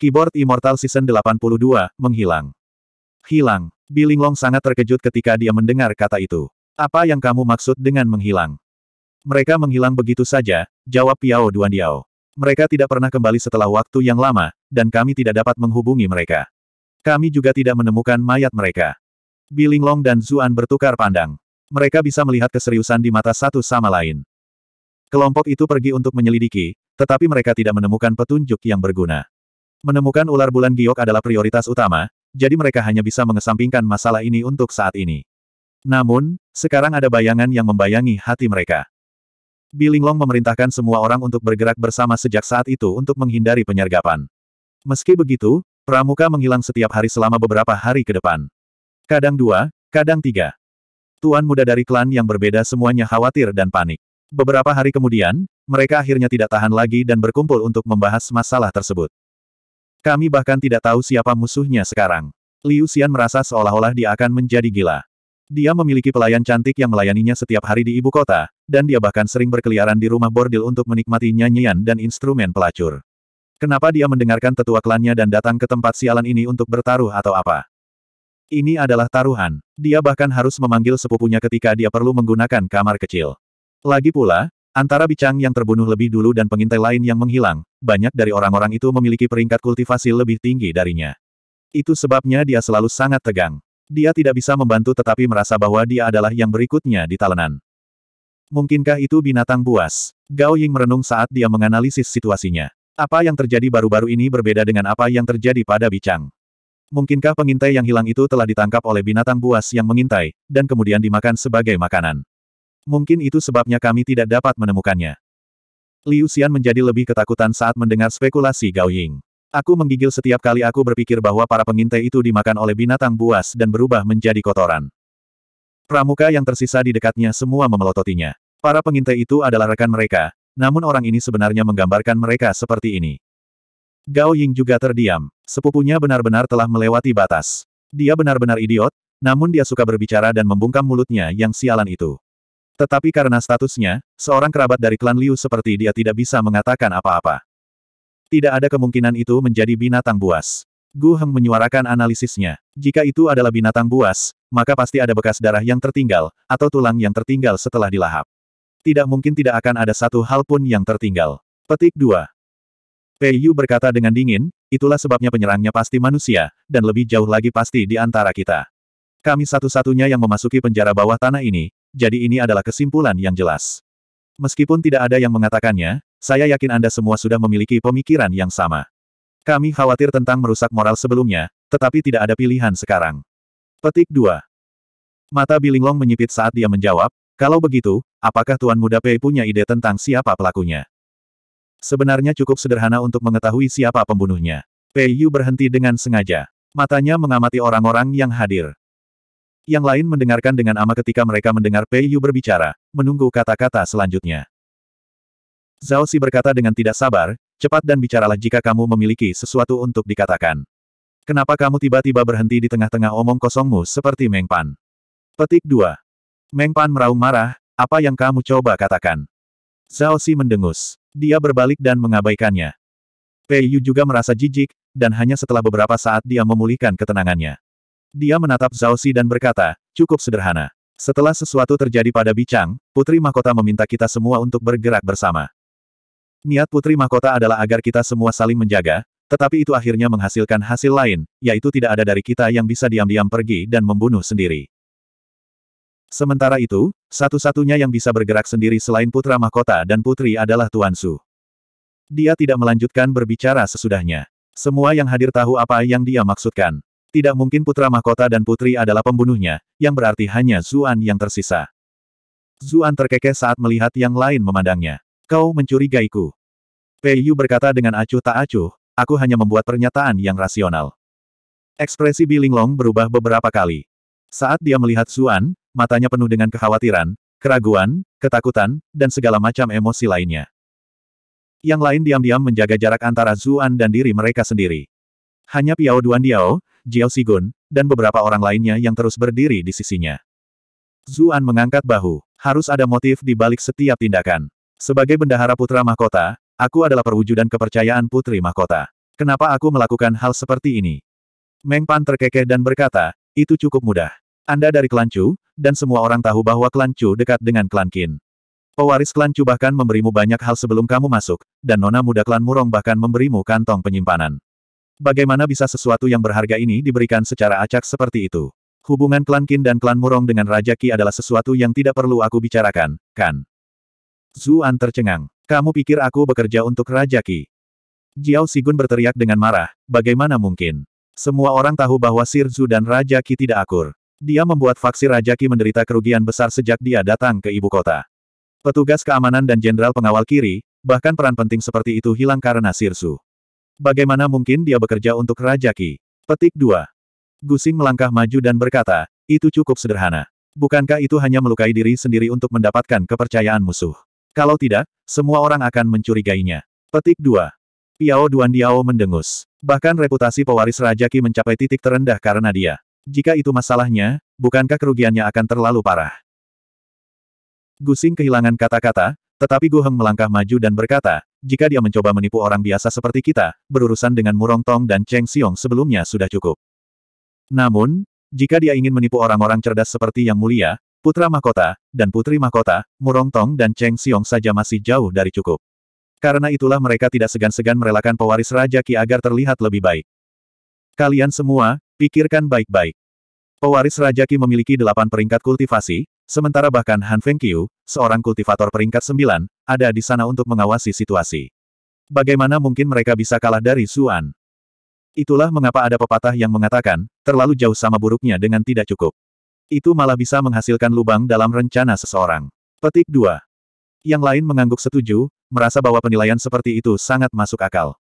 Keyboard Immortal Season 82, menghilang. Hilang. Bilinglong sangat terkejut ketika dia mendengar kata itu. Apa yang kamu maksud dengan menghilang? Mereka menghilang begitu saja, jawab Piao Duandiao. Mereka tidak pernah kembali setelah waktu yang lama, dan kami tidak dapat menghubungi mereka. Kami juga tidak menemukan mayat mereka. Bilinglong dan Zuan bertukar pandang. Mereka bisa melihat keseriusan di mata satu sama lain. Kelompok itu pergi untuk menyelidiki, tetapi mereka tidak menemukan petunjuk yang berguna. Menemukan ular bulan giok adalah prioritas utama, jadi mereka hanya bisa mengesampingkan masalah ini untuk saat ini. Namun, sekarang ada bayangan yang membayangi hati mereka. Bilinglong memerintahkan semua orang untuk bergerak bersama sejak saat itu untuk menghindari penyergapan. Meski begitu, pramuka menghilang setiap hari selama beberapa hari ke depan. Kadang dua, kadang tiga. Tuan muda dari klan yang berbeda semuanya khawatir dan panik. Beberapa hari kemudian, mereka akhirnya tidak tahan lagi dan berkumpul untuk membahas masalah tersebut. Kami bahkan tidak tahu siapa musuhnya sekarang. Liu Xian merasa seolah-olah dia akan menjadi gila. Dia memiliki pelayan cantik yang melayaninya setiap hari di ibu kota, dan dia bahkan sering berkeliaran di rumah bordil untuk menikmati nyanyian dan instrumen pelacur. Kenapa dia mendengarkan tetua klannya dan datang ke tempat sialan ini untuk bertaruh atau apa? Ini adalah taruhan. Dia bahkan harus memanggil sepupunya ketika dia perlu menggunakan kamar kecil. Lagi pula, antara Bicang yang terbunuh lebih dulu dan pengintai lain yang menghilang, banyak dari orang-orang itu memiliki peringkat kultivasi lebih tinggi darinya. Itu sebabnya dia selalu sangat tegang. Dia tidak bisa membantu tetapi merasa bahwa dia adalah yang berikutnya di talenan. Mungkinkah itu binatang buas? Gao Ying merenung saat dia menganalisis situasinya. Apa yang terjadi baru-baru ini berbeda dengan apa yang terjadi pada Bicang. Mungkinkah pengintai yang hilang itu telah ditangkap oleh binatang buas yang mengintai, dan kemudian dimakan sebagai makanan? Mungkin itu sebabnya kami tidak dapat menemukannya. Liu Xian menjadi lebih ketakutan saat mendengar spekulasi Gao Ying. Aku menggigil setiap kali aku berpikir bahwa para pengintai itu dimakan oleh binatang buas dan berubah menjadi kotoran. Pramuka yang tersisa di dekatnya semua memelototinya. Para pengintai itu adalah rekan mereka, namun orang ini sebenarnya menggambarkan mereka seperti ini. Gao Ying juga terdiam. Sepupunya benar-benar telah melewati batas. Dia benar-benar idiot, namun dia suka berbicara dan membungkam mulutnya yang sialan itu. Tetapi karena statusnya, seorang kerabat dari klan Liu seperti dia tidak bisa mengatakan apa-apa. Tidak ada kemungkinan itu menjadi binatang buas. Gu Heng menyuarakan analisisnya. Jika itu adalah binatang buas, maka pasti ada bekas darah yang tertinggal, atau tulang yang tertinggal setelah dilahap. Tidak mungkin tidak akan ada satu hal pun yang tertinggal. Petik 2. Pei Yu berkata dengan dingin, itulah sebabnya penyerangnya pasti manusia, dan lebih jauh lagi pasti di antara kita. Kami satu-satunya yang memasuki penjara bawah tanah ini, jadi ini adalah kesimpulan yang jelas. Meskipun tidak ada yang mengatakannya, saya yakin Anda semua sudah memiliki pemikiran yang sama. Kami khawatir tentang merusak moral sebelumnya, tetapi tidak ada pilihan sekarang. Petik 2. Mata Bilinglong menyipit saat dia menjawab, kalau begitu, apakah Tuan Muda Pei punya ide tentang siapa pelakunya? Sebenarnya cukup sederhana untuk mengetahui siapa pembunuhnya. Pei Yu berhenti dengan sengaja. Matanya mengamati orang-orang yang hadir. Yang lain mendengarkan dengan ama ketika mereka mendengar Pei Yu berbicara, menunggu kata-kata selanjutnya. Zhao Si berkata dengan tidak sabar, cepat dan bicaralah jika kamu memiliki sesuatu untuk dikatakan. Kenapa kamu tiba-tiba berhenti di tengah-tengah omong kosongmu seperti Meng Pan? Petik 2. Meng Pan meraung marah, apa yang kamu coba katakan? Zhao Si mendengus. Dia berbalik dan mengabaikannya. Pei Yu juga merasa jijik, dan hanya setelah beberapa saat dia memulihkan ketenangannya. Dia menatap Zhao Xi dan berkata, cukup sederhana. Setelah sesuatu terjadi pada Bicang, Putri Mahkota meminta kita semua untuk bergerak bersama. Niat Putri Mahkota adalah agar kita semua saling menjaga, tetapi itu akhirnya menghasilkan hasil lain, yaitu tidak ada dari kita yang bisa diam-diam pergi dan membunuh sendiri. Sementara itu, satu-satunya yang bisa bergerak sendiri selain Putra Mahkota dan Putri adalah Tuan Su. Dia tidak melanjutkan berbicara sesudahnya. Semua yang hadir tahu apa yang dia maksudkan. Tidak mungkin putra mahkota dan putri adalah pembunuhnya, yang berarti hanya Zuan yang tersisa. Zuan terkekeh saat melihat yang lain memandangnya. Kau mencurigaiku. Pei Yu berkata dengan acuh tak acuh, aku hanya membuat pernyataan yang rasional. Ekspresi Bilinglong berubah beberapa kali. Saat dia melihat Zuan, matanya penuh dengan kekhawatiran, keraguan, ketakutan, dan segala macam emosi lainnya. Yang lain diam-diam menjaga jarak antara Zuan dan diri mereka sendiri. Hanya Piao Duan Diao, Jiao Sigun, dan beberapa orang lainnya yang terus berdiri di sisinya. Zuan mengangkat bahu. Harus ada motif di balik setiap tindakan. Sebagai bendahara putra mahkota, aku adalah perwujudan kepercayaan putri mahkota. Kenapa aku melakukan hal seperti ini? Meng Pan terkekeh dan berkata, itu cukup mudah. Anda dari klan Chu, dan semua orang tahu bahwa klan Chu dekat dengan klan Qin. Pewaris klan Chu bahkan memberimu banyak hal sebelum kamu masuk, dan nona muda klan Murong bahkan memberimu kantong penyimpanan. Bagaimana bisa sesuatu yang berharga ini diberikan secara acak seperti itu? Hubungan klan Qin dan klan Murong dengan Raja Qi adalah sesuatu yang tidak perlu aku bicarakan, kan? Zuan tercengang. Kamu pikir aku bekerja untuk Raja Qi? Jiao Sigun berteriak dengan marah, bagaimana mungkin? Semua orang tahu bahwa Sir Zhu dan Raja Qi tidak akur. Dia membuat faksi Raja Qi menderita kerugian besar sejak dia datang ke ibu kota. Petugas keamanan dan jenderal pengawal kiri, bahkan peran penting seperti itu hilang karena Sirsu. Bagaimana mungkin dia bekerja untuk Raja Qi? Petik 2. Gusing melangkah maju dan berkata, itu cukup sederhana. Bukankah itu hanya melukai diri sendiri untuk mendapatkan kepercayaan musuh? Kalau tidak, semua orang akan mencurigainya. Petik 2. Piao Duan Diao mendengus. Bahkan reputasi pewaris Raja Qi mencapai titik terendah karena dia. Jika itu masalahnya, bukankah kerugiannya akan terlalu parah? Gusing kehilangan kata-kata, tetapi Gu Heng melangkah maju dan berkata, jika dia mencoba menipu orang biasa seperti kita, berurusan dengan Murong Tong dan Cheng Xiong sebelumnya sudah cukup. Namun, jika dia ingin menipu orang-orang cerdas seperti Yang Mulia, Putra Mahkota, dan Putri Mahkota, Murong Tong dan Cheng Xiong saja masih jauh dari cukup. Karena itulah mereka tidak segan-segan merelakan pewaris Raja Ki agar terlihat lebih baik. Kalian semua, pikirkan baik-baik. Pewaris Raja Ki memiliki delapan peringkat kultivasi, sementara bahkan Han Fengqiu, seorang kultivator peringkat sembilan, ada di sana untuk mengawasi situasi. Bagaimana mungkin mereka bisa kalah dari Zuan? Itulah mengapa ada pepatah yang mengatakan, terlalu jauh sama buruknya dengan tidak cukup. Itu malah bisa menghasilkan lubang dalam rencana seseorang. Petik 2. Yang lain mengangguk setuju, merasa bahwa penilaian seperti itu sangat masuk akal.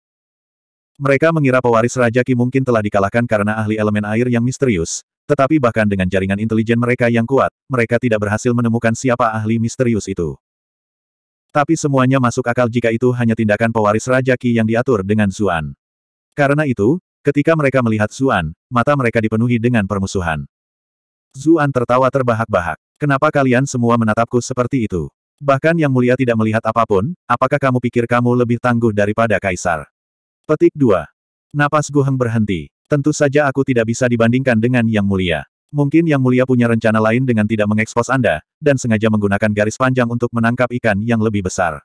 Mereka mengira pewaris Raja Ki mungkin telah dikalahkan karena ahli elemen air yang misterius, tetapi bahkan dengan jaringan intelijen mereka yang kuat, mereka tidak berhasil menemukan siapa ahli misterius itu. Tapi semuanya masuk akal jika itu hanya tindakan pewaris Raja Ki yang diatur dengan Zuan. Karena itu, ketika mereka melihat Zuan, mata mereka dipenuhi dengan permusuhan. Zuan tertawa terbahak-bahak. Kenapa kalian semua menatapku seperti itu? Bahkan yang mulia tidak melihat apa pun, apakah kamu pikir kamu lebih tangguh daripada kaisar? Petik 2. Napas Guheng berhenti. Tentu saja aku tidak bisa dibandingkan dengan Yang Mulia. Mungkin Yang Mulia punya rencana lain dengan tidak mengekspos Anda, dan sengaja menggunakan garis panjang untuk menangkap ikan yang lebih besar.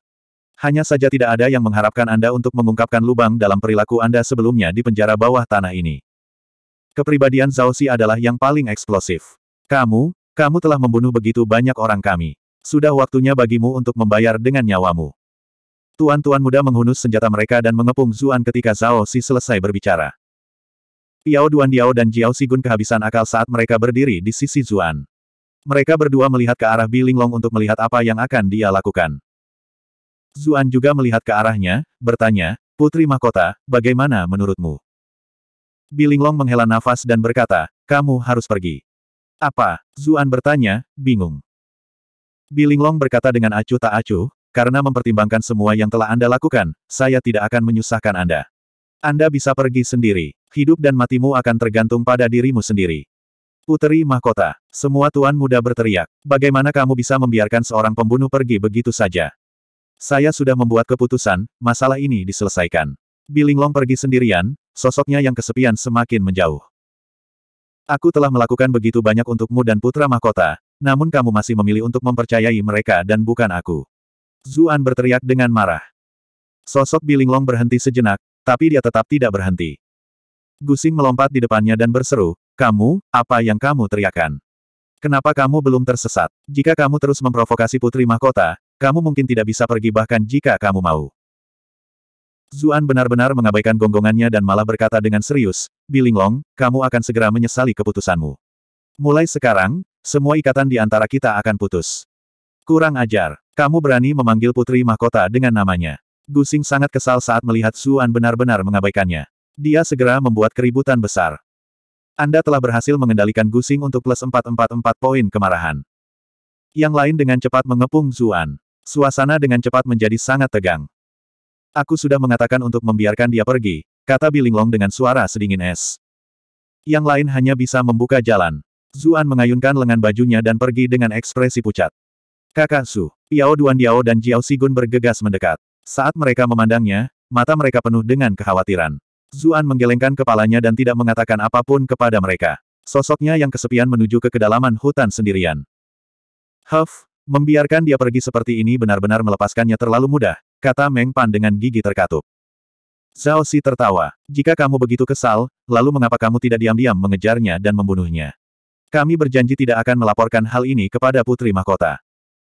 Hanya saja tidak ada yang mengharapkan Anda untuk mengungkapkan lubang dalam perilaku Anda sebelumnya di penjara bawah tanah ini. Kepribadian Zhao Xi adalah yang paling eksplosif. Kamu, kamu telah membunuh begitu banyak orang kami. Sudah waktunya bagimu untuk membayar dengan nyawamu. Tuan-tuan muda menghunus senjata mereka dan mengepung Zuan ketika Zhao Si selesai berbicara. Piao Duan Diao dan Jiao Sigun kehabisan akal saat mereka berdiri di sisi Zuan. Mereka berdua melihat ke arah Bi Linglong untuk melihat apa yang akan dia lakukan. Zuan juga melihat ke arahnya, bertanya, Putri Mahkota, bagaimana menurutmu? Bi Linglong menghela nafas dan berkata, kamu harus pergi. Apa? Zuan bertanya, bingung. Bi Linglong berkata dengan acuh tak acuh, karena mempertimbangkan semua yang telah Anda lakukan, saya tidak akan menyusahkan Anda. Anda bisa pergi sendiri. Hidup dan matimu akan tergantung pada dirimu sendiri. Puteri Mahkota. Semua tuan muda berteriak. Bagaimana kamu bisa membiarkan seorang pembunuh pergi begitu saja? Saya sudah membuat keputusan, masalah ini diselesaikan. Bilinglong pergi sendirian, sosoknya yang kesepian semakin menjauh. Aku telah melakukan begitu banyak untukmu dan putra mahkota, namun kamu masih memilih untuk mempercayai mereka dan bukan aku. Zuan berteriak dengan marah. Sosok Bilinglong berhenti sejenak, tapi dia tetap tidak berhenti. Gusing melompat di depannya dan berseru, kamu, apa yang kamu teriakan? Kenapa kamu belum tersesat? Jika kamu terus memprovokasi putri mahkota, kamu mungkin tidak bisa pergi bahkan jika kamu mau. Zuan benar-benar mengabaikan gonggongannya dan malah berkata dengan serius, Bilinglong, kamu akan segera menyesali keputusanmu. Mulai sekarang, semua ikatan di antara kita akan putus. Kurang ajar. Kamu berani memanggil putri mahkota dengan namanya. Gusing sangat kesal saat melihat Zuan benar-benar mengabaikannya. Dia segera membuat keributan besar. Anda telah berhasil mengendalikan Gusing untuk plus 444 poin kemarahan. Yang lain dengan cepat mengepung Zuan. Suasana dengan cepat menjadi sangat tegang. Aku sudah mengatakan untuk membiarkan dia pergi, kata Bilinglong dengan suara sedingin es. Yang lain hanya bisa membuka jalan. Zuan mengayunkan lengan bajunya dan pergi dengan ekspresi pucat. Kakak Su, Piao Duan Diao dan Jiao Sigun bergegas mendekat. Saat mereka memandangnya, mata mereka penuh dengan kekhawatiran. Zuan menggelengkan kepalanya dan tidak mengatakan apa pun kepada mereka. Sosoknya yang kesepian menuju ke kedalaman hutan sendirian. Huff, membiarkan dia pergi seperti ini benar-benar melepaskannya terlalu mudah, kata Meng Pan dengan gigi terkatup. Zhao Si tertawa. Jika kamu begitu kesal, lalu mengapa kamu tidak diam-diam mengejarnya dan membunuhnya? Kami berjanji tidak akan melaporkan hal ini kepada Putri Mahkota.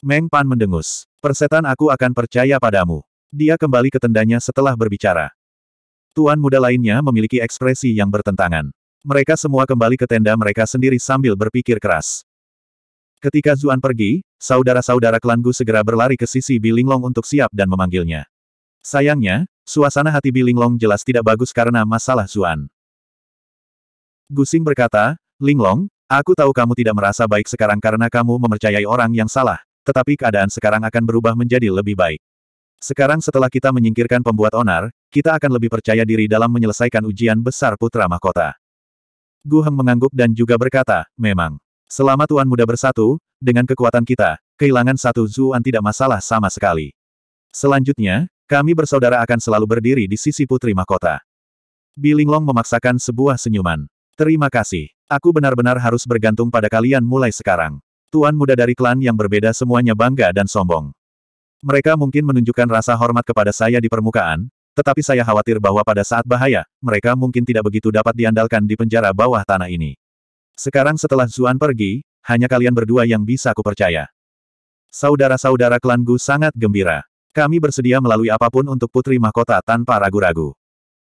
Meng Pan mendengus. Persetan aku akan percaya padamu. Dia kembali ke tendanya setelah berbicara. Tuan muda lainnya memiliki ekspresi yang bertentangan. Mereka semua kembali ke tenda mereka sendiri sambil berpikir keras. Ketika Zuan pergi, saudara-saudara klan Gu segera berlari ke sisi Bi Linglong untuk siap dan memanggilnya. Sayangnya, suasana hati Bi Linglong jelas tidak bagus karena masalah Zuan. Gusing berkata, Linglong, aku tahu kamu tidak merasa baik sekarang karena kamu mempercayai orang yang salah, tetapi keadaan sekarang akan berubah menjadi lebih baik. Sekarang setelah kita menyingkirkan pembuat onar, kita akan lebih percaya diri dalam menyelesaikan ujian besar putra mahkota. Gu Heng mengangguk dan juga berkata, memang. Selama Tuan Muda bersatu, dengan kekuatan kita, kehilangan satu Zuan tidak masalah sama sekali. Selanjutnya, kami bersaudara akan selalu berdiri di sisi putri mahkota. Bilinglong memaksakan sebuah senyuman. Terima kasih. Aku benar-benar harus bergantung pada kalian mulai sekarang. Tuan muda dari klan yang berbeda semuanya bangga dan sombong. Mereka mungkin menunjukkan rasa hormat kepada saya di permukaan, tetapi saya khawatir bahwa pada saat bahaya, mereka mungkin tidak begitu dapat diandalkan di penjara bawah tanah ini. Sekarang setelah Zuan pergi, hanya kalian berdua yang bisa kupercaya. Saudara-saudara klan Gu sangat gembira. Kami bersedia melalui apa pun untuk putri mahkota tanpa ragu-ragu.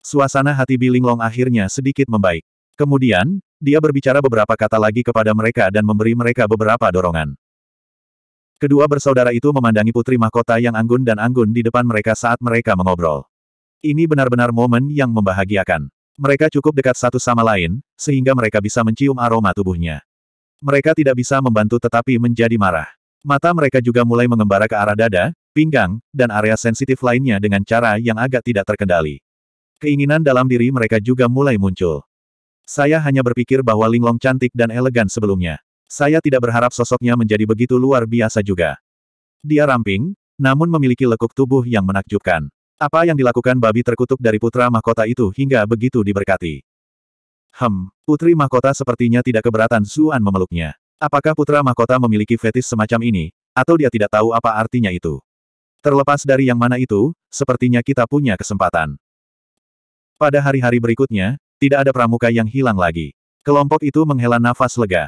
Suasana hati Bilinglong akhirnya sedikit membaik. Kemudian, dia berbicara beberapa kata lagi kepada mereka dan memberi mereka beberapa dorongan. Kedua bersaudara itu memandangi putri mahkota yang anggun dan anggun di depan mereka saat mereka mengobrol. Ini benar-benar momen yang membahagiakan. Mereka cukup dekat satu sama lain, sehingga mereka bisa mencium aroma tubuhnya. Mereka tidak bisa membantu tetapi menjadi marah. Mata mereka juga mulai mengembara ke arah dada, pinggang, dan area sensitif lainnya dengan cara yang agak tidak terkendali. Keinginan dalam diri mereka juga mulai muncul. Saya hanya berpikir bahwa Linglong cantik dan elegan sebelumnya. Saya tidak berharap sosoknya menjadi begitu luar biasa juga. Dia ramping, namun memiliki lekuk tubuh yang menakjubkan. Apa yang dilakukan babi terkutuk dari putra mahkota itu hingga begitu diberkati? Hem, putri mahkota sepertinya tidak keberatan Zuan memeluknya. Apakah putra mahkota memiliki fetis semacam ini, atau dia tidak tahu apa artinya itu? Terlepas dari yang mana itu, sepertinya kita punya kesempatan. Pada hari-hari berikutnya, tidak ada pramuka yang hilang lagi. Kelompok itu menghela nafas lega.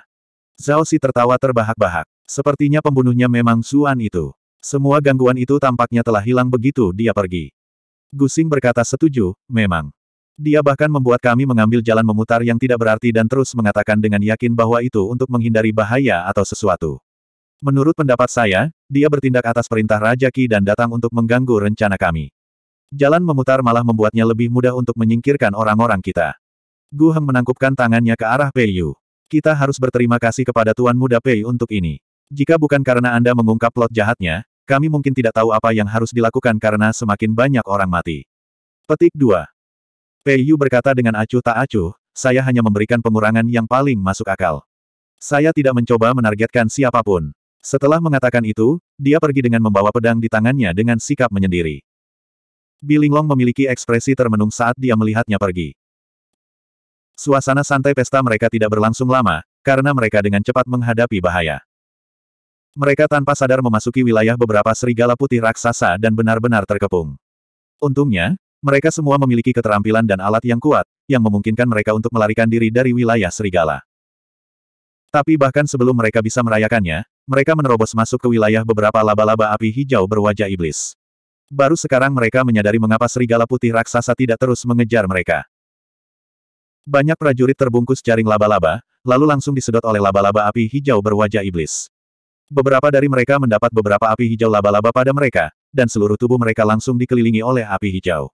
Zhao Si tertawa terbahak-bahak. Sepertinya pembunuhnya memang Zuan itu. Semua gangguan itu tampaknya telah hilang begitu dia pergi. Gusing berkata setuju, memang. Dia bahkan membuat kami mengambil jalan memutar yang tidak berarti dan terus mengatakan dengan yakin bahwa itu untuk menghindari bahaya atau sesuatu. Menurut pendapat saya, dia bertindak atas perintah Raja Qi dan datang untuk mengganggu rencana kami. Jalan memutar malah membuatnya lebih mudah untuk menyingkirkan orang-orang kita. Gu Heng menangkupkan tangannya ke arah Pei Yu. Kita harus berterima kasih kepada Tuan Muda Pei untuk ini. Jika bukan karena Anda mengungkap plot jahatnya, kami mungkin tidak tahu apa yang harus dilakukan karena semakin banyak orang mati. Petik 2. Pei Yu berkata dengan acuh tak acuh, saya hanya memberikan pengurangan yang paling masuk akal. Saya tidak mencoba menargetkan siapa pun. Setelah mengatakan itu, dia pergi dengan membawa pedang di tangannya dengan sikap menyendiri. Bilinglong memiliki ekspresi termenung saat dia melihatnya pergi. Suasana santai pesta mereka tidak berlangsung lama, karena mereka dengan cepat menghadapi bahaya. Mereka tanpa sadar memasuki wilayah beberapa serigala putih raksasa dan benar-benar terkepung. Untungnya, mereka semua memiliki keterampilan dan alat yang kuat, yang memungkinkan mereka untuk melarikan diri dari wilayah serigala. Tapi bahkan sebelum mereka bisa merayakannya, mereka menerobos masuk ke wilayah beberapa laba-laba api hijau berwajah iblis. Baru sekarang mereka menyadari mengapa serigala putih raksasa tidak terus mengejar mereka. Banyak prajurit terbungkus jaring laba-laba, lalu langsung disedot oleh laba-laba api hijau berwajah iblis. Beberapa dari mereka mendapat beberapa api hijau laba-laba pada mereka, dan seluruh tubuh mereka langsung dikelilingi oleh api hijau.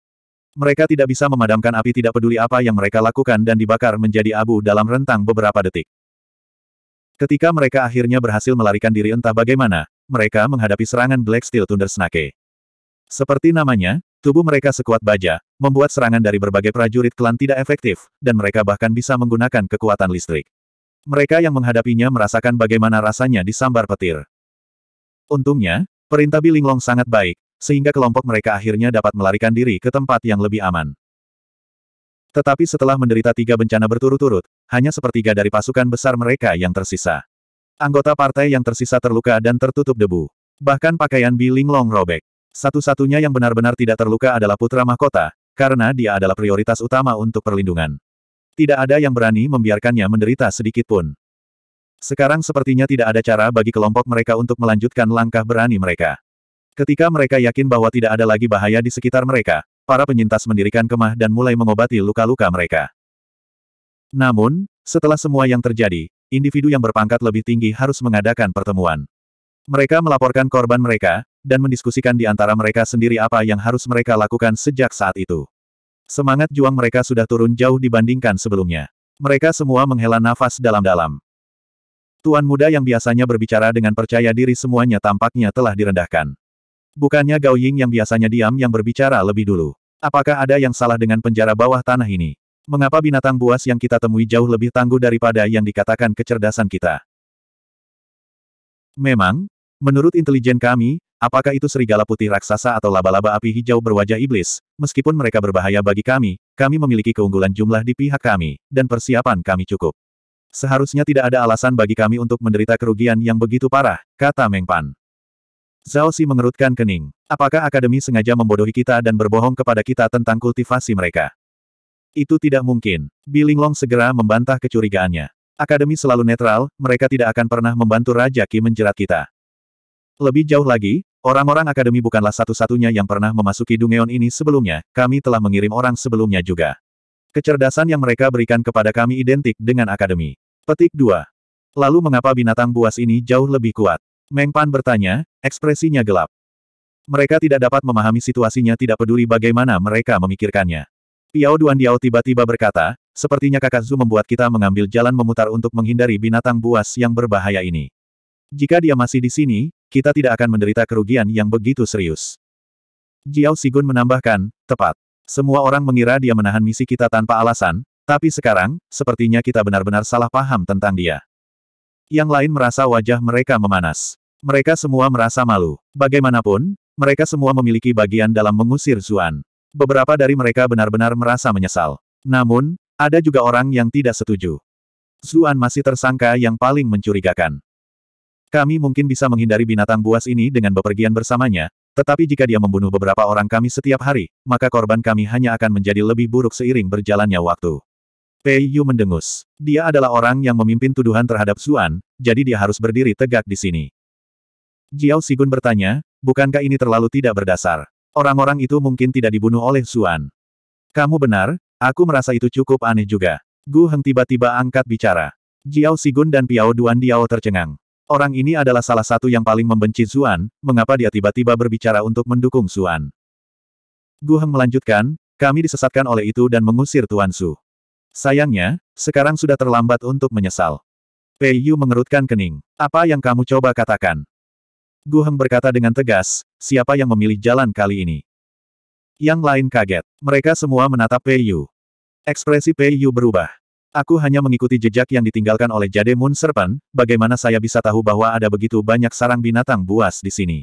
Mereka tidak bisa memadamkan api tidak peduli apa yang mereka lakukan dan dibakar menjadi abu dalam rentang beberapa detik. Ketika mereka akhirnya berhasil melarikan diri entah bagaimana, mereka menghadapi serangan Black Steel Thunder Snake. Seperti namanya, Tubuh mereka sekuat baja, membuat serangan dari berbagai prajurit klan tidak efektif, dan mereka bahkan bisa menggunakan kekuatan listrik. Mereka yang menghadapinya merasakan bagaimana rasanya disambar petir. Untungnya, perintah Bilinglong sangat baik, sehingga kelompok mereka akhirnya dapat melarikan diri ke tempat yang lebih aman. Tetapi setelah menderita tiga bencana berturut-turut, hanya sepertiga dari pasukan besar mereka yang tersisa. Anggota partai yang tersisa terluka dan tertutup debu. Bahkan pakaian Bi Linglong robek. Satu-satunya yang benar-benar tidak terluka adalah putra mahkota, karena dia adalah prioritas utama untuk perlindungan. Tidak ada yang berani membiarkannya menderita sedikit pun. Sekarang sepertinya tidak ada cara bagi kelompok mereka untuk melanjutkan langkah berani mereka. Ketika mereka yakin bahwa tidak ada lagi bahaya di sekitar mereka, para penyintas mendirikan kemah dan mulai mengobati luka-luka mereka. Namun, setelah semua yang terjadi, individu yang berpangkat lebih tinggi harus mengadakan pertemuan. Mereka melaporkan korban mereka, dan mendiskusikan di antara mereka sendiri apa yang harus mereka lakukan sejak saat itu. Semangat juang mereka sudah turun jauh dibandingkan sebelumnya. Mereka semua menghela nafas dalam-dalam. Tuan muda yang biasanya berbicara dengan percaya diri semuanya tampaknya telah direndahkan. Bukannya Gao Ying yang biasanya diam yang berbicara lebih dulu. Apakah ada yang salah dengan penjara bawah tanah ini? Mengapa binatang buas yang kita temui jauh lebih tangguh daripada yang dikatakan kecerdasan kita? Memang, menurut intelijen kami, apakah itu serigala putih raksasa atau laba-laba api hijau berwajah iblis, meskipun mereka berbahaya bagi kami, kami memiliki keunggulan jumlah di pihak kami, dan persiapan kami cukup. Seharusnya tidak ada alasan bagi kami untuk menderita kerugian yang begitu parah, kata Meng Pan. Zhao Si mengerutkan kening. Apakah Akademi sengaja membodohi kita dan berbohong kepada kita tentang kultivasi mereka? Itu tidak mungkin. Bilinglong segera membantah kecurigaannya. Akademi selalu netral, mereka tidak akan pernah membantu Raja Qi menjerat kita. Lebih jauh lagi, orang-orang Akademi bukanlah satu-satunya yang pernah memasuki Dungeon ini sebelumnya, kami telah mengirim orang sebelumnya juga. Kecerdasan yang mereka berikan kepada kami identik dengan Akademi. Petik 2. Lalu mengapa binatang buas ini jauh lebih kuat? Meng Pan bertanya, ekspresinya gelap. Mereka tidak dapat memahami situasinya tidak peduli bagaimana mereka memikirkannya. Piao Duan Diao tiba-tiba berkata, sepertinya kakak Zu membuat kita mengambil jalan memutar untuk menghindari binatang buas yang berbahaya ini. Jika dia masih di sini, kita tidak akan menderita kerugian yang begitu serius. Jiao Sigun menambahkan, tepat. Semua orang mengira dia menahan misi kita tanpa alasan, tapi sekarang, sepertinya kita benar-benar salah paham tentang dia. Yang lain merasa wajah mereka memanas. Mereka semua merasa malu. Bagaimanapun, mereka semua memiliki bagian dalam mengusir Zuan. Beberapa dari mereka benar-benar merasa menyesal. Namun, ada juga orang yang tidak setuju. Zuan masih tersangka yang paling mencurigakan. Kami mungkin bisa menghindari binatang buas ini dengan bepergian bersamanya, tetapi jika dia membunuh beberapa orang kami setiap hari, maka korban kami hanya akan menjadi lebih buruk seiring berjalannya waktu. Pei Yu mendengus. Dia adalah orang yang memimpin tuduhan terhadap Zuan, jadi dia harus berdiri tegak di sini. Jiao Sigun bertanya, bukankah ini terlalu tidak berdasar? Orang-orang itu mungkin tidak dibunuh oleh Zuan. Kamu benar, aku merasa itu cukup aneh juga. Gu Heng tiba-tiba angkat bicara. Jiao Sigun dan Piao Duan Diao tercengang. Orang ini adalah salah satu yang paling membenci Zuan, mengapa dia tiba-tiba berbicara untuk mendukung Zuan? Gu Heng melanjutkan, kami disesatkan oleh itu dan mengusir Tuan Su. Sayangnya, sekarang sudah terlambat untuk menyesal. Pei Yu mengerutkan kening. Apa yang kamu coba katakan? Gu Heng berkata dengan tegas, siapa yang memilih jalan kali ini? Yang lain kaget. Mereka semua menatap Pei Yu. Ekspresi Pei Yu berubah. Aku hanya mengikuti jejak yang ditinggalkan oleh Jade Moon Serpent, bagaimana saya bisa tahu bahwa ada begitu banyak sarang binatang buas di sini?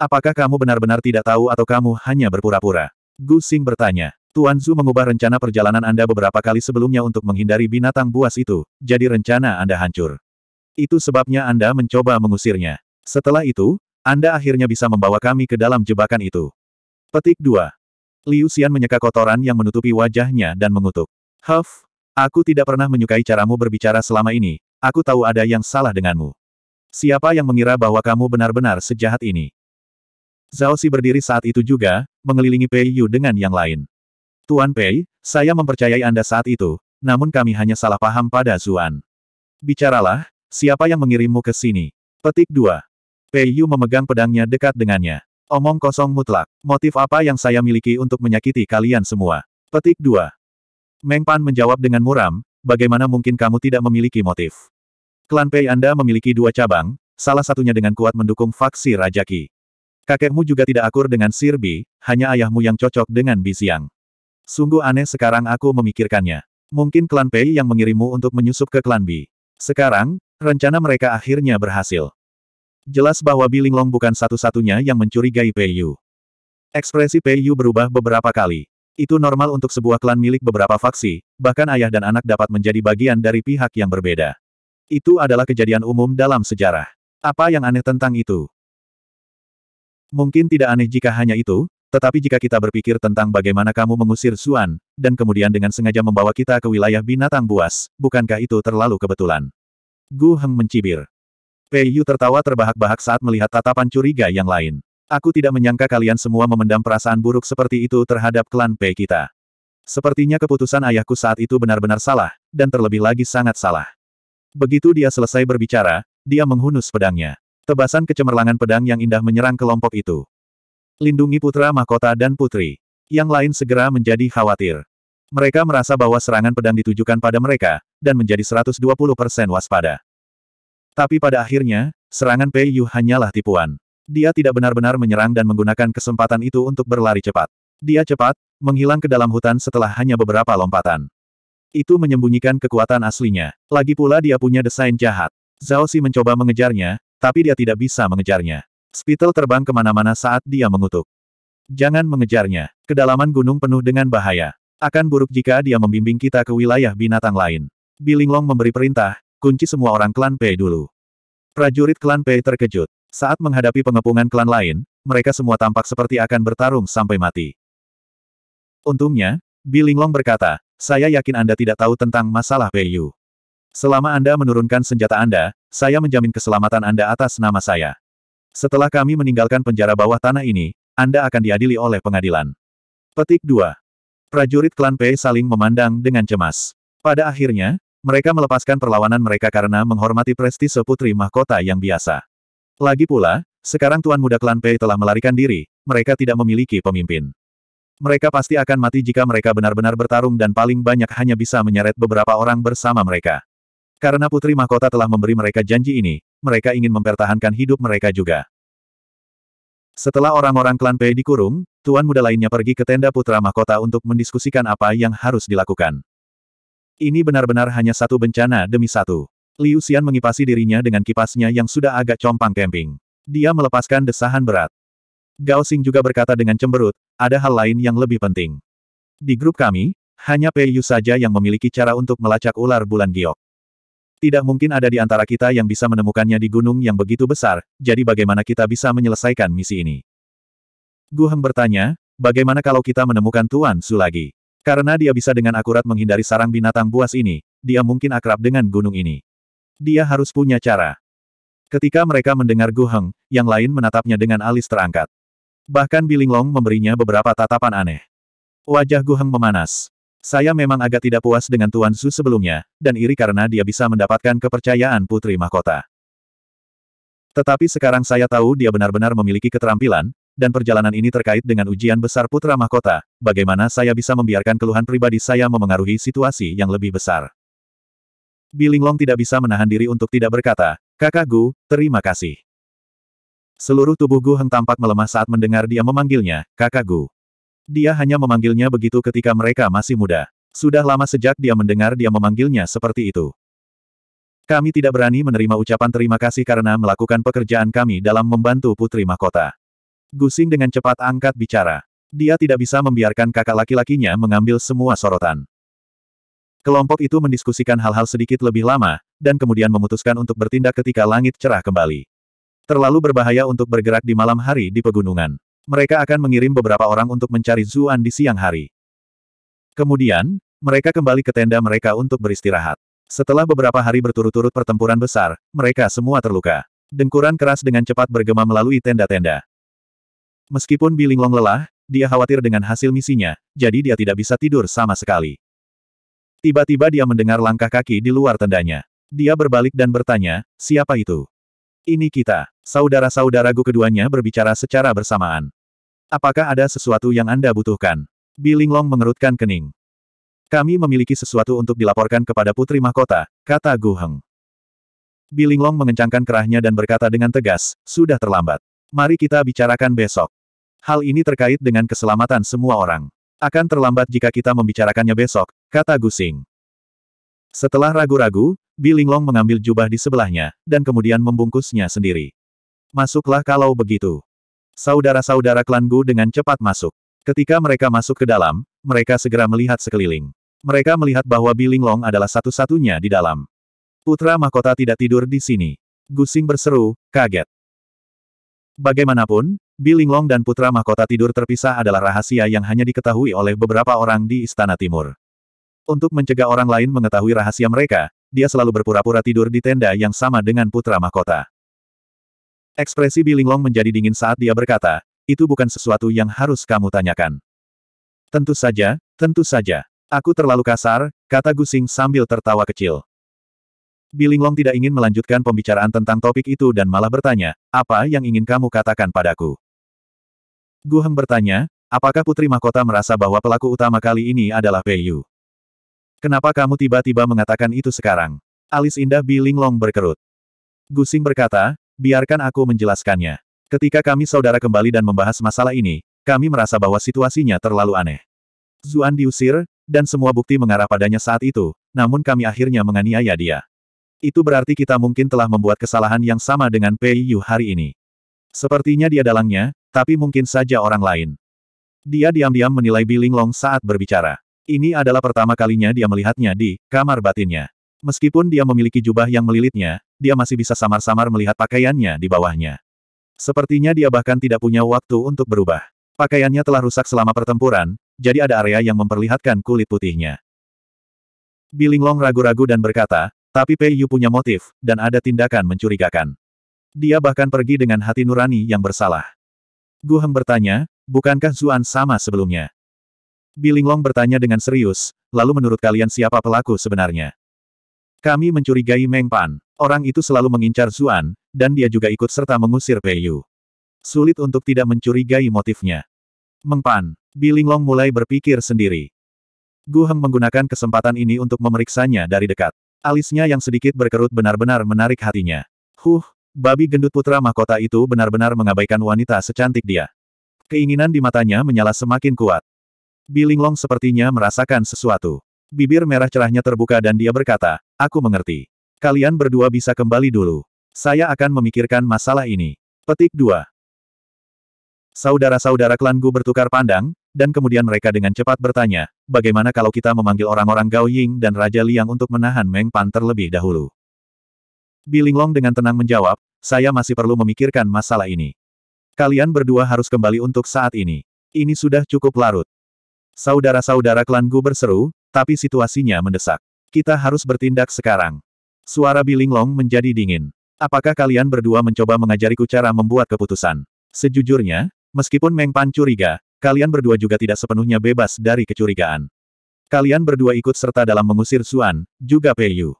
Apakah kamu benar-benar tidak tahu atau kamu hanya berpura-pura? Gu Xing bertanya. Tuan Zhu mengubah rencana perjalanan Anda beberapa kali sebelumnya untuk menghindari binatang buas itu, jadi rencana Anda hancur. Itu sebabnya Anda mencoba mengusirnya. Setelah itu, Anda akhirnya bisa membawa kami ke dalam jebakan itu. Petik 2. Liu Xian menyeka kotoran yang menutupi wajahnya dan mengutuk. Huff, aku tidak pernah menyukai caramu berbicara selama ini, aku tahu ada yang salah denganmu. Siapa yang mengira bahwa kamu benar-benar sejahat ini? Zhao Xi berdiri saat itu juga, mengelilingi Pei Yu dengan yang lain. Tuan Pei, saya mempercayai Anda saat itu, namun kami hanya salah paham pada Zuan. Bicaralah, siapa yang mengirimmu ke sini? Petik 2. Pei Yu memegang pedangnya dekat dengannya. Omong kosong mutlak. Motif apa yang saya miliki untuk menyakiti kalian semua? Petik 2. Meng Pan menjawab dengan muram, bagaimana mungkin kamu tidak memiliki motif? Klan Pei Anda memiliki dua cabang, salah satunya dengan kuat mendukung faksi Raja Qi. Kakekmu juga tidak akur dengan Sir Bi, hanya ayahmu yang cocok dengan Bi Xiang. Sungguh aneh sekarang aku memikirkannya. Mungkin klan Pei yang mengirimmu untuk menyusup ke klan Bi. Sekarang, rencana mereka akhirnya berhasil. Jelas bahwa Bilinglong bukan satu-satunya yang mencurigai Pei Yu. Ekspresi Pei Yu berubah beberapa kali. Itu normal untuk sebuah klan milik beberapa faksi, bahkan ayah dan anak dapat menjadi bagian dari pihak yang berbeda. Itu adalah kejadian umum dalam sejarah. Apa yang aneh tentang itu? Mungkin tidak aneh jika hanya itu, tetapi jika kita berpikir tentang bagaimana kamu mengusir Zuan, dan kemudian dengan sengaja membawa kita ke wilayah binatang buas, bukankah itu terlalu kebetulan? Gu Heng mencibir. Pei Yu tertawa terbahak-bahak saat melihat tatapan curiga yang lain. Aku tidak menyangka kalian semua memendam perasaan buruk seperti itu terhadap klan Pei kita. Sepertinya keputusan ayahku saat itu benar-benar salah, dan terlebih lagi sangat salah. Begitu dia selesai berbicara, dia menghunus pedangnya. Tebasan kecemerlangan pedang yang indah menyerang kelompok itu. Lindungi putra mahkota dan putri. Yang lain segera menjadi khawatir. Mereka merasa bahwa serangan pedang ditujukan pada mereka, dan menjadi 120% waspada. Tapi pada akhirnya, serangan Pei Yu hanyalah tipuan. Dia tidak benar-benar menyerang dan menggunakan kesempatan itu untuk berlari cepat. Dia cepat, menghilang ke dalam hutan setelah hanya beberapa lompatan. Itu menyembunyikan kekuatan aslinya. Lagi pula dia punya desain jahat. Zhao Xi mencoba mengejarnya, tapi dia tidak bisa mengejarnya. Spittle terbang ke mana-mana saat dia mengutuk. Jangan mengejarnya. Kedalaman gunung penuh dengan bahaya. Akan buruk jika dia membimbing kita ke wilayah binatang lain. Bilinglong memberi perintah, kunci semua orang klan Pei dulu. Prajurit klan Pei terkejut. Saat menghadapi pengepungan klan lain, mereka semua tampak seperti akan bertarung sampai mati. Untungnya, Bilinglong berkata, saya yakin Anda tidak tahu tentang masalah Pei Yu. Selama Anda menurunkan senjata Anda, saya menjamin keselamatan Anda atas nama saya. Setelah kami meninggalkan penjara bawah tanah ini, Anda akan diadili oleh pengadilan. Petik 2. Prajurit klan Pei saling memandang dengan cemas. Pada akhirnya, mereka melepaskan perlawanan mereka karena menghormati prestise putri mahkota yang biasa. Lagi pula, sekarang Tuan Muda klan Pei telah melarikan diri, mereka tidak memiliki pemimpin. Mereka pasti akan mati jika mereka benar-benar bertarung dan paling banyak hanya bisa menyeret beberapa orang bersama mereka. Karena Putri Mahkota telah memberi mereka janji ini, mereka ingin mempertahankan hidup mereka juga. Setelah orang-orang klan Pei dikurung, tuan muda lainnya pergi ke tenda Putra Mahkota untuk mendiskusikan apa yang harus dilakukan. Ini benar-benar hanya satu bencana demi satu. Liu Xian mengipasi dirinya dengan kipasnya yang sudah agak compang camping. Dia melepaskan desahan berat. Gao Xing juga berkata dengan cemberut, ada hal lain yang lebih penting. Di grup kami, hanya Pei Yu saja yang memiliki cara untuk melacak ular bulan giok. Tidak mungkin ada di antara kita yang bisa menemukannya di gunung yang begitu besar, jadi bagaimana kita bisa menyelesaikan misi ini? Gu Heng bertanya, bagaimana kalau kita menemukan Tuan Su lagi? Karena dia bisa dengan akurat menghindari sarang binatang buas ini, dia mungkin akrab dengan gunung ini. Dia harus punya cara. Ketika mereka mendengar Gu Heng, yang lain menatapnya dengan alis terangkat. Bahkan Biling Long memberinya beberapa tatapan aneh. Wajah Gu Heng memanas. Saya memang agak tidak puas dengan Tuan Su sebelumnya, dan iri karena dia bisa mendapatkan kepercayaan Putri Mahkota. Tetapi sekarang saya tahu dia benar-benar memiliki keterampilan, dan perjalanan ini terkait dengan ujian besar Putra Mahkota, bagaimana saya bisa membiarkan keluhan pribadi saya memengaruhi situasi yang lebih besar. Bilinglong tidak bisa menahan diri untuk tidak berkata, Kakak Gu, terima kasih. Seluruh tubuh Gu Heng tampak melemah saat mendengar dia memanggilnya, Kakak Gu. Dia hanya memanggilnya begitu ketika mereka masih muda. Sudah lama sejak dia mendengar dia memanggilnya seperti itu. Kami tidak berani menerima ucapan terima kasih karena melakukan pekerjaan kami dalam membantu Putri Mahkota. Gusing dengan cepat angkat bicara. Dia tidak bisa membiarkan kakak laki-lakinya mengambil semua sorotan. Kelompok itu mendiskusikan hal-hal sedikit lebih lama, dan kemudian memutuskan untuk bertindak ketika langit cerah kembali. Terlalu berbahaya untuk bergerak di malam hari di pegunungan. Mereka akan mengirim beberapa orang untuk mencari Zuan di siang hari. Kemudian, mereka kembali ke tenda mereka untuk beristirahat. Setelah beberapa hari berturut-turut pertempuran besar, mereka semua terluka. Dengkuran keras dengan cepat bergema melalui tenda-tenda. Meskipun Bilinglong lelah, dia khawatir dengan hasil misinya, jadi dia tidak bisa tidur sama sekali. Tiba-tiba dia mendengar langkah kaki di luar tendanya. Dia berbalik dan bertanya, siapa itu? Ini kita. Saudara-saudaraku keduanya berbicara secara bersamaan. Apakah ada sesuatu yang Anda butuhkan? Bilinglong mengerutkan kening. Kami memiliki sesuatu untuk dilaporkan kepada Putri Mahkota, kata Gu Heng. Bilinglong mengencangkan kerahnya dan berkata dengan tegas, sudah terlambat. Mari kita bicarakan besok. Hal ini terkait dengan keselamatan semua orang. Akan terlambat jika kita membicarakannya besok, kata Gu Xing. Setelah ragu-ragu, Bilinglong mengambil jubah di sebelahnya, dan kemudian membungkusnya sendiri. Masuklah kalau begitu. Saudara-saudara klan Gu dengan cepat masuk. Ketika mereka masuk ke dalam, mereka segera melihat sekeliling. Mereka melihat bahwa Bilinglong adalah satu-satunya di dalam. Putra mahkota tidak tidur di sini. Gusing berseru, kaget. Bagaimanapun, Bilinglong dan putra mahkota tidur terpisah adalah rahasia yang hanya diketahui oleh beberapa orang di Istana Timur. Untuk mencegah orang lain mengetahui rahasia mereka, dia selalu berpura-pura tidur di tenda yang sama dengan putra mahkota. Ekspresi Bilinglong menjadi dingin saat dia berkata, itu bukan sesuatu yang harus kamu tanyakan. Tentu saja, tentu saja. Aku terlalu kasar, kata Gusing sambil tertawa kecil. Bilinglong tidak ingin melanjutkan pembicaraan tentang topik itu dan malah bertanya, apa yang ingin kamu katakan padaku? Gu Heng bertanya, apakah Putri Mahkota merasa bahwa pelaku utama kali ini adalah Pei Yu? Kenapa kamu tiba-tiba mengatakan itu sekarang? Alis indah Bilinglong berkerut. Gusing berkata, biarkan aku menjelaskannya. Ketika kami saudara kembali dan membahas masalah ini, kami merasa bahwa situasinya terlalu aneh. Zuan diusir, dan semua bukti mengarah padanya saat itu, namun kami akhirnya menganiaya dia. Itu berarti kita mungkin telah membuat kesalahan yang sama dengan Pei Yu hari ini. Sepertinya dia dalangnya, tapi mungkin saja orang lain. Dia diam-diam menilai Biling Long saat berbicara. Ini adalah pertama kalinya dia melihatnya di kamar batinnya. Meskipun dia memiliki jubah yang melilitnya, dia masih bisa samar-samar melihat pakaiannya di bawahnya. Sepertinya dia bahkan tidak punya waktu untuk berubah. Pakaiannya telah rusak selama pertempuran, jadi ada area yang memperlihatkan kulit putihnya. Bilinglong ragu-ragu dan berkata, tapi Pei Yu punya motif, dan ada tindakan mencurigakan. Dia bahkan pergi dengan hati nurani yang bersalah. Gu Heng bertanya, bukankah Zuan sama sebelumnya? Bilinglong bertanya dengan serius, lalu menurut kalian siapa pelaku sebenarnya? Kami mencurigai Meng Pan. Orang itu selalu mengincar Zuan, dan dia juga ikut serta mengusir Pei Yu. Sulit untuk tidak mencurigai motifnya. Meng Pan, Bilinglong mulai berpikir sendiri. Gu Heng menggunakan kesempatan ini untuk memeriksanya dari dekat. Alisnya yang sedikit berkerut benar-benar menarik hatinya. Huh, babi gendut putra mahkota itu benar-benar mengabaikan wanita secantik dia. Keinginan di matanya menyala semakin kuat. Bilinglong sepertinya merasakan sesuatu. Bibir merah cerahnya terbuka dan dia berkata, aku mengerti. Kalian berdua bisa kembali dulu. Saya akan memikirkan masalah ini. Petik 2. Saudara-saudara klan Gu bertukar pandang, dan kemudian mereka dengan cepat bertanya, bagaimana kalau kita memanggil orang-orang Gao Ying dan Raja Liang untuk menahan Meng Pan terlebih dahulu? Bilinglong dengan tenang menjawab, saya masih perlu memikirkan masalah ini. Kalian berdua harus kembali untuk saat ini. Ini sudah cukup larut. Saudara-saudara klan Gu berseru, tapi situasinya mendesak. Kita harus bertindak sekarang. Suara Bilinglong menjadi dingin. Apakah kalian berdua mencoba mengajariku cara membuat keputusan? Sejujurnya, meskipun Meng Pan curiga, kalian berdua juga tidak sepenuhnya bebas dari kecurigaan. Kalian berdua ikut serta dalam mengusir Suan, juga Pei Yu.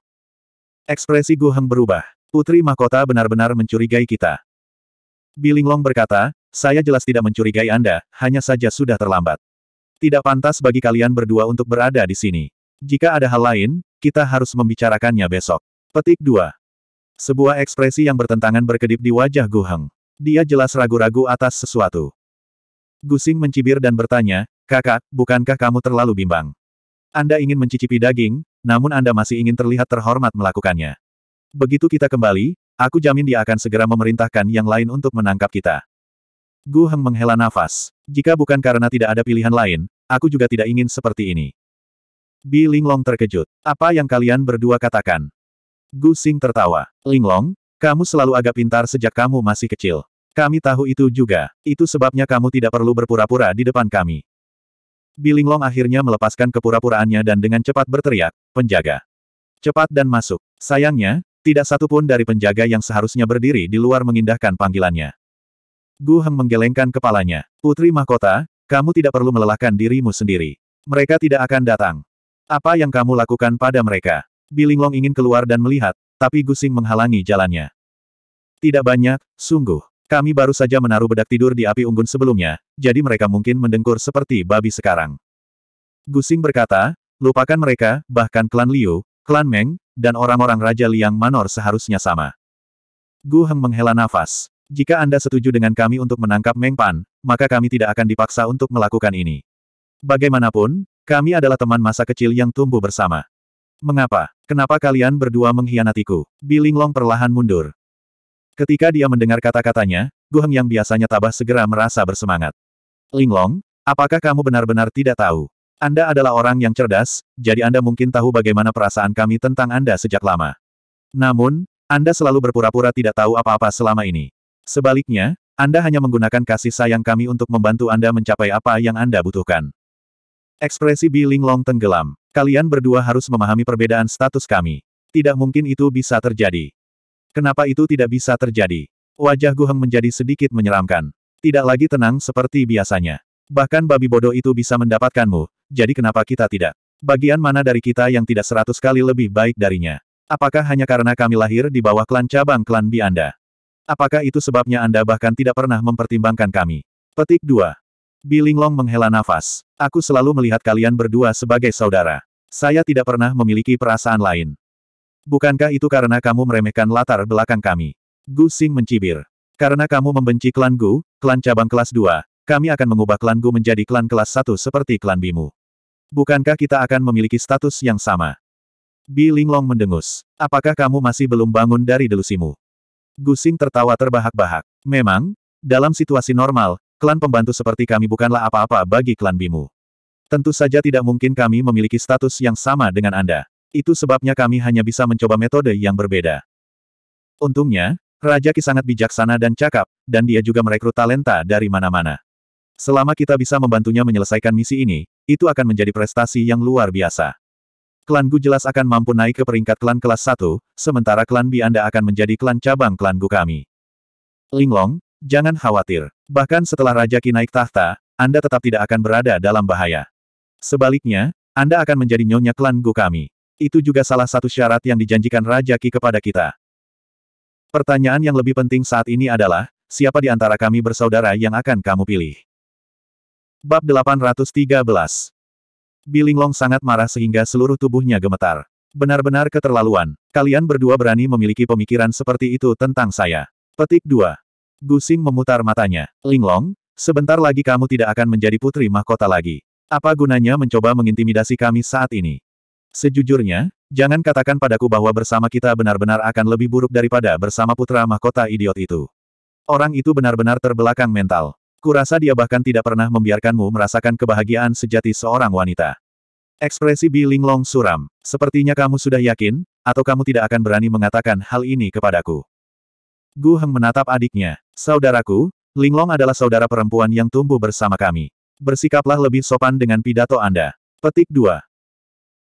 Ekspresi Gu Heng berubah. Putri Mahkota benar-benar mencurigai kita. Bilinglong berkata, saya jelas tidak mencurigai Anda, hanya saja sudah terlambat. Tidak pantas bagi kalian berdua untuk berada di sini. Jika ada hal lain, kita harus membicarakannya besok. Petik 2. Sebuah ekspresi yang bertentangan berkedip di wajah Gu Heng. Dia jelas ragu-ragu atas sesuatu. Gusing mencibir dan bertanya, kakak, bukankah kamu terlalu bimbang? Anda ingin mencicipi daging, namun Anda masih ingin terlihat terhormat melakukannya. Begitu kita kembali, aku jamin dia akan segera memerintahkan yang lain untuk menangkap kita. Gu Heng menghela nafas. Jika bukan karena tidak ada pilihan lain, aku juga tidak ingin seperti ini. Bi Linglong terkejut. Apa yang kalian berdua katakan? Gu Xing tertawa. Linglong, kamu selalu agak pintar sejak kamu masih kecil. Kami tahu itu juga. Itu sebabnya kamu tidak perlu berpura-pura di depan kami. Bilinglong akhirnya melepaskan kepura-puraannya dan dengan cepat berteriak, penjaga. Cepat dan masuk. Sayangnya, tidak satu pun dari penjaga yang seharusnya berdiri di luar mengindahkan panggilannya. Gu Heng menggelengkan kepalanya. Putri Mahkota, kamu tidak perlu melelahkan dirimu sendiri. Mereka tidak akan datang. Apa yang kamu lakukan pada mereka? Bilinglong ingin keluar dan melihat, tapi Gusing menghalangi jalannya. Tidak banyak, sungguh. Kami baru saja menaruh bedak tidur di api unggun sebelumnya, jadi mereka mungkin mendengkur seperti babi sekarang. Gusing berkata, lupakan mereka, bahkan klan Liu, klan Meng, dan orang-orang Raja Liang Manor seharusnya sama. Gu Heng menghela nafas. Jika Anda setuju dengan kami untuk menangkap Meng Pan, maka kami tidak akan dipaksa untuk melakukan ini. Bagaimanapun, kami adalah teman masa kecil yang tumbuh bersama. Mengapa? Kenapa kalian berdua mengkhianatiku? Biling Long perlahan mundur. Ketika dia mendengar kata-katanya, Guheng yang biasanya tabah segera merasa bersemangat. Linglong, apakah kamu benar-benar tidak tahu? Anda adalah orang yang cerdas, jadi Anda mungkin tahu bagaimana perasaan kami tentang Anda sejak lama. Namun, Anda selalu berpura-pura tidak tahu apa-apa selama ini. Sebaliknya, Anda hanya menggunakan kasih sayang kami untuk membantu Anda mencapai apa yang Anda butuhkan. Ekspresi Bi Linglong tenggelam. Kalian berdua harus memahami perbedaan status kami. Tidak mungkin itu bisa terjadi. Kenapa itu tidak bisa terjadi? Wajah Gu Heng menjadi sedikit menyeramkan. Tidak lagi tenang seperti biasanya. Bahkan babi bodoh itu bisa mendapatkanmu, jadi kenapa kita tidak? Bagian mana dari kita yang tidak seratus kali lebih baik darinya? Apakah hanya karena kami lahir di bawah klan cabang klan Bi Anda? Apakah itu sebabnya Anda bahkan tidak pernah mempertimbangkan kami? Petik 2. Bi Linglong menghela nafas. Aku selalu melihat kalian berdua sebagai saudara. Saya tidak pernah memiliki perasaan lain. Bukankah itu karena kamu meremehkan latar belakang kami? Gu Xing mencibir. Karena kamu membenci klan Gu, klan cabang kelas 2, kami akan mengubah klan Gu menjadi klan kelas satu seperti klan Bimu. Bukankah kita akan memiliki status yang sama? Bi Linglong mendengus. Apakah kamu masih belum bangun dari delusimu? Gusing tertawa terbahak-bahak. Memang, dalam situasi normal, klan pembantu seperti kami bukanlah apa-apa bagi klan Bimu. Tentu saja tidak mungkin kami memiliki status yang sama dengan Anda. Itu sebabnya kami hanya bisa mencoba metode yang berbeda. Untungnya, Raja Ki sangat bijaksana dan cakap, dan dia juga merekrut talenta dari mana-mana. Selama kita bisa membantunya menyelesaikan misi ini, itu akan menjadi prestasi yang luar biasa. Klan Gu jelas akan mampu naik ke peringkat klan kelas 1, sementara klan Bi Anda akan menjadi klan cabang klan Gu kami. Linglong, jangan khawatir. Bahkan setelah Raja Qi naik tahta, Anda tetap tidak akan berada dalam bahaya. Sebaliknya, Anda akan menjadi nyonya klan Gu kami. Itu juga salah satu syarat yang dijanjikan Raja Qi kepada kita. Pertanyaan yang lebih penting saat ini adalah, siapa di antara kami bersaudara yang akan kamu pilih? Bab 813. Bilinglong sangat marah sehingga seluruh tubuhnya gemetar. Benar-benar keterlaluan. Kalian berdua berani memiliki pemikiran seperti itu tentang saya. Petik 2. Gusing memutar matanya. Linglong, sebentar lagi kamu tidak akan menjadi putri mahkota lagi. Apa gunanya mencoba mengintimidasi kami saat ini? Sejujurnya, jangan katakan padaku bahwa bersama kita benar-benar akan lebih buruk daripada bersama putra mahkota idiot itu. Orang itu benar-benar terbelakang mental. Kurasa dia bahkan tidak pernah membiarkanmu merasakan kebahagiaan sejati seorang wanita. Ekspresi Bi Linglong suram. Sepertinya kamu sudah yakin, atau kamu tidak akan berani mengatakan hal ini kepadaku. Gu Heng menatap adiknya. Saudaraku, Linglong adalah saudara perempuan yang tumbuh bersama kami. Bersikaplah lebih sopan dengan pidato Anda. Petik 2.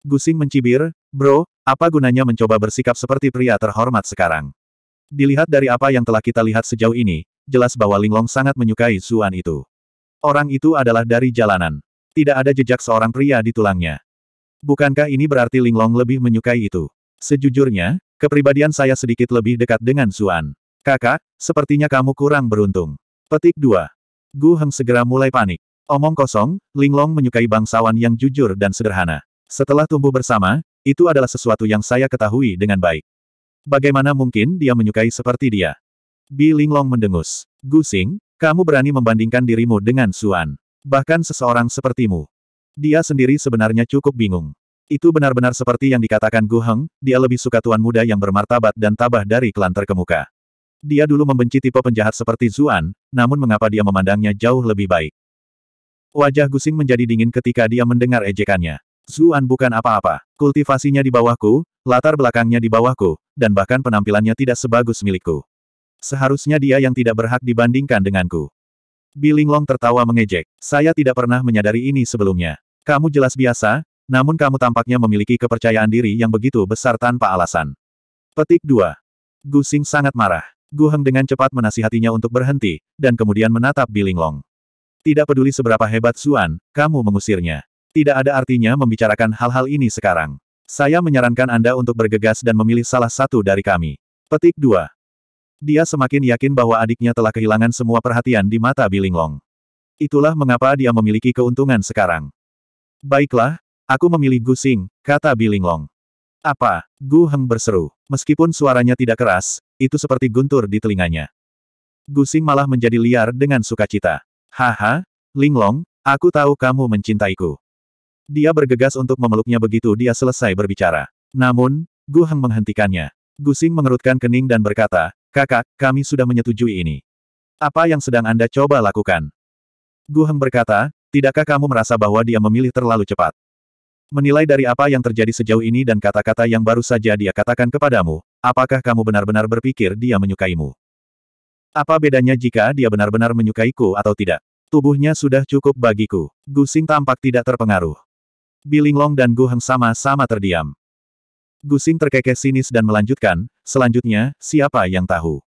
Gusing mencibir, bro, apa gunanya mencoba bersikap seperti pria terhormat sekarang? Dilihat dari apa yang telah kita lihat sejauh ini, jelas bahwa Linglong sangat menyukai Zuan itu. Orang itu adalah dari jalanan. Tidak ada jejak seorang pria di tulangnya. Bukankah ini berarti Linglong lebih menyukai itu? Sejujurnya, kepribadian saya sedikit lebih dekat dengan Zuan. Kakak, sepertinya kamu kurang beruntung. Petik 2. Gu Heng segera mulai panik. Omong kosong, Linglong menyukai bangsawan yang jujur dan sederhana. Setelah tumbuh bersama, itu adalah sesuatu yang saya ketahui dengan baik. Bagaimana mungkin dia menyukai seperti dia? Bi Linglong mendengus. Gusing, kamu berani membandingkan dirimu dengan Suan. Bahkan seseorang sepertimu. Dia sendiri sebenarnya cukup bingung. Itu benar-benar seperti yang dikatakan Gu Heng, dia lebih suka tuan muda yang bermartabat dan tabah dari klan terkemuka. Dia dulu membenci tipe penjahat seperti Zuan, namun mengapa dia memandangnya jauh lebih baik? Wajah Gusing menjadi dingin ketika dia mendengar ejekannya. Zuan bukan apa-apa. Kultivasinya di bawahku, latar belakangnya di bawahku, dan bahkan penampilannya tidak sebagus milikku. Seharusnya dia yang tidak berhak dibandingkan denganku. Bilinglong tertawa mengejek. Saya tidak pernah menyadari ini sebelumnya. Kamu jelas biasa, namun kamu tampaknya memiliki kepercayaan diri yang begitu besar tanpa alasan. Petik 2. Gusing sangat marah. Gu Heng dengan cepat menasihatinya untuk berhenti, dan kemudian menatap Bilinglong. Tidak peduli seberapa hebat Suan, kamu mengusirnya. Tidak ada artinya membicarakan hal-hal ini sekarang. Saya menyarankan Anda untuk bergegas dan memilih salah satu dari kami. Petik 2. Dia semakin yakin bahwa adiknya telah kehilangan semua perhatian di mata Bilinglong. Itulah mengapa dia memiliki keuntungan sekarang. Baiklah, aku memilih Gu Xing, kata Bilinglong. Apa? Gu Heng berseru. Meskipun suaranya tidak keras, itu seperti guntur di telinganya. Gu Xing malah menjadi liar dengan sukacita. Haha, Linglong, aku tahu kamu mencintaiku. Dia bergegas untuk memeluknya begitu dia selesai berbicara. Namun, Gu Heng menghentikannya. Gu Xing mengerutkan kening dan berkata, Kakak, kami sudah menyetujui ini. Apa yang sedang Anda coba lakukan? Gu Heng berkata, Tidakkah kamu merasa bahwa dia memilih terlalu cepat? Menilai dari apa yang terjadi sejauh ini dan kata-kata yang baru saja dia katakan kepadamu, apakah kamu benar-benar berpikir dia menyukaimu? Apa bedanya jika dia benar-benar menyukaiku atau tidak? Tubuhnya sudah cukup bagiku. Gusing tampak tidak terpengaruh. Bilinglong dan Gu Heng sama-sama terdiam. Gusing terkekeh sinis dan melanjutkan, selanjutnya, siapa yang tahu?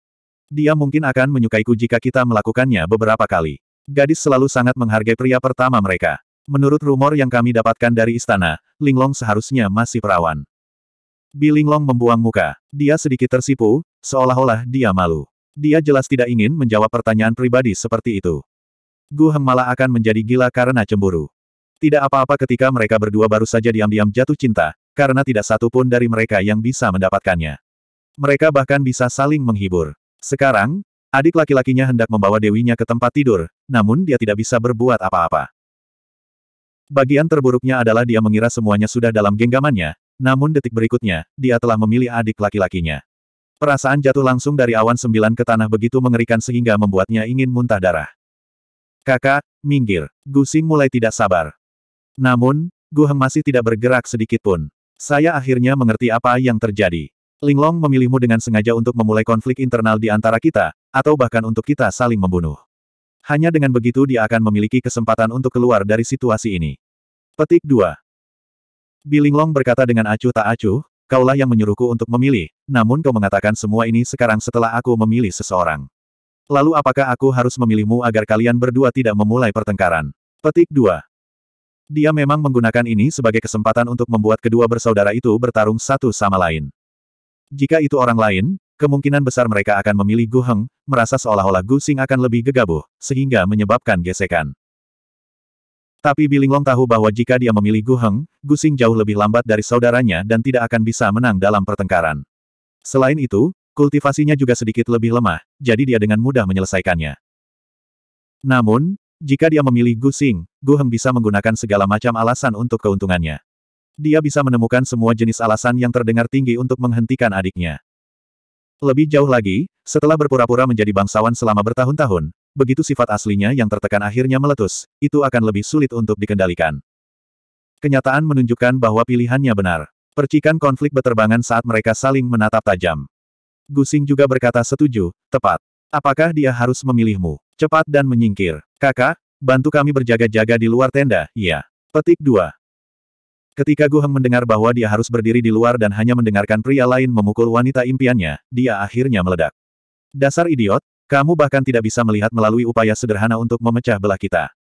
Dia mungkin akan menyukaiku jika kita melakukannya beberapa kali. Gadis selalu sangat menghargai pria pertama mereka. Menurut rumor yang kami dapatkan dari istana, Linglong seharusnya masih perawan. Bilinglong membuang muka. Dia sedikit tersipu, seolah-olah dia malu. Dia jelas tidak ingin menjawab pertanyaan pribadi seperti itu. Gu Heng malah akan menjadi gila karena cemburu. Tidak apa-apa ketika mereka berdua baru saja diam-diam jatuh cinta, karena tidak satu pun dari mereka yang bisa mendapatkannya. Mereka bahkan bisa saling menghibur. Sekarang, adik laki-lakinya hendak membawa dewinya ke tempat tidur, namun dia tidak bisa berbuat apa-apa. Bagian terburuknya adalah dia mengira semuanya sudah dalam genggamannya, namun detik berikutnya, dia telah memilih adik laki-lakinya. Perasaan jatuh langsung dari awan sembilan ke tanah begitu mengerikan sehingga membuatnya ingin muntah darah. Kakak, minggir. Gusing mulai tidak sabar. Namun, Gu Heng masih tidak bergerak sedikit pun. Saya akhirnya mengerti apa yang terjadi. Linglong memilihmu dengan sengaja untuk memulai konflik internal di antara kita, atau bahkan untuk kita saling membunuh. Hanya dengan begitu dia akan memiliki kesempatan untuk keluar dari situasi ini. Petik 2. Bilinglong berkata dengan acuh tak acuh, kaulah yang menyuruhku untuk memilih, namun kau mengatakan semua ini sekarang setelah aku memilih seseorang. Lalu apakah aku harus memilihmu agar kalian berdua tidak memulai pertengkaran? Petik 2. Dia memang menggunakan ini sebagai kesempatan untuk membuat kedua bersaudara itu bertarung satu sama lain. Jika itu orang lain, kemungkinan besar mereka akan memilih Gu Heng, merasa seolah-olah Gu Xing akan lebih gegabah, sehingga menyebabkan gesekan. Tapi Bilinglong tahu bahwa jika dia memilih Gu Heng, Gu Xing jauh lebih lambat dari saudaranya dan tidak akan bisa menang dalam pertengkaran. Selain itu, kultivasinya juga sedikit lebih lemah, jadi dia dengan mudah menyelesaikannya. Namun, jika dia memilih Gu Xing, Gu Heng bisa menggunakan segala macam alasan untuk keuntungannya. Dia bisa menemukan semua jenis alasan yang terdengar tinggi untuk menghentikan adiknya. Lebih jauh lagi, setelah berpura-pura menjadi bangsawan selama bertahun-tahun, begitu sifat aslinya yang tertekan akhirnya meletus, itu akan lebih sulit untuk dikendalikan. Kenyataan menunjukkan bahwa pilihannya benar. Percikan konflik beterbangan saat mereka saling menatap tajam. Gusing juga berkata setuju, tepat. Apakah dia harus memilihmu? Cepat dan menyingkir. Kakak, bantu kami berjaga-jaga di luar tenda, iya. Petik 2. Ketika Guheng mendengar bahwa dia harus berdiri di luar dan hanya mendengarkan pria lain memukul wanita impiannya, dia akhirnya meledak. Dasar idiot, kamu bahkan tidak bisa melihat melalui upaya sederhana untuk memecah belah kita.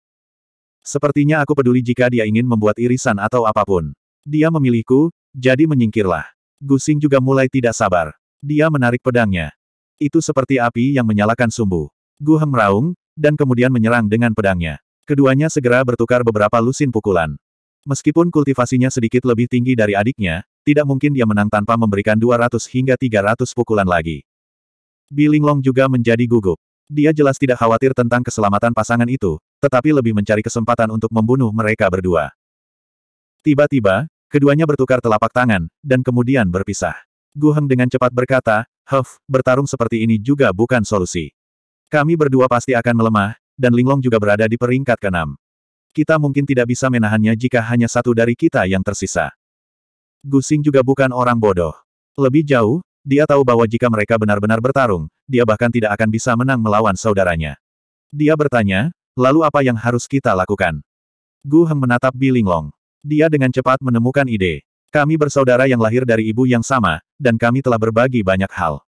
Sepertinya aku peduli jika dia ingin membuat irisan atau apa pun. Dia memilihku, jadi menyingkirlah. Gusing juga mulai tidak sabar. Dia menarik pedangnya. Itu seperti api yang menyalakan sumbu. Gu meraung, dan kemudian menyerang dengan pedangnya. Keduanya segera bertukar beberapa lusin pukulan. Meskipun kultivasinya sedikit lebih tinggi dari adiknya, tidak mungkin dia menang tanpa memberikan 200 hingga 300 pukulan lagi. Bilinglong juga menjadi gugup. Dia jelas tidak khawatir tentang keselamatan pasangan itu, tetapi lebih mencari kesempatan untuk membunuh mereka berdua. Tiba-tiba, keduanya bertukar telapak tangan, dan kemudian berpisah. Gu Heng dengan cepat berkata, Huff, bertarung seperti ini juga bukan solusi. Kami berdua pasti akan melemah, dan Linglong juga berada di peringkat keenam. Kita mungkin tidak bisa menahannya jika hanya satu dari kita yang tersisa. Gu Xing juga bukan orang bodoh. Lebih jauh, dia tahu bahwa jika mereka benar-benar bertarung, dia bahkan tidak akan bisa menang melawan saudaranya. Dia bertanya, lalu apa yang harus kita lakukan? Gu Heng menatap Bilinglong. Dia dengan cepat menemukan ide. Kami bersaudara yang lahir dari ibu yang sama, dan kami telah berbagi banyak hal.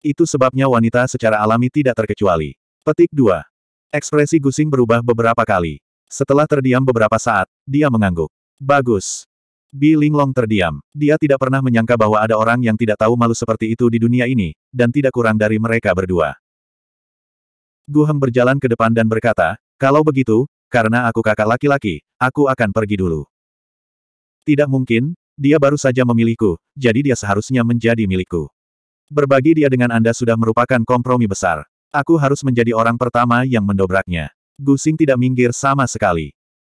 Itu sebabnya wanita secara alami tidak terkecuali. Petik 2. Ekspresi Gusing berubah beberapa kali. Setelah terdiam beberapa saat, dia mengangguk. Bagus. Bi Linglong terdiam. Dia tidak pernah menyangka bahwa ada orang yang tidak tahu malu seperti itu di dunia ini, dan tidak kurang dari mereka berdua. Gu Heng berjalan ke depan dan berkata, kalau begitu, karena aku kakak laki-laki, aku akan pergi dulu. Tidak mungkin, dia baru saja memilihku, jadi dia seharusnya menjadi milikku. Berbagi dia dengan Anda sudah merupakan kompromi besar. Aku harus menjadi orang pertama yang mendobraknya. Gu Xing tidak minggir sama sekali.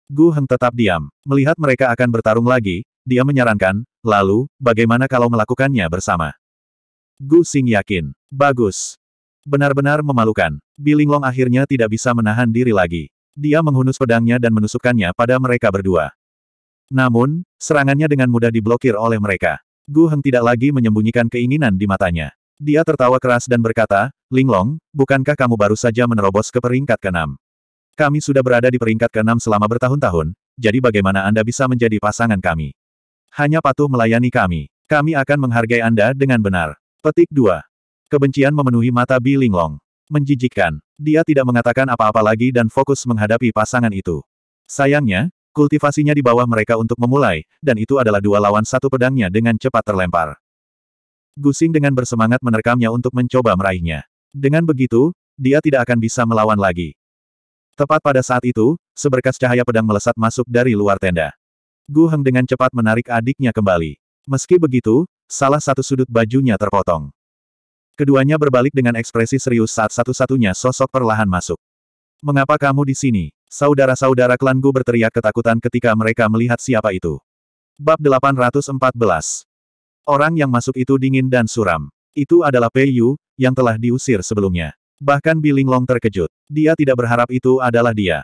Gu Heng tetap diam. Melihat mereka akan bertarung lagi, dia menyarankan, lalu, bagaimana kalau melakukannya bersama? Gu Xing yakin. Bagus. Benar-benar memalukan. Bilinglong akhirnya tidak bisa menahan diri lagi. Dia menghunus pedangnya dan menusukkannya pada mereka berdua. Namun, serangannya dengan mudah diblokir oleh mereka. Gu Heng tidak lagi menyembunyikan keinginan di matanya. Dia tertawa keras dan berkata, Linglong, bukankah kamu baru saja menerobos ke peringkat ke-6? Kami sudah berada di peringkat ke-6 selama bertahun-tahun, jadi bagaimana Anda bisa menjadi pasangan kami? Hanya patuh melayani kami. Kami akan menghargai Anda dengan benar. Petik 2. Kebencian memenuhi mata Bi Linglong. Menjijikkan. Dia tidak mengatakan apa-apa lagi dan fokus menghadapi pasangan itu. Sayangnya, Kultivasinya di bawah mereka untuk memulai, dan itu adalah dua lawan satu pedangnya dengan cepat terlempar. Gusing dengan bersemangat menerkamnya untuk mencoba meraihnya. Dengan begitu, dia tidak akan bisa melawan lagi. Tepat pada saat itu, seberkas cahaya pedang melesat masuk dari luar tenda. Gu Heng dengan cepat menarik adiknya kembali. Meski begitu, salah satu sudut bajunya terpotong. Keduanya berbalik dengan ekspresi serius saat satu-satunya sosok perlahan masuk. Mengapa kamu di sini? Saudara-saudara klan Gu berteriak ketakutan ketika mereka melihat siapa itu. Bab 814 Orang yang masuk itu dingin dan suram. Itu adalah Pei Yu, yang telah diusir sebelumnya. Bahkan Biling Long terkejut. Dia tidak berharap itu adalah dia.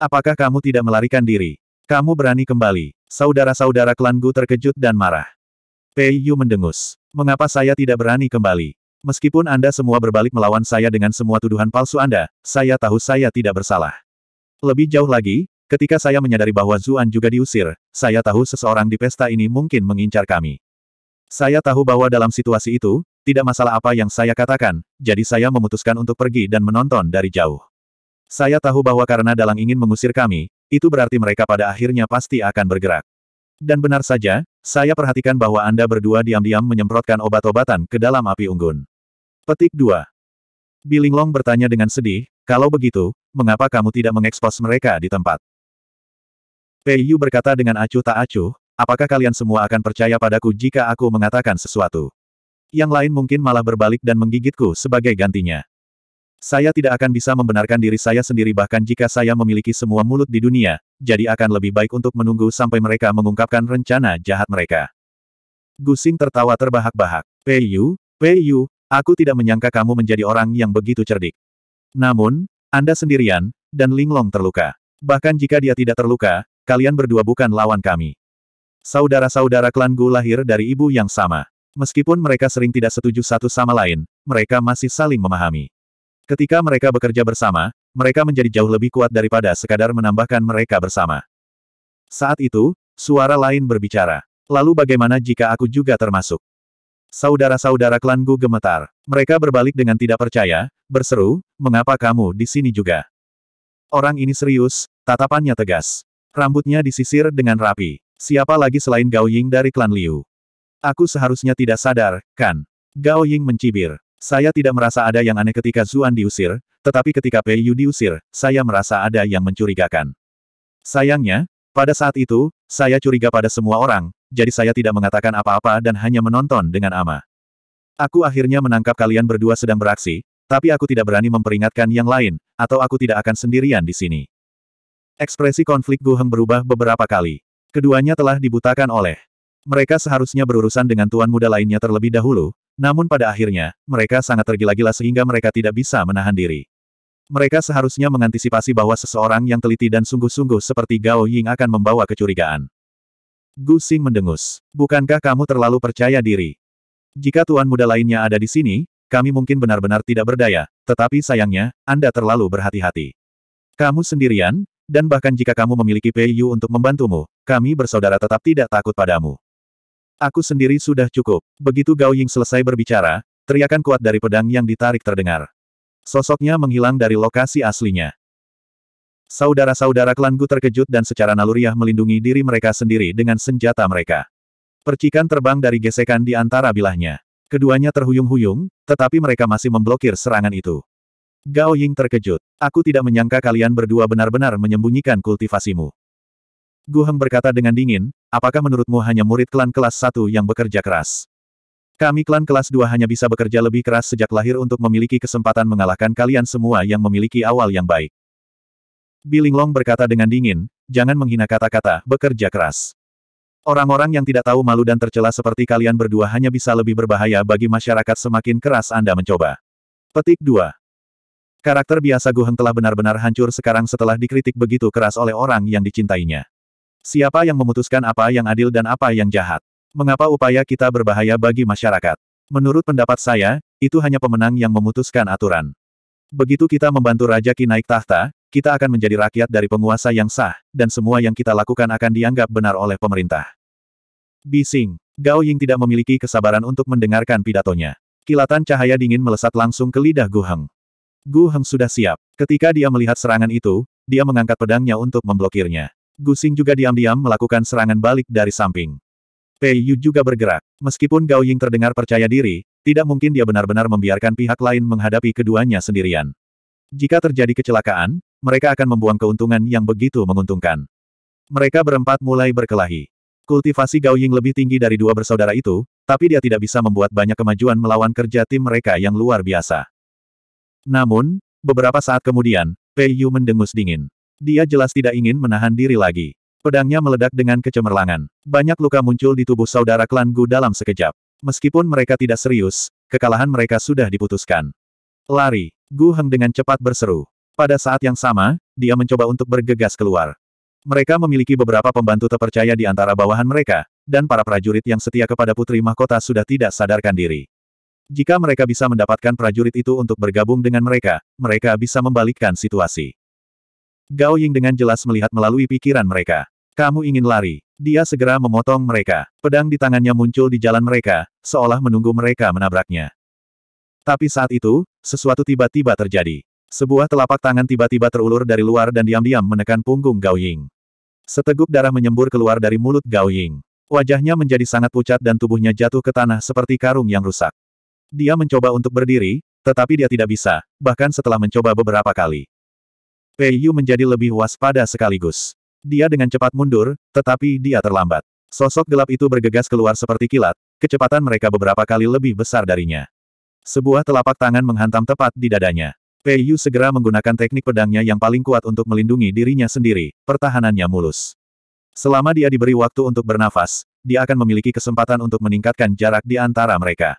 Apakah kamu tidak melarikan diri? Kamu berani kembali. Saudara-saudara klan Gu terkejut dan marah. Pei Yu mendengus. Mengapa saya tidak berani kembali? Meskipun Anda semua berbalik melawan saya dengan semua tuduhan palsu Anda, saya tahu saya tidak bersalah. Lebih jauh lagi, ketika saya menyadari bahwa Zuan juga diusir, saya tahu seseorang di pesta ini mungkin mengincar kami. Saya tahu bahwa dalam situasi itu, tidak masalah apa yang saya katakan, jadi saya memutuskan untuk pergi dan menonton dari jauh. Saya tahu bahwa karena Dalang ingin mengusir kami, itu berarti mereka pada akhirnya pasti akan bergerak. Dan benar saja, saya perhatikan bahwa Anda berdua diam-diam menyemprotkan obat-obatan ke dalam api unggun. Petik 2. Bilinglong bertanya dengan sedih, kalau begitu, mengapa kamu tidak mengekspos mereka di tempat? Pei Yu berkata dengan acuh tak acuh, apakah kalian semua akan percaya padaku jika aku mengatakan sesuatu? Yang lain mungkin malah berbalik dan menggigitku sebagai gantinya. Saya tidak akan bisa membenarkan diri saya sendiri bahkan jika saya memiliki semua mulut di dunia, jadi akan lebih baik untuk menunggu sampai mereka mengungkapkan rencana jahat mereka. Gusing tertawa terbahak-bahak. Pei Yu, Pei Yu, Aku tidak menyangka kamu menjadi orang yang begitu cerdik. Namun, Anda sendirian, dan Linglong terluka. Bahkan jika dia tidak terluka, kalian berdua bukan lawan kami. Saudara-saudara klan Gu lahir dari ibu yang sama. Meskipun mereka sering tidak setuju satu sama lain, mereka masih saling memahami. Ketika mereka bekerja bersama, mereka menjadi jauh lebih kuat daripada sekadar menambahkan mereka bersama. Saat itu, suara lain berbicara. Lalu bagaimana jika aku juga termasuk? Saudara-saudara klan Gu gemetar. Mereka berbalik dengan tidak percaya, berseru, mengapa kamu di sini juga? Orang ini serius, tatapannya tegas. Rambutnya disisir dengan rapi. Siapa lagi selain Gao Ying dari klan Liu? Aku seharusnya tidak sadar, kan? Gao Ying mencibir. Saya tidak merasa ada yang aneh ketika Zuan diusir, tetapi ketika Pei Yu diusir, saya merasa ada yang mencurigakan. Sayangnya, pada saat itu, saya curiga pada semua orang, jadi saya tidak mengatakan apa-apa dan hanya menonton dengan ama. Aku akhirnya menangkap kalian berdua sedang beraksi, tapi aku tidak berani memperingatkan yang lain, atau aku tidak akan sendirian di sini. Ekspresi konflik Gu Heng berubah beberapa kali. Keduanya telah dibutakan oleh. Mereka seharusnya berurusan dengan tuan muda lainnya terlebih dahulu, namun pada akhirnya, mereka sangat tergila-gila sehingga mereka tidak bisa menahan diri. Mereka seharusnya mengantisipasi bahwa seseorang yang teliti dan sungguh-sungguh seperti Gao Ying akan membawa kecurigaan. Gu Xing mendengus. Bukankah kamu terlalu percaya diri? Jika tuan muda lainnya ada di sini, kami mungkin benar-benar tidak berdaya, tetapi sayangnya, Anda terlalu berhati-hati. Kamu sendirian, dan bahkan jika kamu memiliki Pei Yu untuk membantumu, kami bersaudara tetap tidak takut padamu. Aku sendiri sudah cukup. Begitu Gao Ying selesai berbicara, teriakan kuat dari pedang yang ditarik terdengar. Sosoknya menghilang dari lokasi aslinya. Saudara-saudara klan Gu terkejut dan secara naluriah melindungi diri mereka sendiri dengan senjata mereka. Percikan terbang dari gesekan di antara bilahnya. Keduanya terhuyung-huyung, tetapi mereka masih memblokir serangan itu. Gao Ying terkejut. Aku tidak menyangka kalian berdua benar-benar menyembunyikan kultivasimu. Gu Heng berkata dengan dingin, apakah menurutmu hanya murid klan kelas 1 yang bekerja keras? Kami klan kelas 2 hanya bisa bekerja lebih keras sejak lahir untuk memiliki kesempatan mengalahkan kalian semua yang memiliki awal yang baik. Biling Long berkata dengan dingin, jangan menghina kata-kata, bekerja keras. Orang-orang yang tidak tahu malu dan tercela seperti kalian berdua hanya bisa lebih berbahaya bagi masyarakat semakin keras Anda mencoba. Petik 2. Karakter biasa Gu Heng telah benar-benar hancur sekarang setelah dikritik begitu keras oleh orang yang dicintainya. Siapa yang memutuskan apa yang adil dan apa yang jahat? Mengapa upaya kita berbahaya bagi masyarakat? Menurut pendapat saya, itu hanya pemenang yang memutuskan aturan. Begitu kita membantu Raja Qi naik tahta, kita akan menjadi rakyat dari penguasa yang sah, dan semua yang kita lakukan akan dianggap benar oleh pemerintah. Bising. Gao Ying tidak memiliki kesabaran untuk mendengarkan pidatonya. Kilatan cahaya dingin melesat langsung ke lidah Gu Heng. Gu Heng sudah siap. Ketika dia melihat serangan itu, dia mengangkat pedangnya untuk memblokirnya. Gu Xing juga diam-diam melakukan serangan balik dari samping. Pei Yu juga bergerak. Meskipun Gao Ying terdengar percaya diri, tidak mungkin dia benar-benar membiarkan pihak lain menghadapi keduanya sendirian. Jika terjadi kecelakaan, mereka akan membuang keuntungan yang begitu menguntungkan. Mereka berempat mulai berkelahi. Kultivasi Gao Ying lebih tinggi dari dua bersaudara itu, tapi dia tidak bisa membuat banyak kemajuan melawan kerja tim mereka yang luar biasa. Namun, beberapa saat kemudian, Pei Yu mendengus dingin. Dia jelas tidak ingin menahan diri lagi. Pedangnya meledak dengan kecemerlangan. Banyak luka muncul di tubuh saudara klan Gu dalam sekejap. Meskipun mereka tidak serius, kekalahan mereka sudah diputuskan. Lari. Gu Heng dengan cepat berseru. Pada saat yang sama, dia mencoba untuk bergegas keluar. Mereka memiliki beberapa pembantu terpercaya di antara bawahan mereka, dan para prajurit yang setia kepada putri mahkota sudah tidak sadarkan diri. Jika mereka bisa mendapatkan prajurit itu untuk bergabung dengan mereka, mereka bisa membalikkan situasi. Gao Ying dengan jelas melihat melalui pikiran mereka. Kamu ingin lari. Dia segera memotong mereka. Pedang di tangannya muncul di jalan mereka, seolah menunggu mereka menabraknya. Tapi saat itu, sesuatu tiba-tiba terjadi. Sebuah telapak tangan tiba-tiba terulur dari luar dan diam-diam menekan punggung Gao Ying. Seteguk darah menyembur keluar dari mulut Gao Ying. Wajahnya menjadi sangat pucat dan tubuhnya jatuh ke tanah seperti karung yang rusak. Dia mencoba untuk berdiri, tetapi dia tidak bisa, bahkan setelah mencoba beberapa kali. Pei Yu menjadi lebih waspada sekaligus. Dia dengan cepat mundur, tetapi dia terlambat. Sosok gelap itu bergegas keluar seperti kilat, kecepatan mereka beberapa kali lebih besar darinya. Sebuah telapak tangan menghantam tepat di dadanya. Pei Yu segera menggunakan teknik pedangnya yang paling kuat untuk melindungi dirinya sendiri, pertahanannya mulus. Selama dia diberi waktu untuk bernafas, dia akan memiliki kesempatan untuk meningkatkan jarak di antara mereka.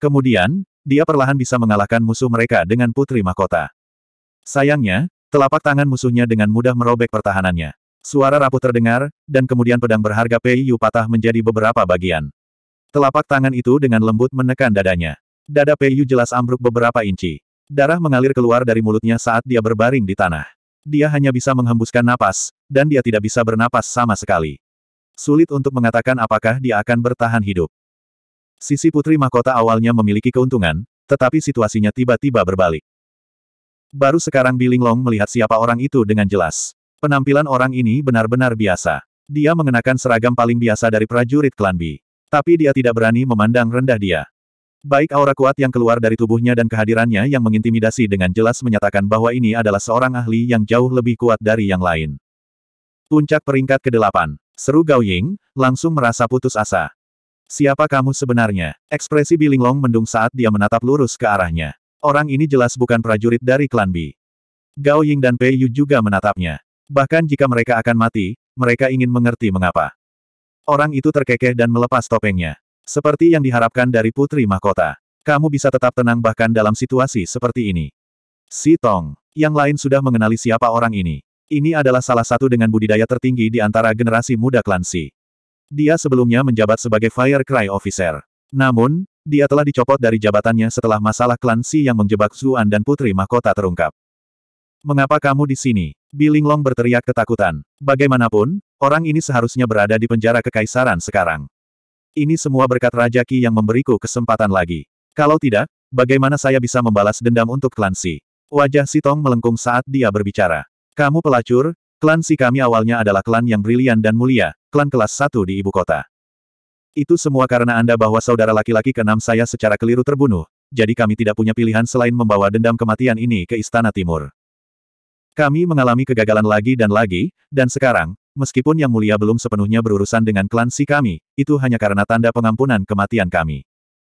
Kemudian, dia perlahan bisa mengalahkan musuh mereka dengan putri mahkota. Sayangnya, telapak tangan musuhnya dengan mudah merobek pertahanannya. Suara rapuh terdengar, dan kemudian pedang berharga Pei Yu patah menjadi beberapa bagian. Telapak tangan itu dengan lembut menekan dadanya. Dada Pei Yu jelas ambruk beberapa inci. Darah mengalir keluar dari mulutnya saat dia berbaring di tanah. Dia hanya bisa menghembuskan napas, dan dia tidak bisa bernapas sama sekali. Sulit untuk mengatakan apakah dia akan bertahan hidup. Sisi putri mahkota awalnya memiliki keuntungan, tetapi situasinya tiba-tiba berbalik. Baru sekarang Biling Long melihat siapa orang itu dengan jelas. Penampilan orang ini benar-benar biasa. Dia mengenakan seragam paling biasa dari prajurit klan Bi. Tapi dia tidak berani memandang rendah dia. Baik aura kuat yang keluar dari tubuhnya dan kehadirannya yang mengintimidasi dengan jelas menyatakan bahwa ini adalah seorang ahli yang jauh lebih kuat dari yang lain. Puncak peringkat ke-8. Seru Gao Ying, langsung merasa putus asa. Siapa kamu sebenarnya? Ekspresi Biling Long mendung saat dia menatap lurus ke arahnya. Orang ini jelas bukan prajurit dari klan Bi. Gao Ying dan Pei Yu juga menatapnya. Bahkan jika mereka akan mati, mereka ingin mengerti mengapa. Orang itu terkekeh dan melepas topengnya. Seperti yang diharapkan dari Putri Mahkota. Kamu bisa tetap tenang bahkan dalam situasi seperti ini. Si Tong. Yang lain sudah mengenali siapa orang ini. Ini adalah salah satu dengan budidaya tertinggi di antara generasi muda klan Si. Dia sebelumnya menjabat sebagai Fire Cry Officer. Namun, dia telah dicopot dari jabatannya setelah masalah klan Si yang menjebak Zuan dan Putri Mahkota terungkap. Mengapa kamu di sini? Biling Long berteriak ketakutan. Bagaimanapun, orang ini seharusnya berada di penjara kekaisaran sekarang. Ini semua berkat Raja Ki yang memberiku kesempatan lagi. Kalau tidak, bagaimana saya bisa membalas dendam untuk klan Si? Wajah Si Tong melengkung saat dia berbicara. Kamu pelacur, klan Si kami awalnya adalah klan yang brilian dan mulia, klan kelas satu di ibu kota. Itu semua karena Anda bahwa saudara laki-laki keenam saya secara keliru terbunuh, jadi kami tidak punya pilihan selain membawa dendam kematian ini ke Istana Timur. Kami mengalami kegagalan lagi dan lagi, dan sekarang, meskipun Yang Mulia belum sepenuhnya berurusan dengan klan si kami, itu hanya karena tanda pengampunan kematian kami.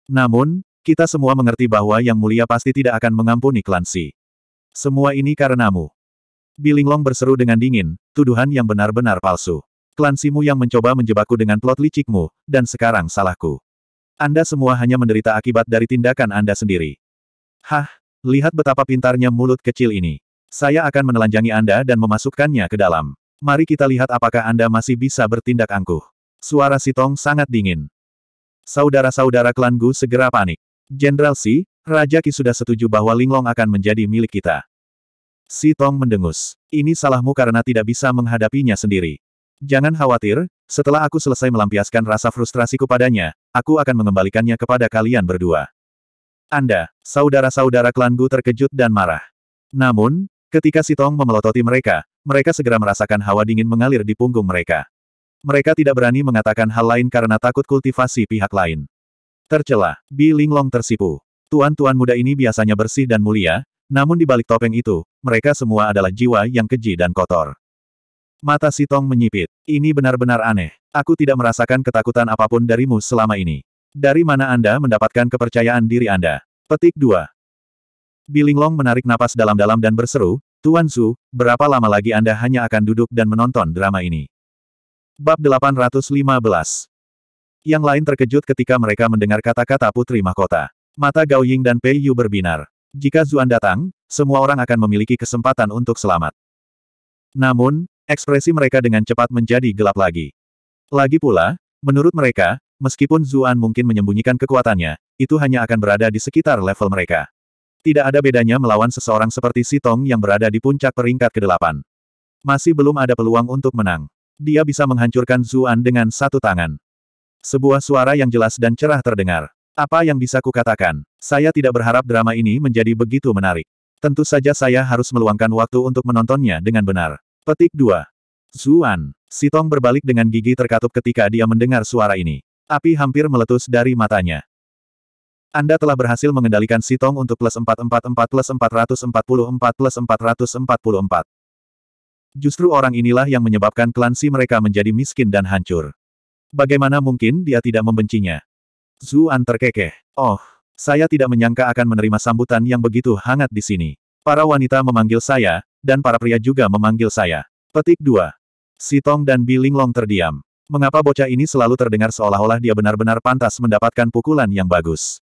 Namun, kita semua mengerti bahwa Yang Mulia pasti tidak akan mengampuni klan si. Semua ini karenamu. Bilinglong berseru dengan dingin, tuduhan yang benar-benar palsu. Klan Simu yang mencoba menjebakku dengan plot licikmu, dan sekarang salahku. Anda semua hanya menderita akibat dari tindakan Anda sendiri. Hah, Lihat betapa pintarnya mulut kecil ini. Saya akan menelanjangi Anda dan memasukkannya ke dalam. Mari kita lihat apakah Anda masih bisa bertindak angkuh. Suara Sitong sangat dingin. Saudara-saudara klan Gu segera panik. Jenderal Si, Raja Ki sudah setuju bahwa Linglong akan menjadi milik kita. Si Tong mendengus. Ini salahmu karena tidak bisa menghadapinya sendiri. Jangan khawatir, setelah aku selesai melampiaskan rasa frustrasiku padanya, aku akan mengembalikannya kepada kalian berdua. Anda, saudara-saudara klan Gu terkejut dan marah. Namun, ketika Sitong memelototi mereka, mereka segera merasakan hawa dingin mengalir di punggung mereka. Mereka tidak berani mengatakan hal lain karena takut kultivasi pihak lain. Tercela, Bi Linglong tersipu. Tuan-tuan muda ini biasanya bersih dan mulia, namun di balik topeng itu, mereka semua adalah jiwa yang keji dan kotor. Mata Sitong menyipit. Ini benar-benar aneh. Aku tidak merasakan ketakutan apa pun darimu selama ini. Dari mana Anda mendapatkan kepercayaan diri Anda? Petik 2. Bilinglong menarik napas dalam-dalam dan berseru, Tuan Su, berapa lama lagi Anda hanya akan duduk dan menonton drama ini? Bab 815 Yang lain terkejut ketika mereka mendengar kata-kata Putri Mahkota. Mata Gao Ying dan Pei Yu berbinar. Jika Zuan datang, semua orang akan memiliki kesempatan untuk selamat. Namun, Ekspresi mereka dengan cepat menjadi gelap lagi. Lagi pula, menurut mereka, meskipun Zuan mungkin menyembunyikan kekuatannya, itu hanya akan berada di sekitar level mereka. Tidak ada bedanya melawan seseorang seperti Sitong yang berada di puncak peringkat ke-8. Masih belum ada peluang untuk menang. Dia bisa menghancurkan Zuan dengan satu tangan. Sebuah suara yang jelas dan cerah terdengar. Apa yang bisa kukatakan? Saya tidak berharap drama ini menjadi begitu menarik. Tentu saja saya harus meluangkan waktu untuk menontonnya dengan benar. Petik 2. Zuan. Sitong berbalik dengan gigi terkatup ketika dia mendengar suara ini. Api hampir meletus dari matanya. Anda telah berhasil mengendalikan Sitong untuk plus 444 plus 444 plus 444. Justru orang inilah yang menyebabkan klan si mereka menjadi miskin dan hancur. Bagaimana mungkin dia tidak membencinya? Zuan terkekeh. Oh, saya tidak menyangka akan menerima sambutan yang begitu hangat di sini. Para wanita memanggil saya, dan para pria juga memanggil saya. Petik 2. Sitong dan Bilinglong terdiam. Mengapa bocah ini selalu terdengar seolah-olah dia benar-benar pantas mendapatkan pukulan yang bagus?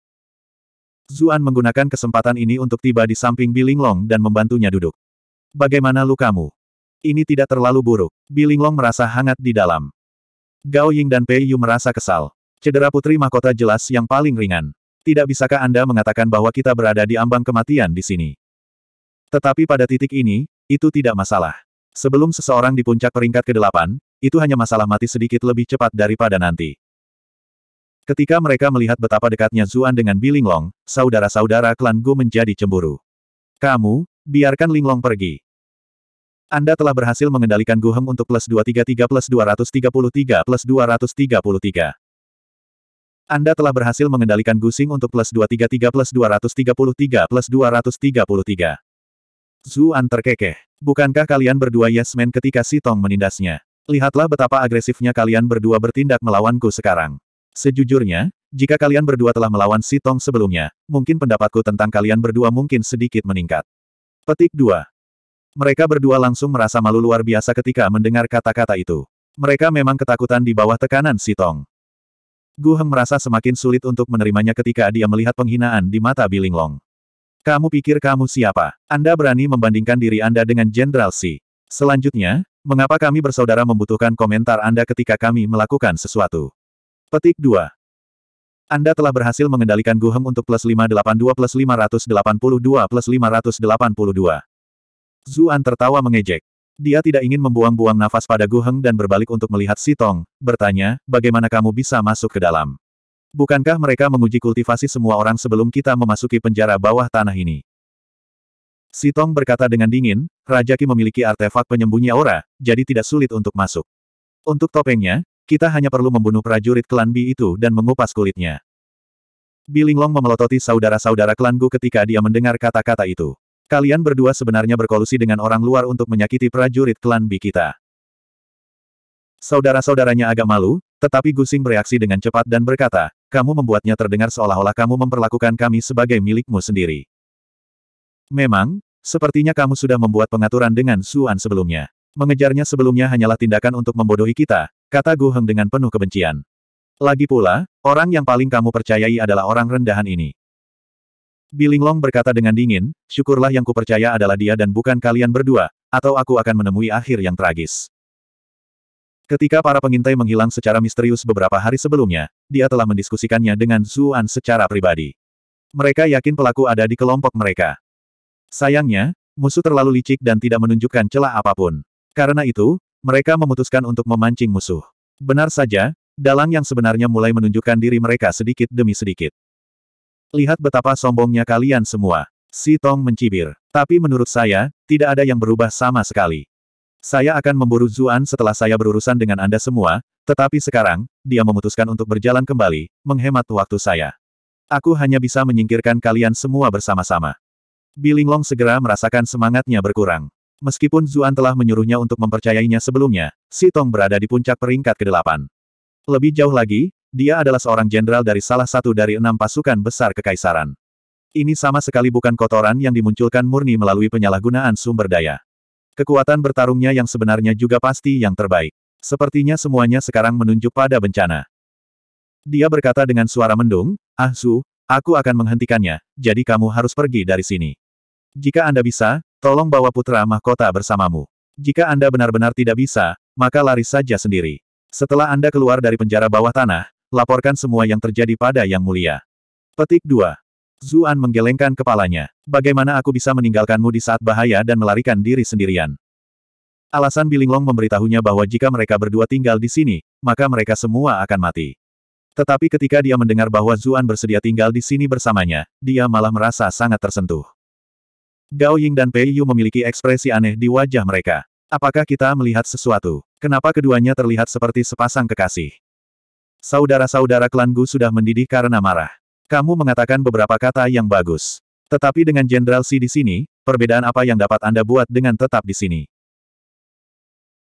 Zuan menggunakan kesempatan ini untuk tiba di samping Bilinglong dan membantunya duduk. Bagaimana lukamu? Ini tidak terlalu buruk. Bilinglong merasa hangat di dalam. Gao Ying dan Pei Yu merasa kesal. Cedera putri mahkota jelas yang paling ringan. Tidak bisakah Anda mengatakan bahwa kita berada di ambang kematian di sini? Tetapi pada titik ini, itu tidak masalah. Sebelum seseorang di puncak peringkat ke-8, itu hanya masalah mati sedikit lebih cepat daripada nanti. Ketika mereka melihat betapa dekatnya Zuan dengan Bilinglong, saudara-saudara klan Gu menjadi cemburu. Kamu, biarkan Linglong pergi. Anda telah berhasil mengendalikan Gu Heng untuk plus 233 plus 233 plus 233. Anda telah berhasil mengendalikan Gu Xing untuk plus 233 plus 233 plus 233. Zuan terkekeh. Bukankah kalian berdua yes man ketika Si Tong menindasnya? Lihatlah betapa agresifnya kalian berdua bertindak melawanku sekarang. Sejujurnya, jika kalian berdua telah melawan Si Tong sebelumnya, mungkin pendapatku tentang kalian berdua mungkin sedikit meningkat. Petik 2. Mereka berdua langsung merasa malu luar biasa ketika mendengar kata-kata itu. Mereka memang ketakutan di bawah tekanan Si Tong. Gu Heng merasa semakin sulit untuk menerimanya ketika dia melihat penghinaan di mata Bilinglong. Kamu pikir kamu siapa? Anda berani membandingkan diri Anda dengan Jenderal Si. Selanjutnya, mengapa kami bersaudara membutuhkan komentar Anda ketika kami melakukan sesuatu? Petik 2. Anda telah berhasil mengendalikan Guhem untuk plus 582 plus 582 plus 582. Zuan tertawa mengejek. Dia tidak ingin membuang-buang nafas pada Guheng dan berbalik untuk melihat Si Tong, bertanya, bagaimana kamu bisa masuk ke dalam? Bukankah mereka menguji kultivasi semua orang sebelum kita memasuki penjara bawah tanah ini? Sitong berkata dengan dingin, Raja Ki memiliki artefak penyembunyi aura, jadi tidak sulit untuk masuk. Untuk topengnya, kita hanya perlu membunuh prajurit klan Bi itu dan mengupas kulitnya. Bilinglong memelototi saudara-saudara klan Gu ketika dia mendengar kata-kata itu. Kalian berdua sebenarnya berkolusi dengan orang luar untuk menyakiti prajurit klan Bi kita. Saudara-saudaranya agak malu, tetapi Gusing bereaksi dengan cepat dan berkata, kamu membuatnya terdengar seolah-olah kamu memperlakukan kami sebagai milikmu sendiri. Memang, sepertinya kamu sudah membuat pengaturan dengan Suan sebelumnya. Mengejarnya sebelumnya hanyalah tindakan untuk membodohi kita, kata Gu Heng dengan penuh kebencian. Lagi pula, orang yang paling kamu percayai adalah orang rendahan ini. Bilinglong berkata dengan dingin, syukurlah yang kupercaya adalah dia dan bukan kalian berdua, atau aku akan menemui akhir yang tragis. Ketika para pengintai menghilang secara misterius beberapa hari sebelumnya, dia telah mendiskusikannya dengan Zuan secara pribadi. Mereka yakin pelaku ada di kelompok mereka. Sayangnya, musuh terlalu licik dan tidak menunjukkan celah apa pun. Karena itu, mereka memutuskan untuk memancing musuh. Benar saja, dalang yang sebenarnya mulai menunjukkan diri mereka sedikit demi sedikit. Lihat betapa sombongnya kalian semua. Si Tong mencibir. Tapi menurut saya, tidak ada yang berubah sama sekali. Saya akan memburu Zuan setelah saya berurusan dengan Anda semua, tetapi sekarang, dia memutuskan untuk berjalan kembali, menghemat waktu saya. Aku hanya bisa menyingkirkan kalian semua bersama-sama. Bilinglong segera merasakan semangatnya berkurang. Meskipun Zuan telah menyuruhnya untuk mempercayainya sebelumnya, Si Tong berada di puncak peringkat ke-8. Lebih jauh lagi, dia adalah seorang jenderal dari salah satu dari enam pasukan besar kekaisaran. Ini sama sekali bukan kotoran yang dimunculkan murni melalui penyalahgunaan sumber daya. Kekuatan bertarungnya yang sebenarnya juga pasti yang terbaik. Sepertinya semuanya sekarang menunjuk pada bencana. Dia berkata dengan suara mendung, Ah Zu, aku akan menghentikannya, jadi kamu harus pergi dari sini. Jika Anda bisa, tolong bawa putra mahkota bersamamu. Jika Anda benar-benar tidak bisa, maka lari saja sendiri. Setelah Anda keluar dari penjara bawah tanah, laporkan semua yang terjadi pada Yang Mulia. Petik 2. Zuan menggelengkan kepalanya. Bagaimana aku bisa meninggalkanmu di saat bahaya dan melarikan diri sendirian? Alasan Bilinglong memberitahunya bahwa jika mereka berdua tinggal di sini, maka mereka semua akan mati. Tetapi ketika dia mendengar bahwa Zuan bersedia tinggal di sini bersamanya, dia malah merasa sangat tersentuh. Gao Ying dan Pei Yu memiliki ekspresi aneh di wajah mereka. Apakah kita melihat sesuatu? Kenapa keduanya terlihat seperti sepasang kekasih? Saudara-saudara klan Gu sudah mendidih karena marah. Kamu mengatakan beberapa kata yang bagus. Tetapi dengan Jenderal Si di sini, perbedaan apa yang dapat Anda buat dengan tetap di sini?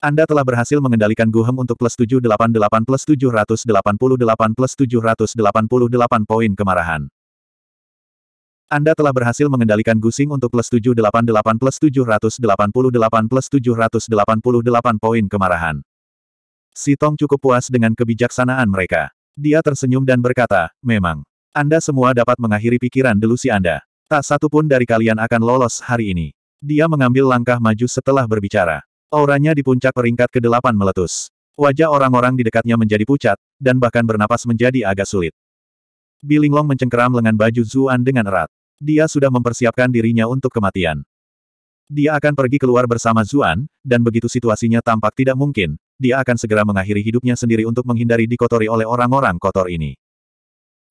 Anda telah berhasil mengendalikan Guhem untuk plus 788 plus 788 plus 788 poin kemarahan. Anda telah berhasil mengendalikan Gusing untuk plus 788 plus 788 plus 788 poin kemarahan. Si Tong cukup puas dengan kebijaksanaan mereka. Dia tersenyum dan berkata, memang. Anda semua dapat mengakhiri pikiran delusi Anda. Tak satu pun dari kalian akan lolos hari ini. Dia mengambil langkah maju setelah berbicara. Auranya di puncak peringkat ke-8 meletus. Wajah orang-orang di dekatnya menjadi pucat, dan bahkan bernapas menjadi agak sulit. Bilinglong mencengkeram lengan baju Zuan dengan erat. Dia sudah mempersiapkan dirinya untuk kematian. Dia akan pergi keluar bersama Zuan, dan begitu situasinya tampak tidak mungkin, dia akan segera mengakhiri hidupnya sendiri untuk menghindari dikotori oleh orang-orang kotor ini.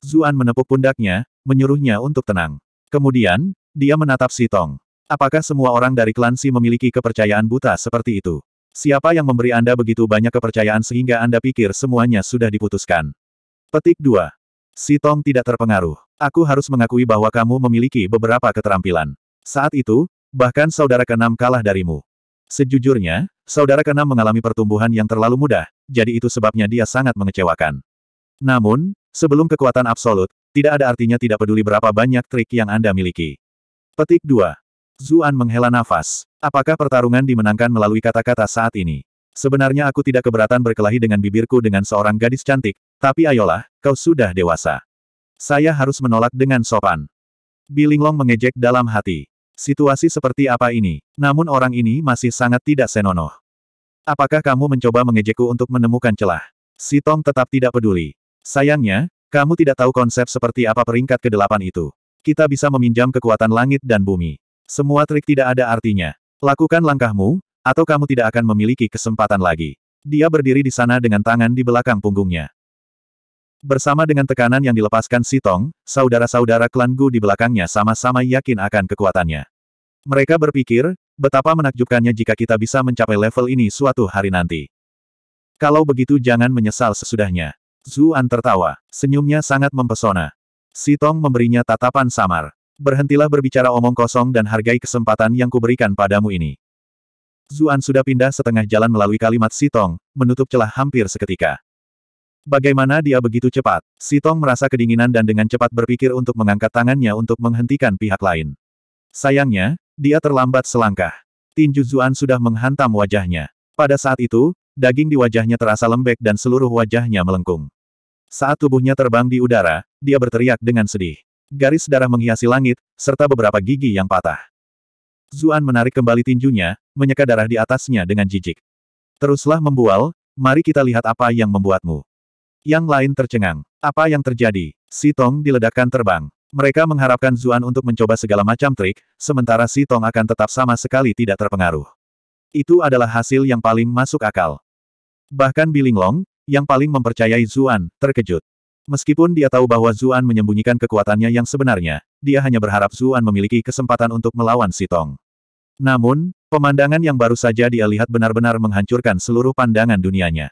Zuan menepuk pundaknya, menyuruhnya untuk tenang. Kemudian, dia menatap Si Tong. Apakah semua orang dari klan Si memiliki kepercayaan buta seperti itu? Siapa yang memberi Anda begitu banyak kepercayaan sehingga Anda pikir semuanya sudah diputuskan? Petik 2. Si Tong tidak terpengaruh. Aku harus mengakui bahwa kamu memiliki beberapa keterampilan. Saat itu, bahkan saudara keenam kalah darimu. Sejujurnya, saudara keenam mengalami pertumbuhan yang terlalu mudah, jadi itu sebabnya dia sangat mengecewakan. Namun, Sebelum kekuatan absolut, tidak ada artinya tidak peduli berapa banyak trik yang Anda miliki. Petik 2. Zuan menghela nafas. Apakah pertarungan dimenangkan melalui kata-kata saat ini? Sebenarnya aku tidak keberatan berkelahi dengan bibirku dengan seorang gadis cantik, tapi ayolah, kau sudah dewasa. Saya harus menolak dengan sopan. Bilinglong mengejek dalam hati. Situasi seperti apa ini? Namun orang ini masih sangat tidak senonoh. Apakah kamu mencoba mengejekku untuk menemukan celah? Si Tong tetap tidak peduli. Sayangnya, kamu tidak tahu konsep seperti apa peringkat ke-8 itu. Kita bisa meminjam kekuatan langit dan bumi. Semua trik tidak ada artinya. Lakukan langkahmu, atau kamu tidak akan memiliki kesempatan lagi. Dia berdiri di sana dengan tangan di belakang punggungnya. Bersama dengan tekanan yang dilepaskan Sitong, saudara-saudara klan Gu di belakangnya sama-sama yakin akan kekuatannya. Mereka berpikir, betapa menakjubkannya jika kita bisa mencapai level ini suatu hari nanti. Kalau begitu jangan menyesal sesudahnya. Zuan tertawa. Senyumnya sangat mempesona. Si Tong memberinya tatapan samar. Berhentilah berbicara omong kosong dan hargai kesempatan yang kuberikan padamu ini. Zuan sudah pindah setengah jalan melalui kalimat Si Tong, menutup celah hampir seketika. Bagaimana dia begitu cepat? Si Tong merasa kedinginan dan dengan cepat berpikir untuk mengangkat tangannya untuk menghentikan pihak lain. Sayangnya, dia terlambat selangkah. Tinju Zuan sudah menghantam wajahnya. Pada saat itu, daging di wajahnya terasa lembek dan seluruh wajahnya melengkung. Saat tubuhnya terbang di udara, dia berteriak dengan sedih. Garis darah menghiasi langit, serta beberapa gigi yang patah. Zuan menarik kembali tinjunya, menyeka darah di atasnya dengan jijik. Teruslah membual, mari kita lihat apa yang membuatmu. Yang lain tercengang. Apa yang terjadi? Si Tong diledakkan terbang. Mereka mengharapkan Zuan untuk mencoba segala macam trik, sementara Si Tong akan tetap sama sekali tidak terpengaruh. Itu adalah hasil yang paling masuk akal. Bahkan Biling Long, yang paling mempercayai Zuan, terkejut. Meskipun dia tahu bahwa Zuan menyembunyikan kekuatannya yang sebenarnya, dia hanya berharap Zuan memiliki kesempatan untuk melawan Si Tong. Namun, pemandangan yang baru saja dia lihat benar-benar menghancurkan seluruh pandangan dunianya.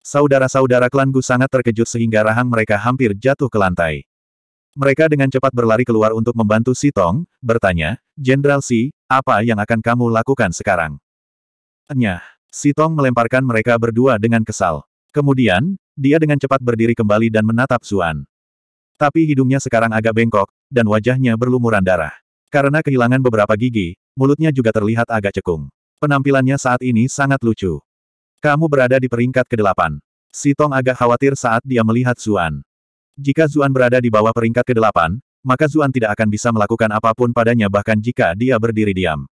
Saudara-saudara klan Gu sangat terkejut sehingga rahang mereka hampir jatuh ke lantai. Mereka dengan cepat berlari keluar untuk membantu Si Tong, bertanya, Jenderal Si, apa yang akan kamu lakukan sekarang? Nyah. Si Tong melemparkan mereka berdua dengan kesal. Kemudian, dia dengan cepat berdiri kembali dan menatap Zuan. Tapi hidungnya sekarang agak bengkok, dan wajahnya berlumuran darah. Karena kehilangan beberapa gigi, mulutnya juga terlihat agak cekung. Penampilannya saat ini sangat lucu. Kamu berada di peringkat ke-8. Si Tong agak khawatir saat dia melihat Zuan. Jika Zuan berada di bawah peringkat ke-8, maka Zuan tidak akan bisa melakukan apa pun padanya bahkan jika dia berdiri diam.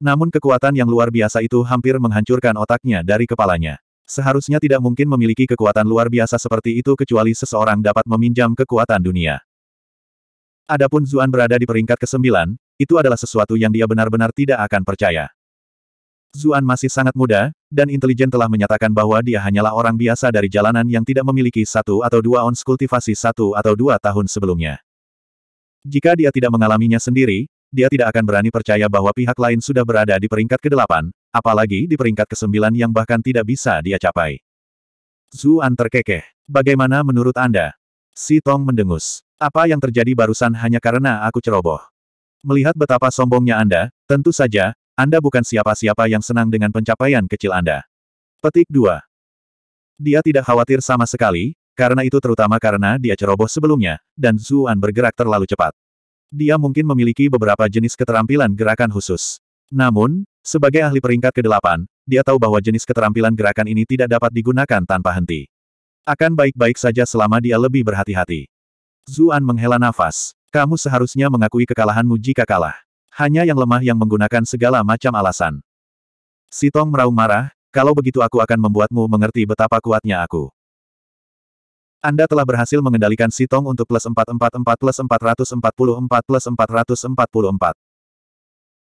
Namun kekuatan yang luar biasa itu hampir menghancurkan otaknya dari kepalanya. Seharusnya tidak mungkin memiliki kekuatan luar biasa seperti itu kecuali seseorang dapat meminjam kekuatan dunia. Adapun Zuan berada di peringkat ke-9, itu adalah sesuatu yang dia benar-benar tidak akan percaya. Zuan masih sangat muda, dan intelijen telah menyatakan bahwa dia hanyalah orang biasa dari jalanan yang tidak memiliki satu atau dua ons kultivasi satu atau dua tahun sebelumnya. Jika dia tidak mengalaminya sendiri, dia tidak akan berani percaya bahwa pihak lain sudah berada di peringkat ke-8, apalagi di peringkat ke-9 yang bahkan tidak bisa dia capai. Zuan terkekeh. Bagaimana menurut Anda? Si Tong mendengus. Apa yang terjadi barusan hanya karena aku ceroboh. Melihat betapa sombongnya Anda, tentu saja, Anda bukan siapa-siapa yang senang dengan pencapaian kecil Anda. Petik 2. Dia tidak khawatir sama sekali, karena itu terutama karena dia ceroboh sebelumnya, dan Zuan bergerak terlalu cepat. Dia mungkin memiliki beberapa jenis keterampilan gerakan khusus. Namun, sebagai ahli peringkat ke-8, dia tahu bahwa jenis keterampilan gerakan ini tidak dapat digunakan tanpa henti. Akan baik-baik saja selama dia lebih berhati-hati. Zuan menghela nafas. Kamu seharusnya mengakui kekalahanmu jika kalah. Hanya yang lemah yang menggunakan segala macam alasan. Sitong meraung marah, kalau begitu aku akan membuatmu mengerti betapa kuatnya aku. Anda telah berhasil mengendalikan Sitong untuk plus 444 plus 444 plus 444.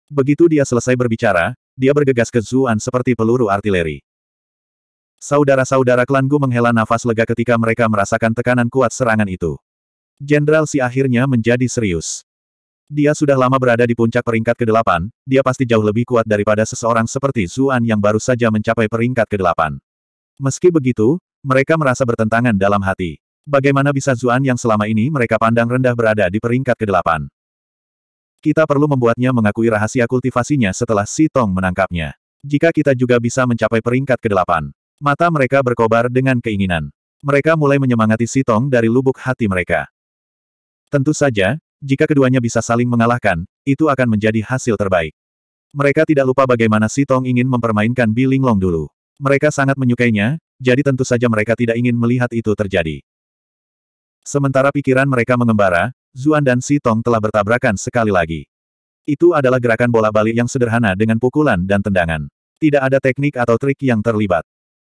Begitu dia selesai berbicara, dia bergegas ke Zuan seperti peluru artileri. Saudara-saudara klan Gu menghela nafas lega ketika mereka merasakan tekanan kuat serangan itu. Jenderal Si akhirnya menjadi serius. Dia sudah lama berada di puncak peringkat ke-8, dia pasti jauh lebih kuat daripada seseorang seperti Zuan yang baru saja mencapai peringkat ke-8. Meski begitu, mereka merasa bertentangan dalam hati. Bagaimana bisa Zuan yang selama ini mereka pandang rendah berada di peringkat ke-8? Kita perlu membuatnya mengakui rahasia kultivasinya setelah Si Tong menangkapnya. Jika kita juga bisa mencapai peringkat ke-8. Mata mereka berkobar dengan keinginan. Mereka mulai menyemangati Si Tong dari lubuk hati mereka. Tentu saja, jika keduanya bisa saling mengalahkan, itu akan menjadi hasil terbaik. Mereka tidak lupa bagaimana Si Tong ingin mempermainkan Bi Linglong dulu. Mereka sangat menyukainya, jadi tentu saja mereka tidak ingin melihat itu terjadi. Sementara pikiran mereka mengembara, Zuan dan Si Tong telah bertabrakan sekali lagi. Itu adalah gerakan bola balik yang sederhana dengan pukulan dan tendangan. Tidak ada teknik atau trik yang terlibat.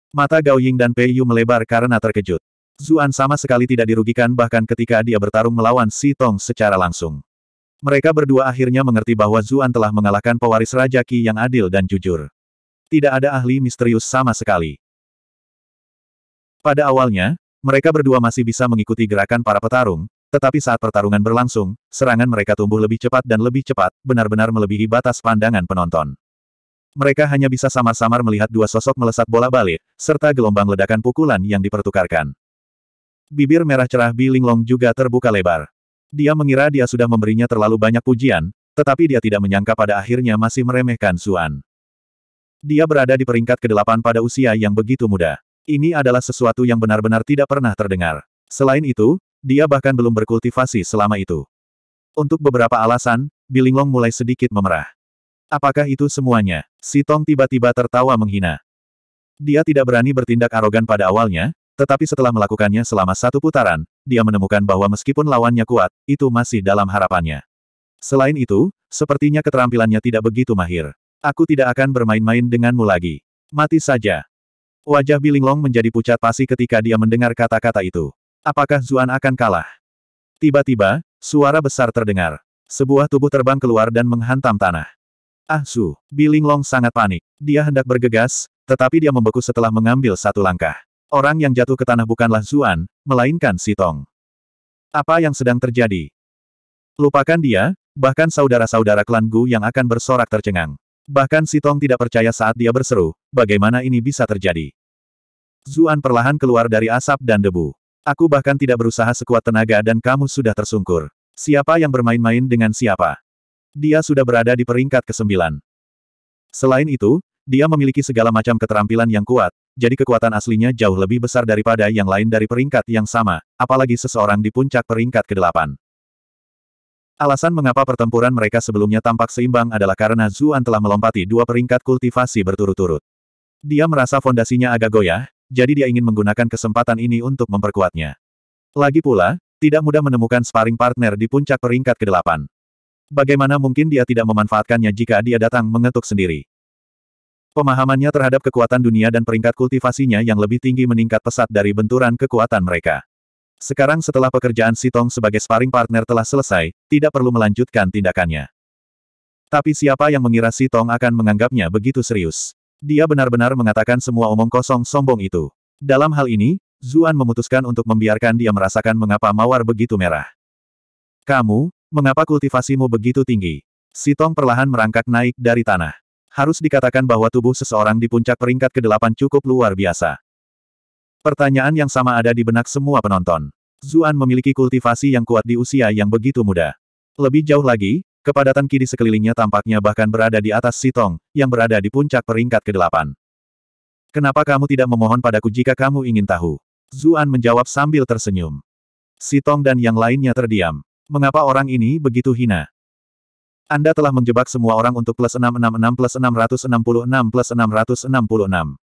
Mata Gao Ying dan Pei Yu melebar karena terkejut. Zuan sama sekali tidak dirugikan bahkan ketika dia bertarung melawan Si Tong secara langsung. Mereka berdua akhirnya mengerti bahwa Zuan telah mengalahkan pewaris Raja Qi yang adil dan jujur. Tidak ada ahli misterius sama sekali. Pada awalnya, mereka berdua masih bisa mengikuti gerakan para petarung, tetapi saat pertarungan berlangsung, serangan mereka tumbuh lebih cepat dan lebih cepat, benar-benar melebihi batas pandangan penonton. Mereka hanya bisa samar-samar melihat dua sosok melesat bola balik, serta gelombang ledakan pukulan yang dipertukarkan. Bibir merah cerah Bi Linglong juga terbuka lebar. Dia mengira dia sudah memberinya terlalu banyak pujian, tetapi dia tidak menyangka pada akhirnya masih meremehkan Suan. Dia berada di peringkat ke-8 pada usia yang begitu muda. Ini adalah sesuatu yang benar-benar tidak pernah terdengar. Selain itu, dia bahkan belum berkultivasi selama itu. Untuk beberapa alasan, Bilinglong mulai sedikit memerah. Apakah itu semuanya? Si Tong tiba-tiba tertawa menghina. Dia tidak berani bertindak arogan pada awalnya, Tetapi setelah melakukannya selama satu putaran, dia menemukan bahwa meskipun lawannya kuat, itu masih dalam harapannya. Selain itu, sepertinya keterampilannya tidak begitu mahir. Aku tidak akan bermain-main denganmu lagi. Mati saja. Wajah Bilinglong menjadi pucat pasi ketika dia mendengar kata-kata itu. Apakah Zuan akan kalah? Tiba-tiba, suara besar terdengar. Sebuah tubuh terbang keluar dan menghantam tanah. Ah Su, Bilinglong sangat panik. Dia hendak bergegas, tetapi dia membeku setelah mengambil satu langkah. Orang yang jatuh ke tanah bukanlah Zuan, melainkan Si Tong. Apa yang sedang terjadi? Lupakan dia, bahkan saudara-saudara klan Gu yang akan bersorak tercengang. Bahkan Si Tong tidak percaya saat dia berseru, bagaimana ini bisa terjadi. Zuan perlahan keluar dari asap dan debu. Aku bahkan tidak berusaha sekuat tenaga dan kamu sudah tersungkur. Siapa yang bermain-main dengan siapa? Dia sudah berada di peringkat ke-9. Selain itu, dia memiliki segala macam keterampilan yang kuat, jadi kekuatan aslinya jauh lebih besar daripada yang lain dari peringkat yang sama, apalagi seseorang di puncak peringkat ke-8. Alasan mengapa pertempuran mereka sebelumnya tampak seimbang adalah karena Zuan telah melompati dua peringkat kultivasi berturut-turut. Dia merasa fondasinya agak goyah, jadi dia ingin menggunakan kesempatan ini untuk memperkuatnya. Lagi pula, tidak mudah menemukan sparring partner di puncak peringkat ke-8. Bagaimana mungkin dia tidak memanfaatkannya jika dia datang mengetuk sendiri? Pemahamannya terhadap kekuatan dunia dan peringkat kultivasinya yang lebih tinggi meningkat pesat dari benturan kekuatan mereka. Sekarang setelah pekerjaan Sitong sebagai sparring partner telah selesai, tidak perlu melanjutkan tindakannya. Tapi siapa yang mengira Sitong akan menganggapnya begitu serius? Dia benar-benar mengatakan semua omong kosong sombong itu. Dalam hal ini, Zuan memutuskan untuk membiarkan dia merasakan mengapa mawar begitu merah. Kamu, mengapa kultivasimu begitu tinggi? Sitong perlahan merangkak naik dari tanah. Harus dikatakan bahwa tubuh seseorang di puncak peringkat ke-8 cukup luar biasa. Pertanyaan yang sama ada di benak semua penonton. Zuan memiliki kultivasi yang kuat di usia yang begitu muda. Lebih jauh lagi, kepadatan ki di sekelilingnya tampaknya bahkan berada di atas Sitong, yang berada di puncak peringkat ke-8. Kenapa kamu tidak memohon padaku jika kamu ingin tahu? Zuan menjawab sambil tersenyum. Sitong dan yang lainnya terdiam. Mengapa orang ini begitu hina? Anda telah menjebak semua orang untuk plus 666 plus 666 plus 666.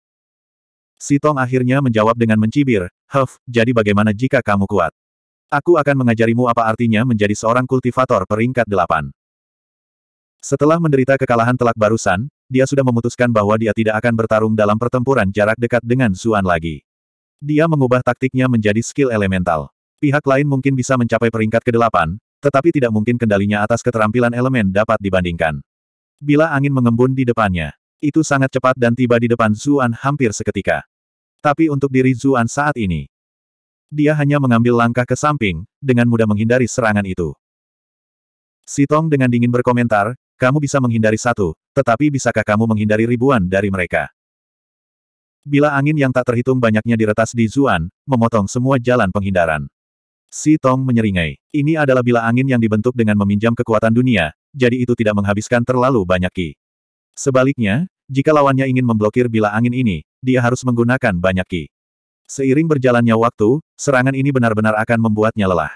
Si Tong akhirnya menjawab dengan mencibir, Huff, jadi bagaimana jika kamu kuat? Aku akan mengajarimu apa artinya menjadi seorang kultivator peringkat delapan. Setelah menderita kekalahan telak barusan, dia sudah memutuskan bahwa dia tidak akan bertarung dalam pertempuran jarak dekat dengan Zuan lagi. Dia mengubah taktiknya menjadi skill elemental. Pihak lain mungkin bisa mencapai peringkat ke-8, tetapi tidak mungkin kendalinya atas keterampilan elemen dapat dibandingkan. Bila angin mengembun di depannya, itu sangat cepat dan tiba di depan Zuan hampir seketika. Tapi untuk diri Zuan saat ini, dia hanya mengambil langkah ke samping, dengan mudah menghindari serangan itu. Sitong dengan dingin berkomentar, kamu bisa menghindari satu, tetapi bisakah kamu menghindari ribuan dari mereka? Bila angin yang tak terhitung banyaknya diretas di Zuan, memotong semua jalan penghindaran. Si Tong menyeringai. Ini adalah bila angin yang dibentuk dengan meminjam kekuatan dunia, jadi itu tidak menghabiskan terlalu banyak ki. Sebaliknya, jika lawannya ingin memblokir bila angin ini, dia harus menggunakan banyak ki. Seiring berjalannya waktu, serangan ini benar-benar akan membuatnya lelah.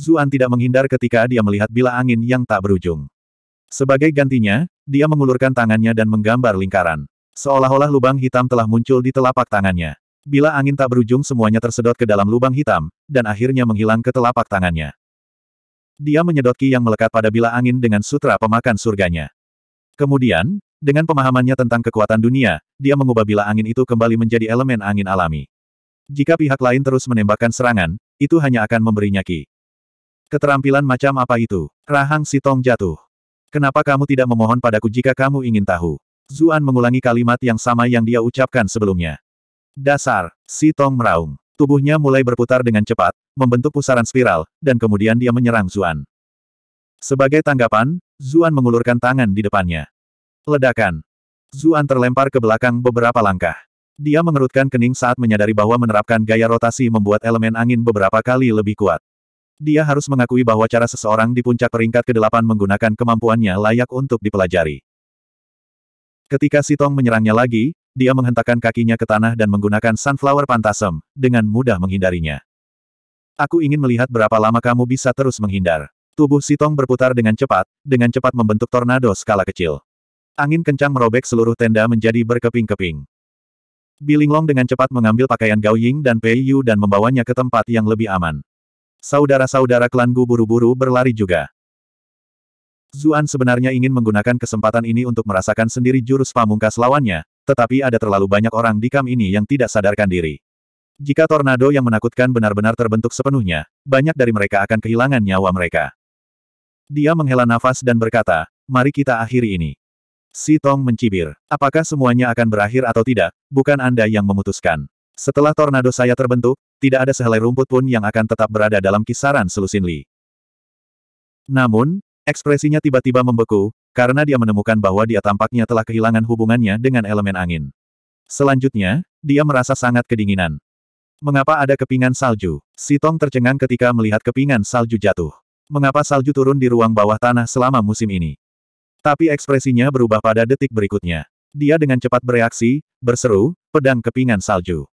Zuan tidak menghindar ketika dia melihat bila angin yang tak berujung. Sebagai gantinya, dia mengulurkan tangannya dan menggambar lingkaran. Seolah-olah lubang hitam telah muncul di telapak tangannya. Bila angin tak berujung semuanya tersedot ke dalam lubang hitam, dan akhirnya menghilang ke telapak tangannya. Dia menyedot ki yang melekat pada bila angin dengan sutra pemakan surganya. Kemudian, dengan pemahamannya tentang kekuatan dunia, dia mengubah bila angin itu kembali menjadi elemen angin alami. Jika pihak lain terus menembakkan serangan, itu hanya akan memberinya ki. Keterampilan macam apa itu? Rahang Sitong jatuh. Kenapa kamu tidak memohon padaku jika kamu ingin tahu? Zuan mengulangi kalimat yang sama yang dia ucapkan sebelumnya. Dasar, Sitong meraung. Tubuhnya mulai berputar dengan cepat, membentuk pusaran spiral, dan kemudian dia menyerang Zuan. Sebagai tanggapan, Zuan mengulurkan tangan di depannya. Ledakan. Zuan terlempar ke belakang beberapa langkah. Dia mengerutkan kening saat menyadari bahwa menerapkan gaya rotasi membuat elemen angin beberapa kali lebih kuat. Dia harus mengakui bahwa cara seseorang di puncak peringkat ke-8 menggunakan kemampuannya layak untuk dipelajari. Ketika Sitong menyerangnya lagi, dia menghentakkan kakinya ke tanah dan menggunakan Sunflower Pantasem, dengan mudah menghindarinya. Aku ingin melihat berapa lama kamu bisa terus menghindar. Tubuh Sitong berputar dengan cepat, dengan cepat membentuk tornado skala kecil. Angin kencang merobek seluruh tenda menjadi berkeping-keping. Bilinglong dengan cepat mengambil pakaian Gao Ying dan Pei Yu dan membawanya ke tempat yang lebih aman. Saudara-saudara klan Gu buru-buru berlari juga. Zuan sebenarnya ingin menggunakan kesempatan ini untuk merasakan sendiri jurus pamungkas lawannya, tetapi ada terlalu banyak orang di kam ini yang tidak sadarkan diri. Jika tornado yang menakutkan benar-benar terbentuk sepenuhnya, banyak dari mereka akan kehilangan nyawa mereka. Dia menghela nafas dan berkata, mari kita akhiri ini. Si Tong mencibir. Apakah semuanya akan berakhir atau tidak, bukan Anda yang memutuskan. Setelah tornado saya terbentuk, tidak ada sehelai rumput pun yang akan tetap berada dalam kisaran selusin Li. Namun, ekspresinya tiba-tiba membeku, karena dia menemukan bahwa dia tampaknya telah kehilangan hubungannya dengan elemen angin. Selanjutnya, dia merasa sangat kedinginan. Mengapa ada kepingan salju? Si Tong tercengang ketika melihat kepingan salju jatuh. Mengapa salju turun di ruang bawah tanah selama musim ini? Tapi ekspresinya berubah pada detik berikutnya. Dia dengan cepat bereaksi, berseru, pedang kepingan salju.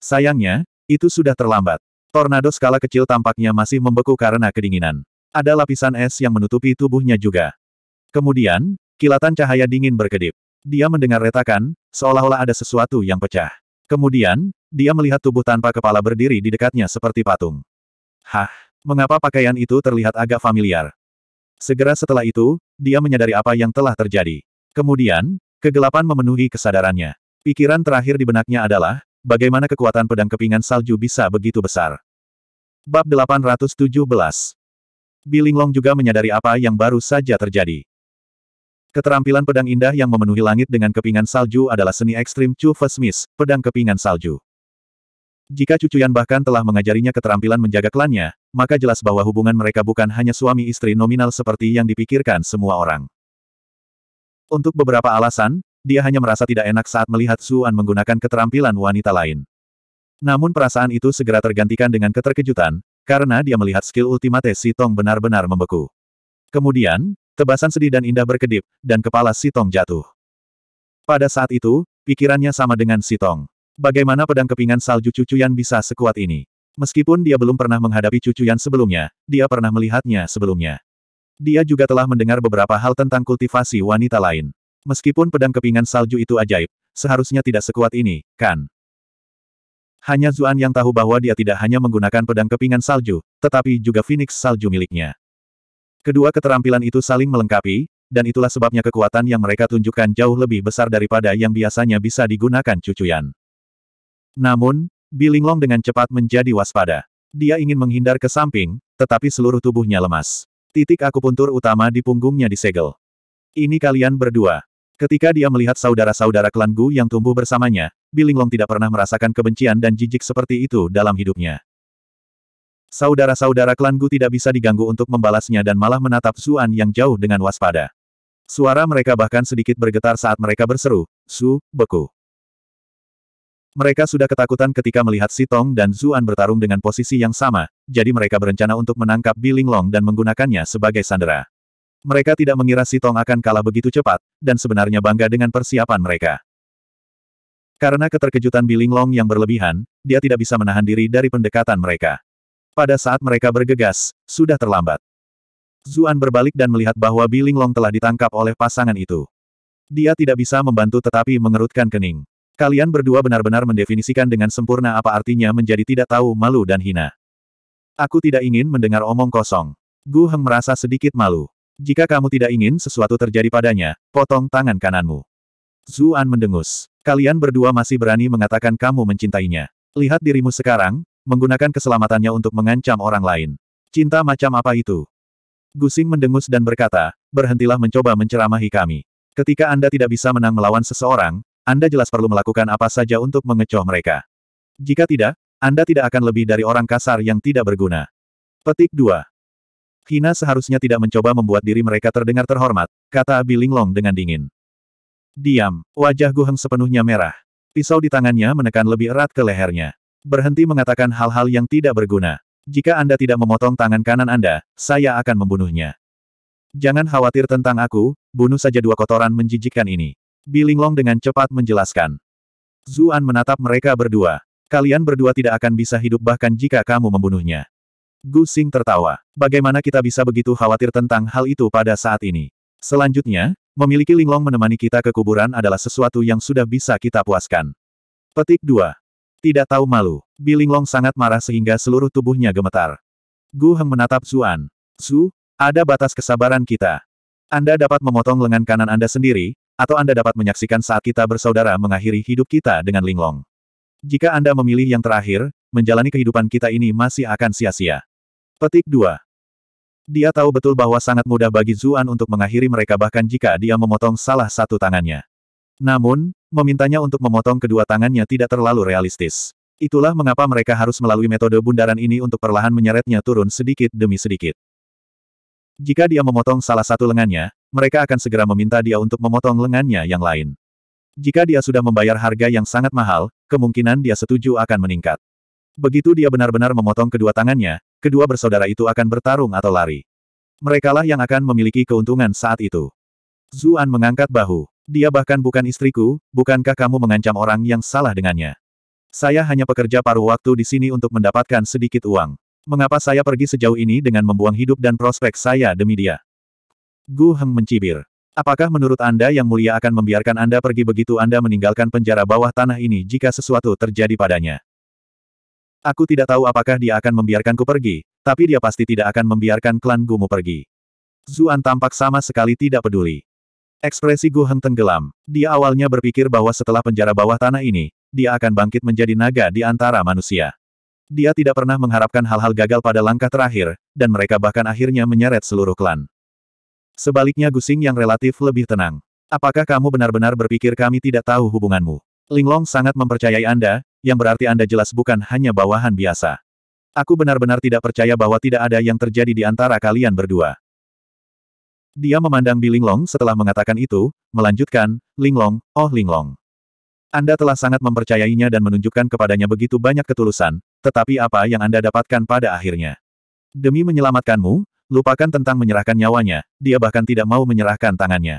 Sayangnya, itu sudah terlambat. Tornado skala kecil tampaknya masih membeku karena kedinginan. Ada lapisan es yang menutupi tubuhnya juga. Kemudian, kilatan cahaya dingin berkedip. Dia mendengar retakan, seolah-olah ada sesuatu yang pecah. Kemudian, dia melihat tubuh tanpa kepala berdiri di dekatnya seperti patung. Hah, mengapa pakaian itu terlihat agak familiar? Segera setelah itu, dia menyadari apa yang telah terjadi. Kemudian, kegelapan memenuhi kesadarannya. Pikiran terakhir di benaknya adalah, bagaimana kekuatan pedang kepingan salju bisa begitu besar. Bab 817 Bilinglong juga menyadari apa yang baru saja terjadi. Keterampilan pedang indah yang memenuhi langit dengan kepingan salju adalah seni ekstrim Chu Smith, pedang kepingan salju. Jika Cucuyan bahkan telah mengajarinya keterampilan menjaga klannya, maka jelas bahwa hubungan mereka bukan hanya suami istri nominal seperti yang dipikirkan semua orang. Untuk beberapa alasan, dia hanya merasa tidak enak saat melihat Suan menggunakan keterampilan wanita lain. Namun perasaan itu segera tergantikan dengan keterkejutan, karena dia melihat skill ultimate Si Tong benar-benar membeku. Kemudian, tebasan sedih dan indah berkedip, dan kepala Si Tong jatuh. Pada saat itu, pikirannya sama dengan Si Tong. Bagaimana pedang kepingan salju Cucuyan bisa sekuat ini? Meskipun dia belum pernah menghadapi Cucuyan sebelumnya, dia pernah melihatnya sebelumnya. Dia juga telah mendengar beberapa hal tentang kultivasi wanita lain. Meskipun pedang kepingan salju itu ajaib, seharusnya tidak sekuat ini, kan? Hanya Zuan yang tahu bahwa dia tidak hanya menggunakan pedang kepingan salju, tetapi juga Phoenix salju miliknya. Kedua keterampilan itu saling melengkapi, dan itulah sebabnya kekuatan yang mereka tunjukkan jauh lebih besar daripada yang biasanya bisa digunakan Cucuyan. Namun, Bilinglong dengan cepat menjadi waspada. Dia ingin menghindar ke samping, tetapi seluruh tubuhnya lemas. Titik akupuntur utama di punggungnya disegel. Ini kalian berdua. Ketika dia melihat saudara-saudara klan Gu yang tumbuh bersamanya, Bilinglong tidak pernah merasakan kebencian dan jijik seperti itu dalam hidupnya. Saudara-saudara klan Gu tidak bisa diganggu untuk membalasnya dan malah menatap Suan yang jauh dengan waspada. Suara mereka bahkan sedikit bergetar saat mereka berseru, Su, beku. Mereka sudah ketakutan ketika melihat Si Tong dan Zuan bertarung dengan posisi yang sama, jadi mereka berencana untuk menangkap Biling Long dan menggunakannya sebagai sandera. Mereka tidak mengira Si Tong akan kalah begitu cepat, dan sebenarnya bangga dengan persiapan mereka. Karena keterkejutan Biling Long yang berlebihan, dia tidak bisa menahan diri dari pendekatan mereka. Pada saat mereka bergegas, sudah terlambat. Zuan berbalik dan melihat bahwa Biling Long telah ditangkap oleh pasangan itu. Dia tidak bisa membantu tetapi mengerutkan kening. Kalian berdua benar-benar mendefinisikan dengan sempurna apa artinya menjadi tidak tahu malu dan hina. Aku tidak ingin mendengar omong kosong. Gu Heng merasa sedikit malu. Jika kamu tidak ingin sesuatu terjadi padanya, potong tangan kananmu. Zuan mendengus. Kalian berdua masih berani mengatakan kamu mencintainya. Lihat dirimu sekarang, menggunakan keselamatannya untuk mengancam orang lain. Cinta macam apa itu? Gusing mendengus dan berkata, berhentilah mencoba menceramahi kami. Ketika Anda tidak bisa menang melawan seseorang, anda jelas perlu melakukan apa saja untuk mengecoh mereka. Jika tidak, Anda tidak akan lebih dari orang kasar yang tidak berguna. Petik 2. Hina seharusnya tidak mencoba membuat diri mereka terdengar terhormat, kata Bilinglong dengan dingin. Diam, wajah Guheng sepenuhnya merah. Pisau di tangannya menekan lebih erat ke lehernya. Berhenti mengatakan hal-hal yang tidak berguna. Jika Anda tidak memotong tangan kanan Anda, saya akan membunuhnya. Jangan khawatir tentang aku, bunuh saja dua kotoran menjijikkan ini. Bilinglong dengan cepat menjelaskan. Zuan menatap mereka berdua. Kalian berdua tidak akan bisa hidup bahkan jika kamu membunuhnya. Gu Xing tertawa. Bagaimana kita bisa begitu khawatir tentang hal itu pada saat ini? Selanjutnya, memiliki Linglong menemani kita ke kuburan adalah sesuatu yang sudah bisa kita puaskan. Petik 2. Tidak tahu malu. Bilinglong sangat marah sehingga seluruh tubuhnya gemetar. Gu Heng menatap Zuan. Zu, ada batas kesabaran kita. Anda dapat memotong lengan kanan Anda sendiri, atau Anda dapat menyaksikan saat kita bersaudara mengakhiri hidup kita dengan Linglong. Jika Anda memilih yang terakhir, menjalani kehidupan kita ini masih akan sia-sia. Petik 2. Dia tahu betul bahwa sangat mudah bagi Zuan untuk mengakhiri mereka bahkan jika dia memotong salah satu tangannya. Namun, memintanya untuk memotong kedua tangannya tidak terlalu realistis. Itulah mengapa mereka harus melalui metode bundaran ini untuk perlahan menyeretnya turun sedikit demi sedikit. Jika dia memotong salah satu lengannya, mereka akan segera meminta dia untuk memotong lengannya yang lain. Jika dia sudah membayar harga yang sangat mahal, kemungkinan dia setuju akan meningkat. Begitu dia benar-benar memotong kedua tangannya, kedua bersaudara itu akan bertarung atau lari. Merekalah yang akan memiliki keuntungan saat itu. Zuan mengangkat bahu. Dia bahkan bukan istriku, bukankah kamu mengancam orang yang salah dengannya? Saya hanya pekerja paruh waktu di sini untuk mendapatkan sedikit uang. Mengapa saya pergi sejauh ini dengan membuang hidup dan prospek saya demi dia? Gu Heng mencibir. Apakah menurut Anda yang mulia akan membiarkan Anda pergi begitu Anda meninggalkan penjara bawah tanah ini jika sesuatu terjadi padanya? Aku tidak tahu apakah dia akan membiarkanku pergi, tapi dia pasti tidak akan membiarkan klan Gumu pergi. Zuan tampak sama sekali tidak peduli. Ekspresi Gu Heng tenggelam. Dia awalnya berpikir bahwa setelah penjara bawah tanah ini, dia akan bangkit menjadi naga di antara manusia. Dia tidak pernah mengharapkan hal-hal gagal pada langkah terakhir, dan mereka bahkan akhirnya menyeret seluruh klan. Sebaliknya Gusing yang relatif lebih tenang. Apakah kamu benar-benar berpikir kami tidak tahu hubunganmu? Linglong sangat mempercayai Anda, yang berarti Anda jelas bukan hanya bawahan biasa. Aku benar-benar tidak percaya bahwa tidak ada yang terjadi di antara kalian berdua. Dia memandang Bilinglong setelah mengatakan itu, melanjutkan, Linglong, oh Linglong. Anda telah sangat mempercayainya dan menunjukkan kepadanya begitu banyak ketulusan, tetapi apa yang Anda dapatkan pada akhirnya? Demi menyelamatkanmu, lupakan tentang menyerahkan nyawanya, dia bahkan tidak mau menyerahkan tangannya.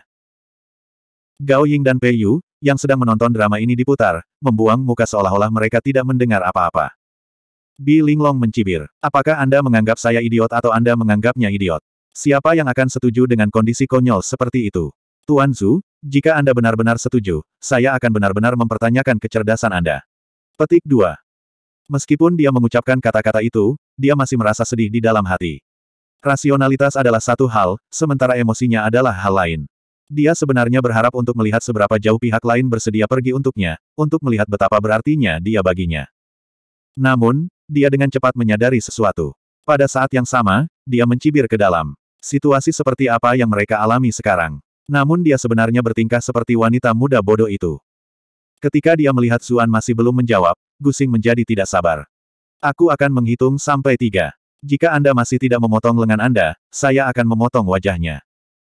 Gao Ying dan Pei Yu, yang sedang menonton drama ini diputar, membuang muka seolah-olah mereka tidak mendengar apa-apa. Bi Linglong mencibir. Apakah Anda menganggap saya idiot atau Anda menganggapnya idiot? Siapa yang akan setuju dengan kondisi konyol seperti itu? Tuan Zhu, jika Anda benar-benar setuju, saya akan benar-benar mempertanyakan kecerdasan Anda. Petik 2. Meskipun dia mengucapkan kata-kata itu, dia masih merasa sedih di dalam hati. Rasionalitas adalah satu hal, sementara emosinya adalah hal lain. Dia sebenarnya berharap untuk melihat seberapa jauh pihak lain bersedia pergi untuknya, untuk melihat betapa berartinya dia baginya. Namun, dia dengan cepat menyadari sesuatu. Pada saat yang sama, dia mencibir ke dalam. Situasi seperti apa yang mereka alami sekarang. Namun dia sebenarnya bertingkah seperti wanita muda bodoh itu. Ketika dia melihat Zuan masih belum menjawab, Gusing menjadi tidak sabar. Aku akan menghitung sampai tiga. Jika Anda masih tidak memotong lengan Anda, saya akan memotong wajahnya.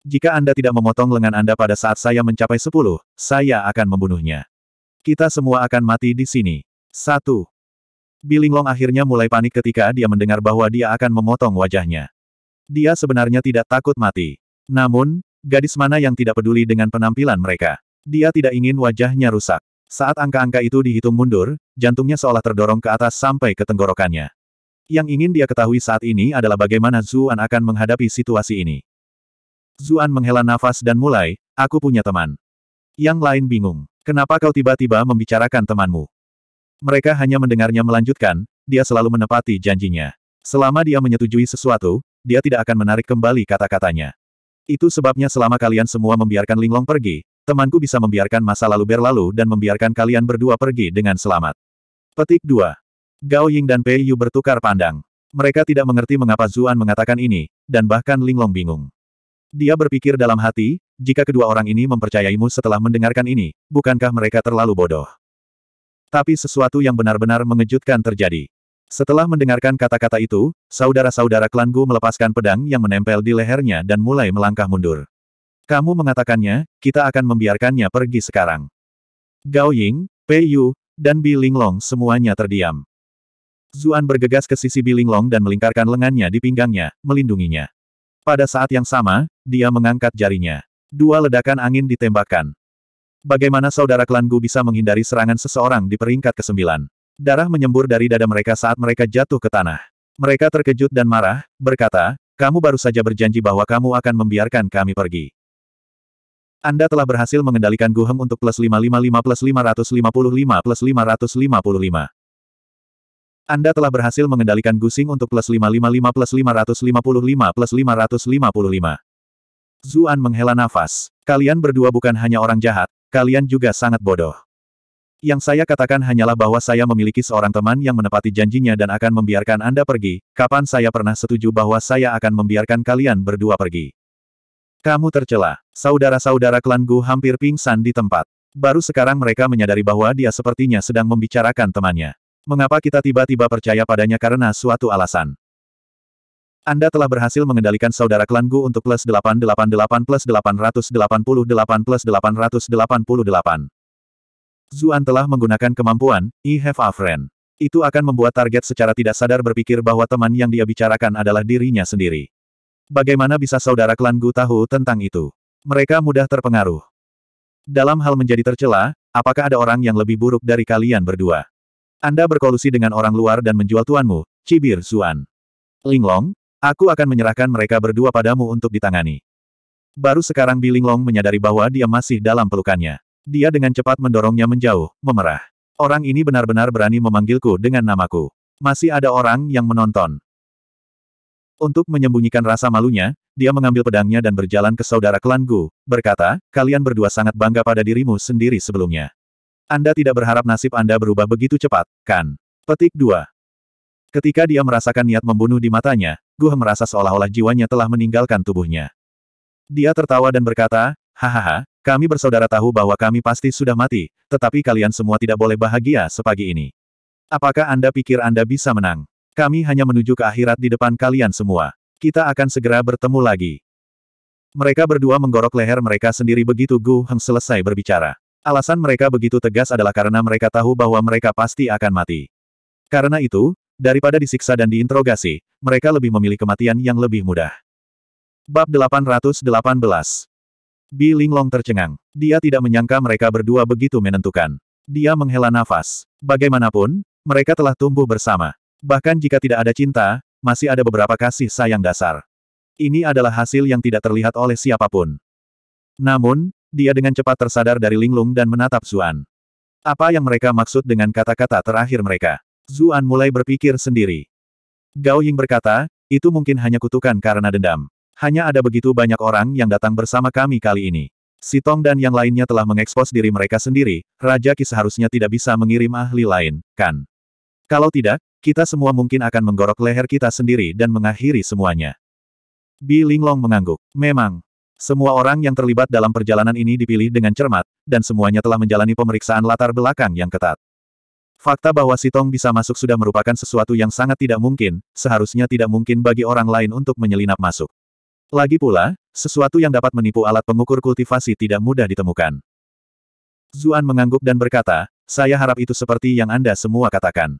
Jika Anda tidak memotong lengan Anda pada saat saya mencapai sepuluh, saya akan membunuhnya. Kita semua akan mati di sini. Satu. Bilinglong akhirnya mulai panik ketika dia mendengar bahwa dia akan memotong wajahnya. Dia sebenarnya tidak takut mati. Namun, gadis mana yang tidak peduli dengan penampilan mereka? Dia tidak ingin wajahnya rusak. Saat angka-angka itu dihitung mundur, jantungnya seolah terdorong ke atas sampai ke tenggorokannya. Yang ingin dia ketahui saat ini adalah bagaimana Zuan akan menghadapi situasi ini. Zuan menghela nafas dan mulai, aku punya teman. Yang lain bingung. Kenapa kau tiba-tiba membicarakan temanmu? Mereka hanya mendengarnya melanjutkan, dia selalu menepati janjinya. Selama dia menyetujui sesuatu, dia tidak akan menarik kembali kata-katanya. Itu sebabnya selama kalian semua membiarkan Linglong pergi, temanku bisa membiarkan masa lalu berlalu dan membiarkan kalian berdua pergi dengan selamat. Petik 2. Gao Ying dan Pei Yu bertukar pandang. Mereka tidak mengerti mengapa Zuan mengatakan ini, dan bahkan Linglong bingung. Dia berpikir dalam hati, jika kedua orang ini mempercayaimu setelah mendengarkan ini, bukankah mereka terlalu bodoh? Tapi sesuatu yang benar-benar mengejutkan terjadi. Setelah mendengarkan kata-kata itu, saudara-saudara klan Gu melepaskan pedang yang menempel di lehernya dan mulai melangkah mundur. Kamu mengatakannya, kita akan membiarkannya pergi sekarang. Gao Ying, Pei Yu, dan Bi Linglong semuanya terdiam. Zuan bergegas ke sisi Bi Linglong dan melingkarkan lengannya di pinggangnya, melindunginya. Pada saat yang sama, dia mengangkat jarinya. Dua ledakan angin ditembakkan. Bagaimana saudara klan Gu bisa menghindari serangan seseorang di peringkat ke-9? Darah menyembur dari dada mereka saat mereka jatuh ke tanah. Mereka terkejut dan marah, berkata, kamu baru saja berjanji bahwa kamu akan membiarkan kami pergi. Anda telah berhasil mengendalikan Guhem untuk plus 555 plus 555 plus 555. Anda telah berhasil mengendalikan Gusing untuk plus 555 plus 555 plus 555. Zuan menghela nafas. Kalian berdua bukan hanya orang jahat, kalian juga sangat bodoh. Yang saya katakan hanyalah bahwa saya memiliki seorang teman yang menepati janjinya dan akan membiarkan Anda pergi. Kapan saya pernah setuju bahwa saya akan membiarkan kalian berdua pergi? Kamu tercela. Saudara-saudara klan Gu hampir pingsan di tempat. Baru sekarang mereka menyadari bahwa dia sepertinya sedang membicarakan temannya. Mengapa kita tiba-tiba percaya padanya karena suatu alasan? Anda telah berhasil mengendalikan saudara klan Gu untuk plus 888 plus 888 plus 888. Zuan telah menggunakan kemampuan, I have a friend. Itu akan membuat target secara tidak sadar berpikir bahwa teman yang dia bicarakan adalah dirinya sendiri. Bagaimana bisa saudara klan Gu tahu tentang itu? Mereka mudah terpengaruh. Dalam hal menjadi tercela, apakah ada orang yang lebih buruk dari kalian berdua? Anda berkolusi dengan orang luar dan menjual tuanmu, cibir Zuan. Linglong, Aku akan menyerahkan mereka berdua padamu untuk ditangani. Baru sekarang Biling Long menyadari bahwa dia masih dalam pelukannya. Dia dengan cepat mendorongnya menjauh, memerah. Orang ini benar-benar berani memanggilku dengan namaku. Masih ada orang yang menonton. Untuk menyembunyikan rasa malunya, dia mengambil pedangnya dan berjalan ke saudara klan Gu, berkata, kalian berdua sangat bangga pada dirimu sendiri sebelumnya. Anda tidak berharap nasib Anda berubah begitu cepat, kan? Petik 2. Ketika dia merasakan niat membunuh di matanya, Guh merasa seolah-olah jiwanya telah meninggalkan tubuhnya. Dia tertawa dan berkata, Hahaha, kami bersaudara tahu bahwa kami pasti sudah mati, tetapi kalian semua tidak boleh bahagia sepagi ini. Apakah Anda pikir Anda bisa menang? Kami hanya menuju ke akhirat di depan kalian semua. Kita akan segera bertemu lagi. Mereka berdua menggorok leher mereka sendiri begitu Gu Heng selesai berbicara. Alasan mereka begitu tegas adalah karena mereka tahu bahwa mereka pasti akan mati. Karena itu, Daripada disiksa dan diinterogasi, mereka lebih memilih kematian yang lebih mudah. Bab 818 Bi Linglong tercengang. Dia tidak menyangka mereka berdua begitu menentukan. Dia menghela nafas. Bagaimanapun, mereka telah tumbuh bersama. Bahkan jika tidak ada cinta, masih ada beberapa kasih sayang dasar. Ini adalah hasil yang tidak terlihat oleh siapa pun. Namun, dia dengan cepat tersadar dari Linglung dan menatap Zuan. Apa yang mereka maksud dengan kata-kata terakhir mereka? Zuan mulai berpikir sendiri. Gao Ying berkata, itu mungkin hanya kutukan karena dendam. Hanya ada begitu banyak orang yang datang bersama kami kali ini. Si Tong dan yang lainnya telah mengekspos diri mereka sendiri, Raja Ki seharusnya tidak bisa mengirim ahli lain, kan? Kalau tidak, kita semua mungkin akan menggorok leher kita sendiri dan mengakhiri semuanya. Bi Linglong mengangguk. Memang, semua orang yang terlibat dalam perjalanan ini dipilih dengan cermat, dan semuanya telah menjalani pemeriksaan latar belakang yang ketat. Fakta bahwa Sitong bisa masuk sudah merupakan sesuatu yang sangat tidak mungkin, seharusnya tidak mungkin bagi orang lain untuk menyelinap masuk. Lagi pula, sesuatu yang dapat menipu alat pengukur kultivasi tidak mudah ditemukan. Zuan mengangguk dan berkata, saya harap itu seperti yang Anda semua katakan.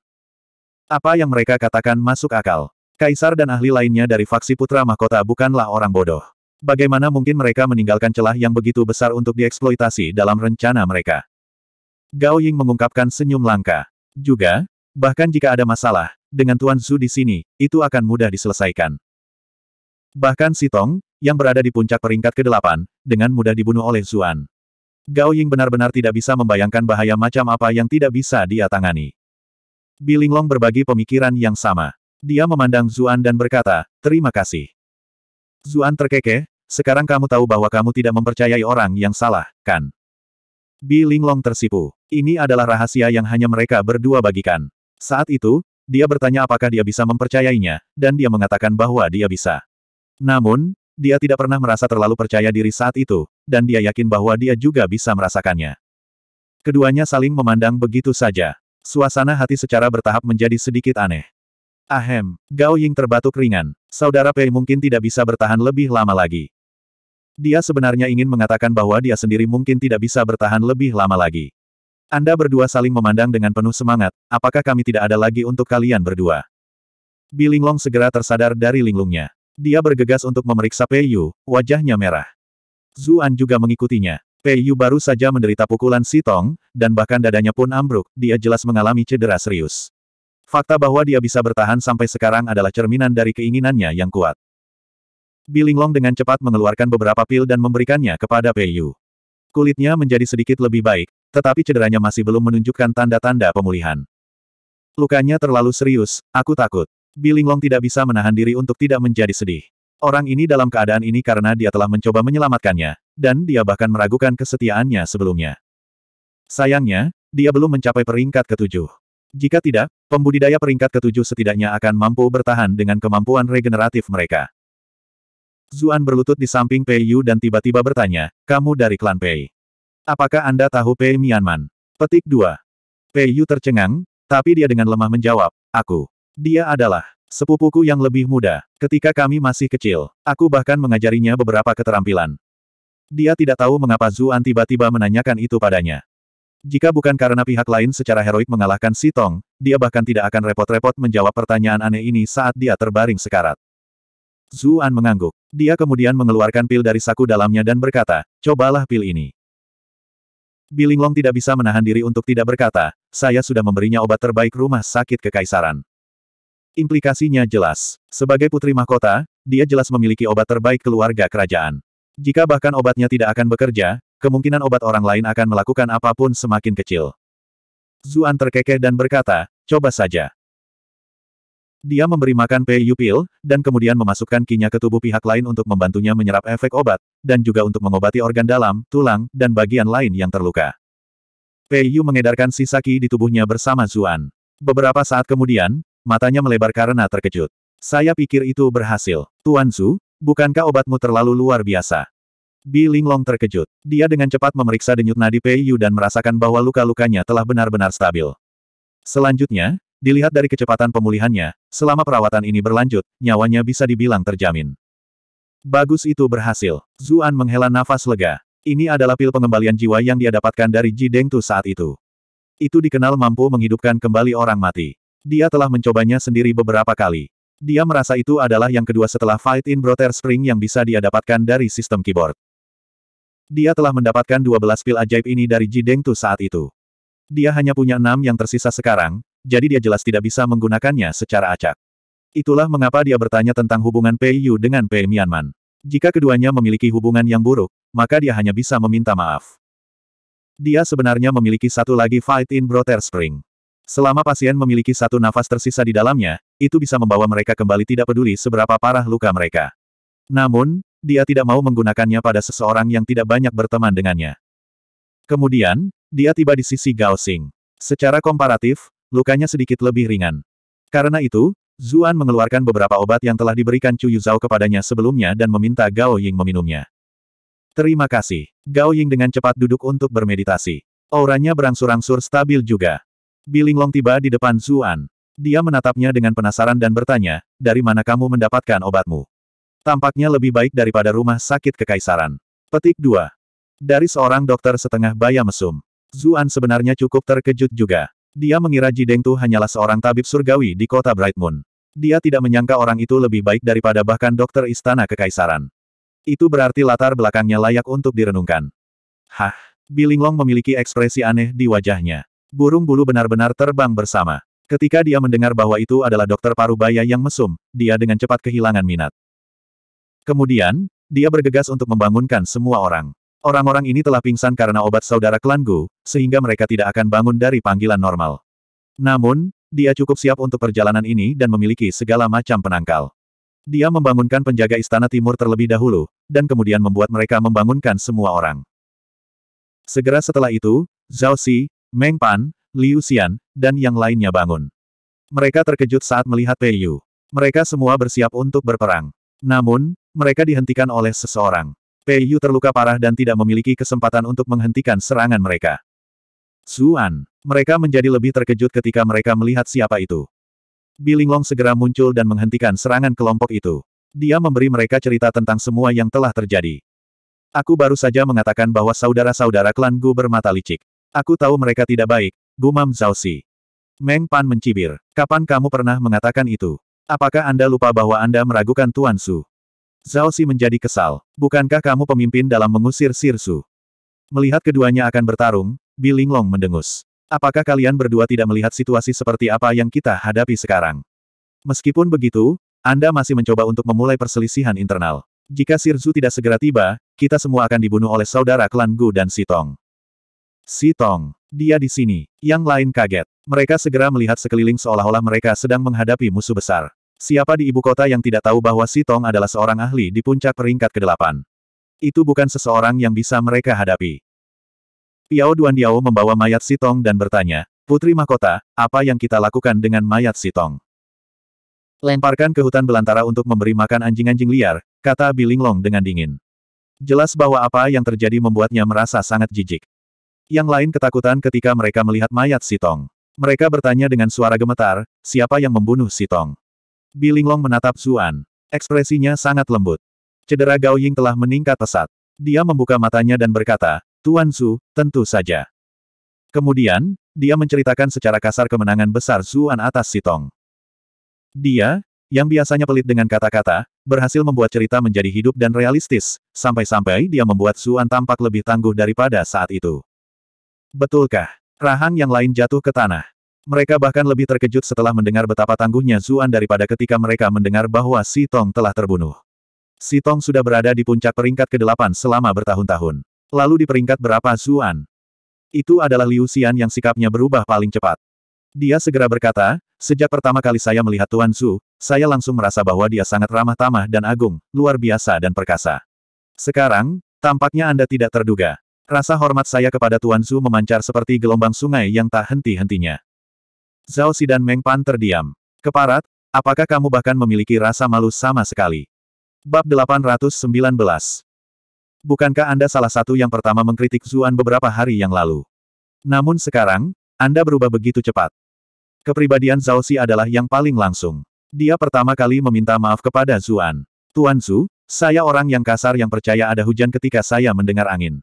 Apa yang mereka katakan masuk akal. Kaisar dan ahli lainnya dari faksi putra mahkota bukanlah orang bodoh. Bagaimana mungkin mereka meninggalkan celah yang begitu besar untuk dieksploitasi dalam rencana mereka? Gao Ying mengungkapkan senyum langka. Juga, bahkan jika ada masalah, dengan Tuan Zhu di sini, itu akan mudah diselesaikan. Bahkan Si Tong, yang berada di puncak peringkat ke-8, dengan mudah dibunuh oleh Zuan. Gao Ying benar-benar tidak bisa membayangkan bahaya macam apa yang tidak bisa dia tangani. Bilinglong berbagi pemikiran yang sama. Dia memandang Zuan dan berkata, terima kasih. Zuan terkekeh, sekarang kamu tahu bahwa kamu tidak mempercayai orang yang salah, kan? Bi Linglong tersipu. Ini adalah rahasia yang hanya mereka berdua bagikan. Saat itu, dia bertanya apakah dia bisa mempercayainya, dan dia mengatakan bahwa dia bisa. Namun, dia tidak pernah merasa terlalu percaya diri saat itu, dan dia yakin bahwa dia juga bisa merasakannya. Keduanya saling memandang begitu saja. Suasana hati secara bertahap menjadi sedikit aneh. Ahem, Gao Ying terbatuk ringan. Saudara Pei mungkin tidak bisa bertahan lebih lama lagi. Dia sebenarnya ingin mengatakan bahwa dia sendiri mungkin tidak bisa bertahan lebih lama lagi. Anda berdua saling memandang dengan penuh semangat, apakah kami tidak ada lagi untuk kalian berdua? Bilinglong segera tersadar dari linglungnya. Dia bergegas untuk memeriksa Pei Yu, wajahnya merah. Zuan juga mengikutinya. Pei Yu baru saja menderita pukulan Si Tong, dan bahkan dadanya pun ambruk, dia jelas mengalami cedera serius. Fakta bahwa dia bisa bertahan sampai sekarang adalah cerminan dari keinginannya yang kuat. Bilinglong dengan cepat mengeluarkan beberapa pil dan memberikannya kepada Pei Yu. Kulitnya menjadi sedikit lebih baik, tetapi cederanya masih belum menunjukkan tanda-tanda pemulihan. Lukanya terlalu serius, aku takut. Bilinglong tidak bisa menahan diri untuk tidak menjadi sedih. Orang ini dalam keadaan ini karena dia telah mencoba menyelamatkannya, dan dia bahkan meragukan kesetiaannya sebelumnya. Sayangnya, dia belum mencapai peringkat ketujuh. Jika tidak, pembudidaya peringkat ketujuh setidaknya akan mampu bertahan dengan kemampuan regeneratif mereka. Zuan berlutut di samping Pei Yu dan tiba-tiba bertanya, kamu dari klan Pei. Apakah Anda tahu Pei Mianman? Petik 2. Pei Yu tercengang, tapi dia dengan lemah menjawab, aku. Dia adalah sepupuku yang lebih muda. Ketika kami masih kecil, aku bahkan mengajarinya beberapa keterampilan. Dia tidak tahu mengapa Zuan tiba-tiba menanyakan itu padanya. Jika bukan karena pihak lain secara heroik mengalahkan Si Tong, dia bahkan tidak akan repot-repot menjawab pertanyaan aneh ini saat dia terbaring sekarat. Zuan mengangguk. Dia kemudian mengeluarkan pil dari saku dalamnya dan berkata, cobalah pil ini. Bilinglong tidak bisa menahan diri untuk tidak berkata, saya sudah memberinya obat terbaik rumah sakit kekaisaran. Implikasinya jelas. Sebagai putri mahkota, dia jelas memiliki obat terbaik keluarga kerajaan. Jika bahkan obatnya tidak akan bekerja, kemungkinan obat orang lain akan melakukan apa pun semakin kecil. Zuan terkekeh dan berkata, coba saja. Dia memberi makan Pei Yupil, dan kemudian memasukkan kinya ke tubuh pihak lain untuk membantunya menyerap efek obat, dan juga untuk mengobati organ dalam, tulang, dan bagian lain yang terluka. Pei Yu mengedarkan sisa ki di tubuhnya bersama Zuan. Beberapa saat kemudian, matanya melebar karena terkejut. Saya pikir itu berhasil. Tuan Zu, bukankah obatmu terlalu luar biasa? Bi Linglong terkejut. Dia dengan cepat memeriksa denyut nadi Pei Yu dan merasakan bahwa luka-lukanya telah benar-benar stabil. Selanjutnya, Dilihat dari kecepatan pemulihannya, selama perawatan ini berlanjut, nyawanya bisa dibilang terjamin. Bagus itu berhasil. Zuan menghela nafas lega. Ini adalah pil pengembalian jiwa yang dia dapatkan dari Ji Dengtu saat itu. Itu dikenal mampu menghidupkan kembali orang mati. Dia telah mencobanya sendiri beberapa kali. Dia merasa itu adalah yang kedua setelah Fight in Brother Spring yang bisa dia dapatkan dari sistem keyboard. Dia telah mendapatkan 12 pil ajaib ini dari Ji Dengtu saat itu. Dia hanya punya enam yang tersisa sekarang, jadi dia jelas tidak bisa menggunakannya secara acak. Itulah mengapa dia bertanya tentang hubungan Pei Yu dengan Pei Mianman. Jika keduanya memiliki hubungan yang buruk, maka dia hanya bisa meminta maaf. Dia sebenarnya memiliki satu lagi fight in Brother Spring. Selama pasien memiliki satu nafas tersisa di dalamnya, itu bisa membawa mereka kembali tidak peduli seberapa parah luka mereka. Namun, dia tidak mau menggunakannya pada seseorang yang tidak banyak berteman dengannya. Kemudian, dia tiba di sisi Gao. Secara komparatif, lukanya sedikit lebih ringan. Karena itu, Zuan mengeluarkan beberapa obat yang telah diberikan Chu Yuzhao kepadanya sebelumnya dan meminta Gao Ying meminumnya. Terima kasih. Gao Ying dengan cepat duduk untuk bermeditasi. Auranya berangsur-angsur stabil juga. Biling Long tiba di depan Zuan. Dia menatapnya dengan penasaran dan bertanya, dari mana kamu mendapatkan obatmu? Tampaknya lebih baik daripada rumah sakit kekaisaran. Petik 2. Dari seorang dokter setengah baya mesum. Zuan sebenarnya cukup terkejut juga. Dia mengira Ji Deng Tu hanyalah seorang tabib surgawi di kota Bright Moon. Dia tidak menyangka orang itu lebih baik daripada bahkan dokter istana kekaisaran. Itu berarti latar belakangnya layak untuk direnungkan. Hah, Bilinglong memiliki ekspresi aneh di wajahnya. Burung bulu benar-benar terbang bersama. Ketika dia mendengar bahwa itu adalah dokter parubaya yang mesum, dia dengan cepat kehilangan minat. Kemudian, dia bergegas untuk membangunkan semua orang. Orang-orang ini telah pingsan karena obat saudara klan Gu, sehingga mereka tidak akan bangun dari panggilan normal. Namun, dia cukup siap untuk perjalanan ini dan memiliki segala macam penangkal. Dia membangunkan penjaga istana timur terlebih dahulu, dan kemudian membuat mereka membangunkan semua orang. Segera setelah itu, Zhao Xi, Meng Pan, Liu Xian, dan yang lainnya bangun. Mereka terkejut saat melihat Pei Yu. Mereka semua bersiap untuk berperang. Namun, mereka dihentikan oleh seseorang. Pei Yu terluka parah dan tidak memiliki kesempatan untuk menghentikan serangan mereka. Zuan, mereka menjadi lebih terkejut ketika mereka melihat siapa itu. Bilinglong segera muncul dan menghentikan serangan kelompok itu. Dia memberi mereka cerita tentang semua yang telah terjadi. Aku baru saja mengatakan bahwa saudara-saudara klan Gu bermata licik. Aku tahu mereka tidak baik, gumam Zhao Xi. Meng Pan mencibir. Kapan kamu pernah mengatakan itu? Apakah Anda lupa bahwa Anda meragukan Tuan Su? Zhao Xi menjadi kesal. Bukankah kamu pemimpin dalam mengusir Sirsu? Melihat keduanya akan bertarung, Biling Long mendengus. Apakah kalian berdua tidak melihat situasi seperti apa yang kita hadapi sekarang? Meskipun begitu, Anda masih mencoba untuk memulai perselisihan internal. Jika Sirsu tidak segera tiba, kita semua akan dibunuh oleh saudara klan Gu dan Sitong. Sitong, dia di sini. Yang lain kaget. Mereka segera melihat sekeliling seolah-olah mereka sedang menghadapi musuh besar. Siapa di ibu kota yang tidak tahu bahwa Sitong adalah seorang ahli di puncak peringkat ke-8? Itu bukan seseorang yang bisa mereka hadapi. Piao Duandiao membawa mayat Sitong dan bertanya, Putri Mahkota, apa yang kita lakukan dengan mayat Sitong? Lemparkan ke hutan belantara untuk memberi makan anjing-anjing liar, kata Bilinglong dengan dingin. Jelas bahwa apa yang terjadi membuatnya merasa sangat jijik. Yang lain ketakutan ketika mereka melihat mayat Sitong. Mereka bertanya dengan suara gemetar, siapa yang membunuh Sitong? Bilinglong menatap Zuan. Ekspresinya sangat lembut. Cedera Gao Ying telah meningkat pesat. Dia membuka matanya dan berkata, Tuan Su, tentu saja. Kemudian, dia menceritakan secara kasar kemenangan besar Zuan atas Sitong. Dia, yang biasanya pelit dengan kata-kata, berhasil membuat cerita menjadi hidup dan realistis, sampai-sampai dia membuat Zuan tampak lebih tangguh daripada saat itu. Betulkah? Rahang yang lain jatuh ke tanah. Mereka bahkan lebih terkejut setelah mendengar betapa tangguhnya Zuan daripada ketika mereka mendengar bahwa Sitong telah terbunuh. Sitong sudah berada di puncak peringkat ke-8 selama bertahun-tahun. Lalu di peringkat berapa Zuan? Itu adalah Liu Xian yang sikapnya berubah paling cepat. Dia segera berkata, sejak pertama kali saya melihat Tuan Su, saya langsung merasa bahwa dia sangat ramah tamah dan agung, luar biasa dan perkasa. Sekarang, tampaknya Anda tidak terduga. Rasa hormat saya kepada Tuan Su memancar seperti gelombang sungai yang tak henti-hentinya. Zhao Si dan Meng Pan terdiam. Keparat, apakah kamu bahkan memiliki rasa malu sama sekali? Bab 819 Bukankah Anda salah satu yang pertama mengkritik Zuan beberapa hari yang lalu? Namun sekarang, Anda berubah begitu cepat. Kepribadian Zhao Xi adalah yang paling langsung. Dia pertama kali meminta maaf kepada Zuan. Tuan Su, saya orang yang kasar yang percaya ada hujan ketika saya mendengar angin.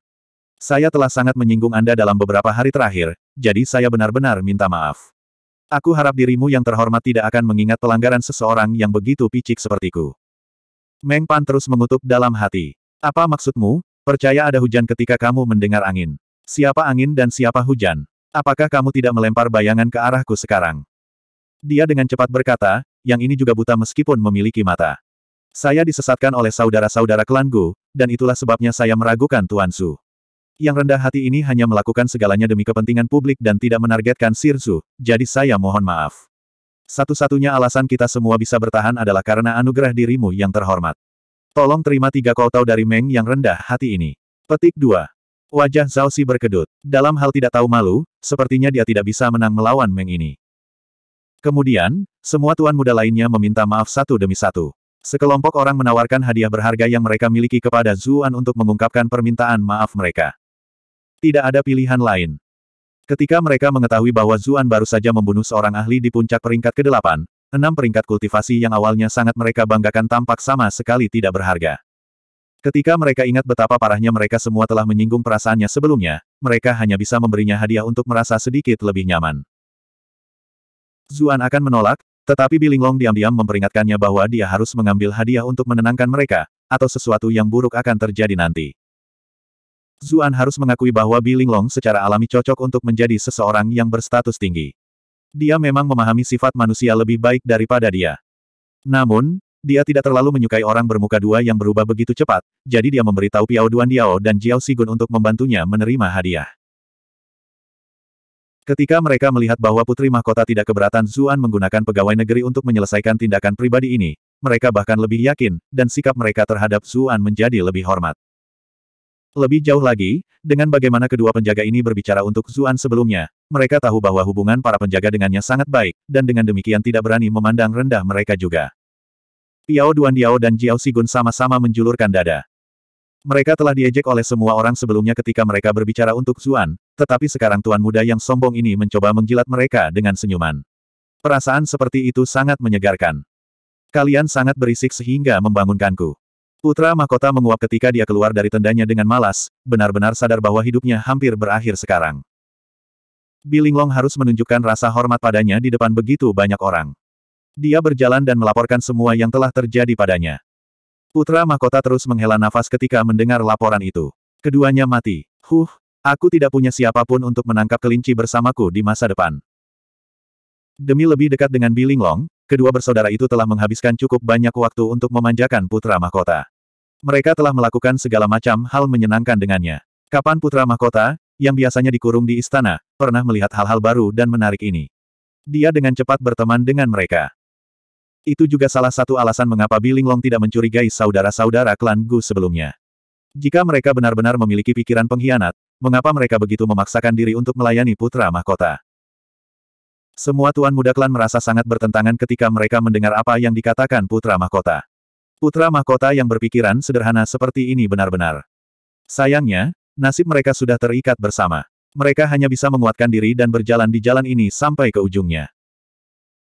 Saya telah sangat menyinggung Anda dalam beberapa hari terakhir, jadi saya benar-benar minta maaf. Aku harap dirimu yang terhormat tidak akan mengingat pelanggaran seseorang yang begitu picik sepertiku. Meng Pan terus mengutuk dalam hati. Apa maksudmu? Percaya ada hujan ketika kamu mendengar angin. Siapa angin dan siapa hujan? Apakah kamu tidak melempar bayangan ke arahku sekarang? Dia dengan cepat berkata, yang ini juga buta meskipun memiliki mata. Saya disesatkan oleh saudara-saudara klan Gu, dan itulah sebabnya saya meragukan Tuan Su. Yang rendah hati ini hanya melakukan segalanya demi kepentingan publik dan tidak menargetkan Sir Su, jadi saya mohon maaf. Satu-satunya alasan kita semua bisa bertahan adalah karena anugerah dirimu yang terhormat. Tolong terima tiga tahu dari Meng yang rendah hati ini. Petik 2. Wajah Zhao Xi berkedut. Dalam hal tidak tahu malu, sepertinya dia tidak bisa menang melawan Meng ini. Kemudian, semua tuan muda lainnya meminta maaf satu demi satu. Sekelompok orang menawarkan hadiah berharga yang mereka miliki kepada Zuan untuk mengungkapkan permintaan maaf mereka. Tidak ada pilihan lain. Ketika mereka mengetahui bahwa Zuan baru saja membunuh seorang ahli di puncak peringkat ke-8, enam peringkat kultivasi yang awalnya sangat mereka banggakan tampak sama sekali tidak berharga. Ketika mereka ingat betapa parahnya mereka semua telah menyinggung perasaannya sebelumnya, mereka hanya bisa memberinya hadiah untuk merasa sedikit lebih nyaman. Zuan akan menolak, tetapi Bilinglong diam-diam memperingatkannya bahwa dia harus mengambil hadiah untuk menenangkan mereka, atau sesuatu yang buruk akan terjadi nanti. Zuan harus mengakui bahwa Bilinglong secara alami cocok untuk menjadi seseorang yang berstatus tinggi. Dia memang memahami sifat manusia lebih baik daripada dia. Namun, dia tidak terlalu menyukai orang bermuka dua yang berubah begitu cepat, jadi dia memberitahu Piao Duan Diao dan Jiao Sigun untuk membantunya menerima hadiah. Ketika mereka melihat bahwa Putri Mahkota tidak keberatan Zuan menggunakan pegawai negeri untuk menyelesaikan tindakan pribadi ini, mereka bahkan lebih yakin, dan sikap mereka terhadap Zuan menjadi lebih hormat. Lebih jauh lagi, dengan bagaimana kedua penjaga ini berbicara untuk Zuan sebelumnya, mereka tahu bahwa hubungan para penjaga dengannya sangat baik, dan dengan demikian tidak berani memandang rendah mereka juga. Piao Duan Diao dan Jiao Sigun sama-sama menjulurkan dada. Mereka telah diejek oleh semua orang sebelumnya ketika mereka berbicara untuk Zuan, tetapi sekarang tuan muda yang sombong ini mencoba menjilat mereka dengan senyuman. Perasaan seperti itu sangat menyegarkan. Kalian sangat berisik sehingga membangunkanku. Putra mahkota menguap ketika dia keluar dari tendanya dengan malas, benar-benar sadar bahwa hidupnya hampir berakhir sekarang. Bilinglong harus menunjukkan rasa hormat padanya di depan begitu banyak orang. Dia berjalan dan melaporkan semua yang telah terjadi padanya. Putra mahkota terus menghela nafas ketika mendengar laporan itu. Keduanya mati. Huh, aku tidak punya siapa pun untuk menangkap kelinci bersamaku di masa depan. Demi lebih dekat dengan Bilinglong, kedua bersaudara itu telah menghabiskan cukup banyak waktu untuk memanjakan putra mahkota. Mereka telah melakukan segala macam hal menyenangkan dengannya. Kapan putra mahkota, yang biasanya dikurung di istana, pernah melihat hal-hal baru dan menarik ini. Dia dengan cepat berteman dengan mereka. Itu juga salah satu alasan mengapa Biling Long tidak mencurigai saudara-saudara klan Gu sebelumnya. Jika mereka benar-benar memiliki pikiran pengkhianat, mengapa mereka begitu memaksakan diri untuk melayani putra mahkota? Semua tuan muda klan merasa sangat bertentangan ketika mereka mendengar apa yang dikatakan putra mahkota. Putra mahkota yang berpikiran sederhana seperti ini benar-benar. Sayangnya, nasib mereka sudah terikat bersama. Mereka hanya bisa menguatkan diri dan berjalan di jalan ini sampai ke ujungnya.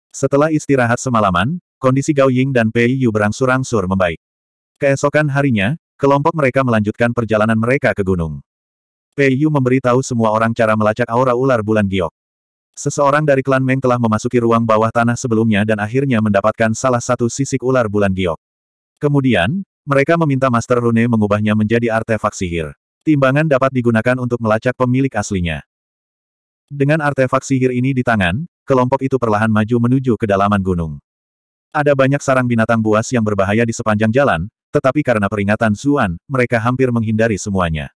Setelah istirahat semalaman, kondisi Gao Ying dan Pei Yu berangsur-angsur membaik. Keesokan harinya, kelompok mereka melanjutkan perjalanan mereka ke gunung. Pei Yu memberitahu semua orang cara melacak aura ular bulan giok. Seseorang dari klan Meng telah memasuki ruang bawah tanah sebelumnya dan akhirnya mendapatkan salah satu sisik ular bulan giok. Kemudian, mereka meminta Master Rune mengubahnya menjadi artefak sihir. Timbangan dapat digunakan untuk melacak pemilik aslinya. Dengan artefak sihir ini di tangan, kelompok itu perlahan maju menuju kedalaman gunung. Ada banyak sarang binatang buas yang berbahaya di sepanjang jalan, tetapi karena peringatan Zuan, mereka hampir menghindari semuanya.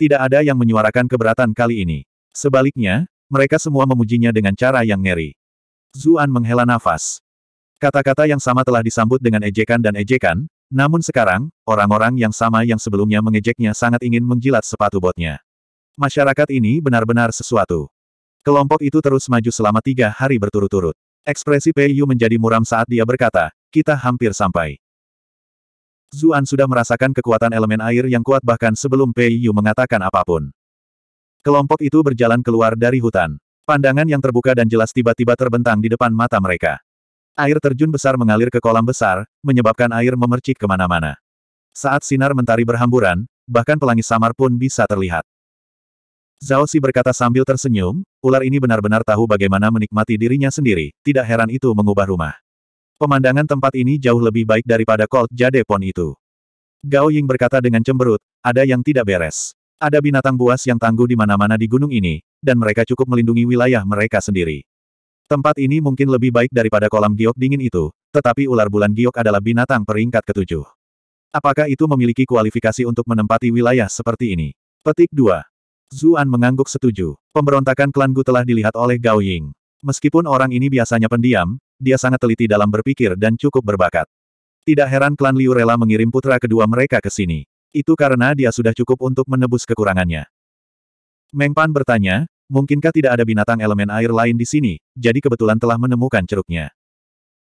Tidak ada yang menyuarakan keberatan kali ini. Sebaliknya, mereka semua memujinya dengan cara yang ngeri. Zuan menghela nafas. Kata-kata yang sama telah disambut dengan ejekan dan ejekan, namun sekarang, orang-orang yang sama yang sebelumnya mengejeknya sangat ingin menjilat sepatu botnya. Masyarakat ini benar-benar sesuatu. Kelompok itu terus maju selama tiga hari berturut-turut. Ekspresi Pei Yu menjadi muram saat dia berkata, kita hampir sampai. Zuan sudah merasakan kekuatan elemen air yang kuat bahkan sebelum Pei Yu mengatakan apa pun. Kelompok itu berjalan keluar dari hutan. Pandangan yang terbuka dan jelas tiba-tiba terbentang di depan mata mereka. Air terjun besar mengalir ke kolam besar, menyebabkan air memercik ke mana-mana. Saat sinar mentari berhamburan, bahkan pelangi samar pun bisa terlihat. Zhao Si berkata sambil tersenyum, ular ini benar-benar tahu bagaimana menikmati dirinya sendiri, tidak heran itu mengubah rumah. Pemandangan tempat ini jauh lebih baik daripada Colt Jade Pon itu. Gao Ying berkata dengan cemberut, ada yang tidak beres. Ada binatang buas yang tangguh di mana-mana di gunung ini, dan mereka cukup melindungi wilayah mereka sendiri. Tempat ini mungkin lebih baik daripada kolam giok dingin itu, tetapi ular bulan giok adalah binatang peringkat ketujuh. Apakah itu memiliki kualifikasi untuk menempati wilayah seperti ini? Petik 2. Zuan mengangguk setuju. Pemberontakan klan Gu telah dilihat oleh Gao Ying. Meskipun orang ini biasanya pendiam, dia sangat teliti dalam berpikir dan cukup berbakat. Tidak heran klan Liu rela mengirim putra kedua mereka ke sini. Itu karena dia sudah cukup untuk menebus kekurangannya. Meng Pan bertanya, Mungkinkah tidak ada binatang elemen air lain di sini, jadi kebetulan telah menemukan ceruknya.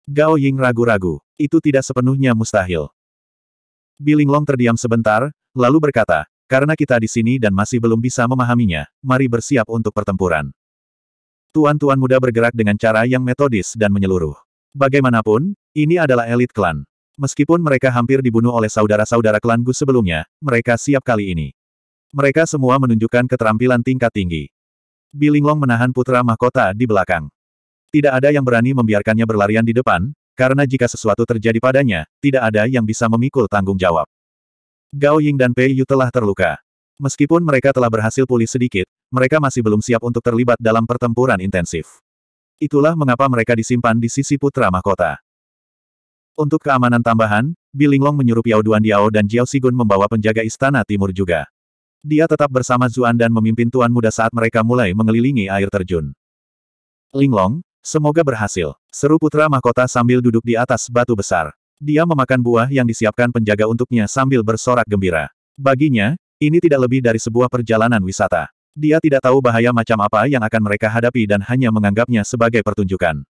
Gao Ying ragu-ragu. Itu tidak sepenuhnya mustahil. Biling Long terdiam sebentar, lalu berkata, karena kita di sini dan masih belum bisa memahaminya, mari bersiap untuk pertempuran. Tuan-tuan muda bergerak dengan cara yang metodis dan menyeluruh. Bagaimanapun, ini adalah elit klan. Meskipun mereka hampir dibunuh oleh saudara-saudara klan Gus sebelumnya, mereka siap kali ini. Mereka semua menunjukkan keterampilan tingkat tinggi. Bilinglong menahan putra mahkota di belakang. Tidak ada yang berani membiarkannya berlarian di depan, karena jika sesuatu terjadi padanya, tidak ada yang bisa memikul tanggung jawab. Gao Ying dan Pei Yu telah terluka. Meskipun mereka telah berhasil pulih sedikit, mereka masih belum siap untuk terlibat dalam pertempuran intensif. Itulah mengapa mereka disimpan di sisi putra mahkota. Untuk keamanan tambahan, Bilinglong menyuruh Piao Duan Diao dan Jiao Sigun membawa penjaga istana timur juga. Dia tetap bersama Zuan dan memimpin Tuan Muda saat mereka mulai mengelilingi air terjun. Linglong, semoga berhasil. Seru putra mahkota sambil duduk di atas batu besar. Dia memakan buah yang disiapkan penjaga untuknya sambil bersorak gembira. Baginya, ini tidak lebih dari sebuah perjalanan wisata. Dia tidak tahu bahaya macam apa yang akan mereka hadapi dan hanya menganggapnya sebagai pertunjukan.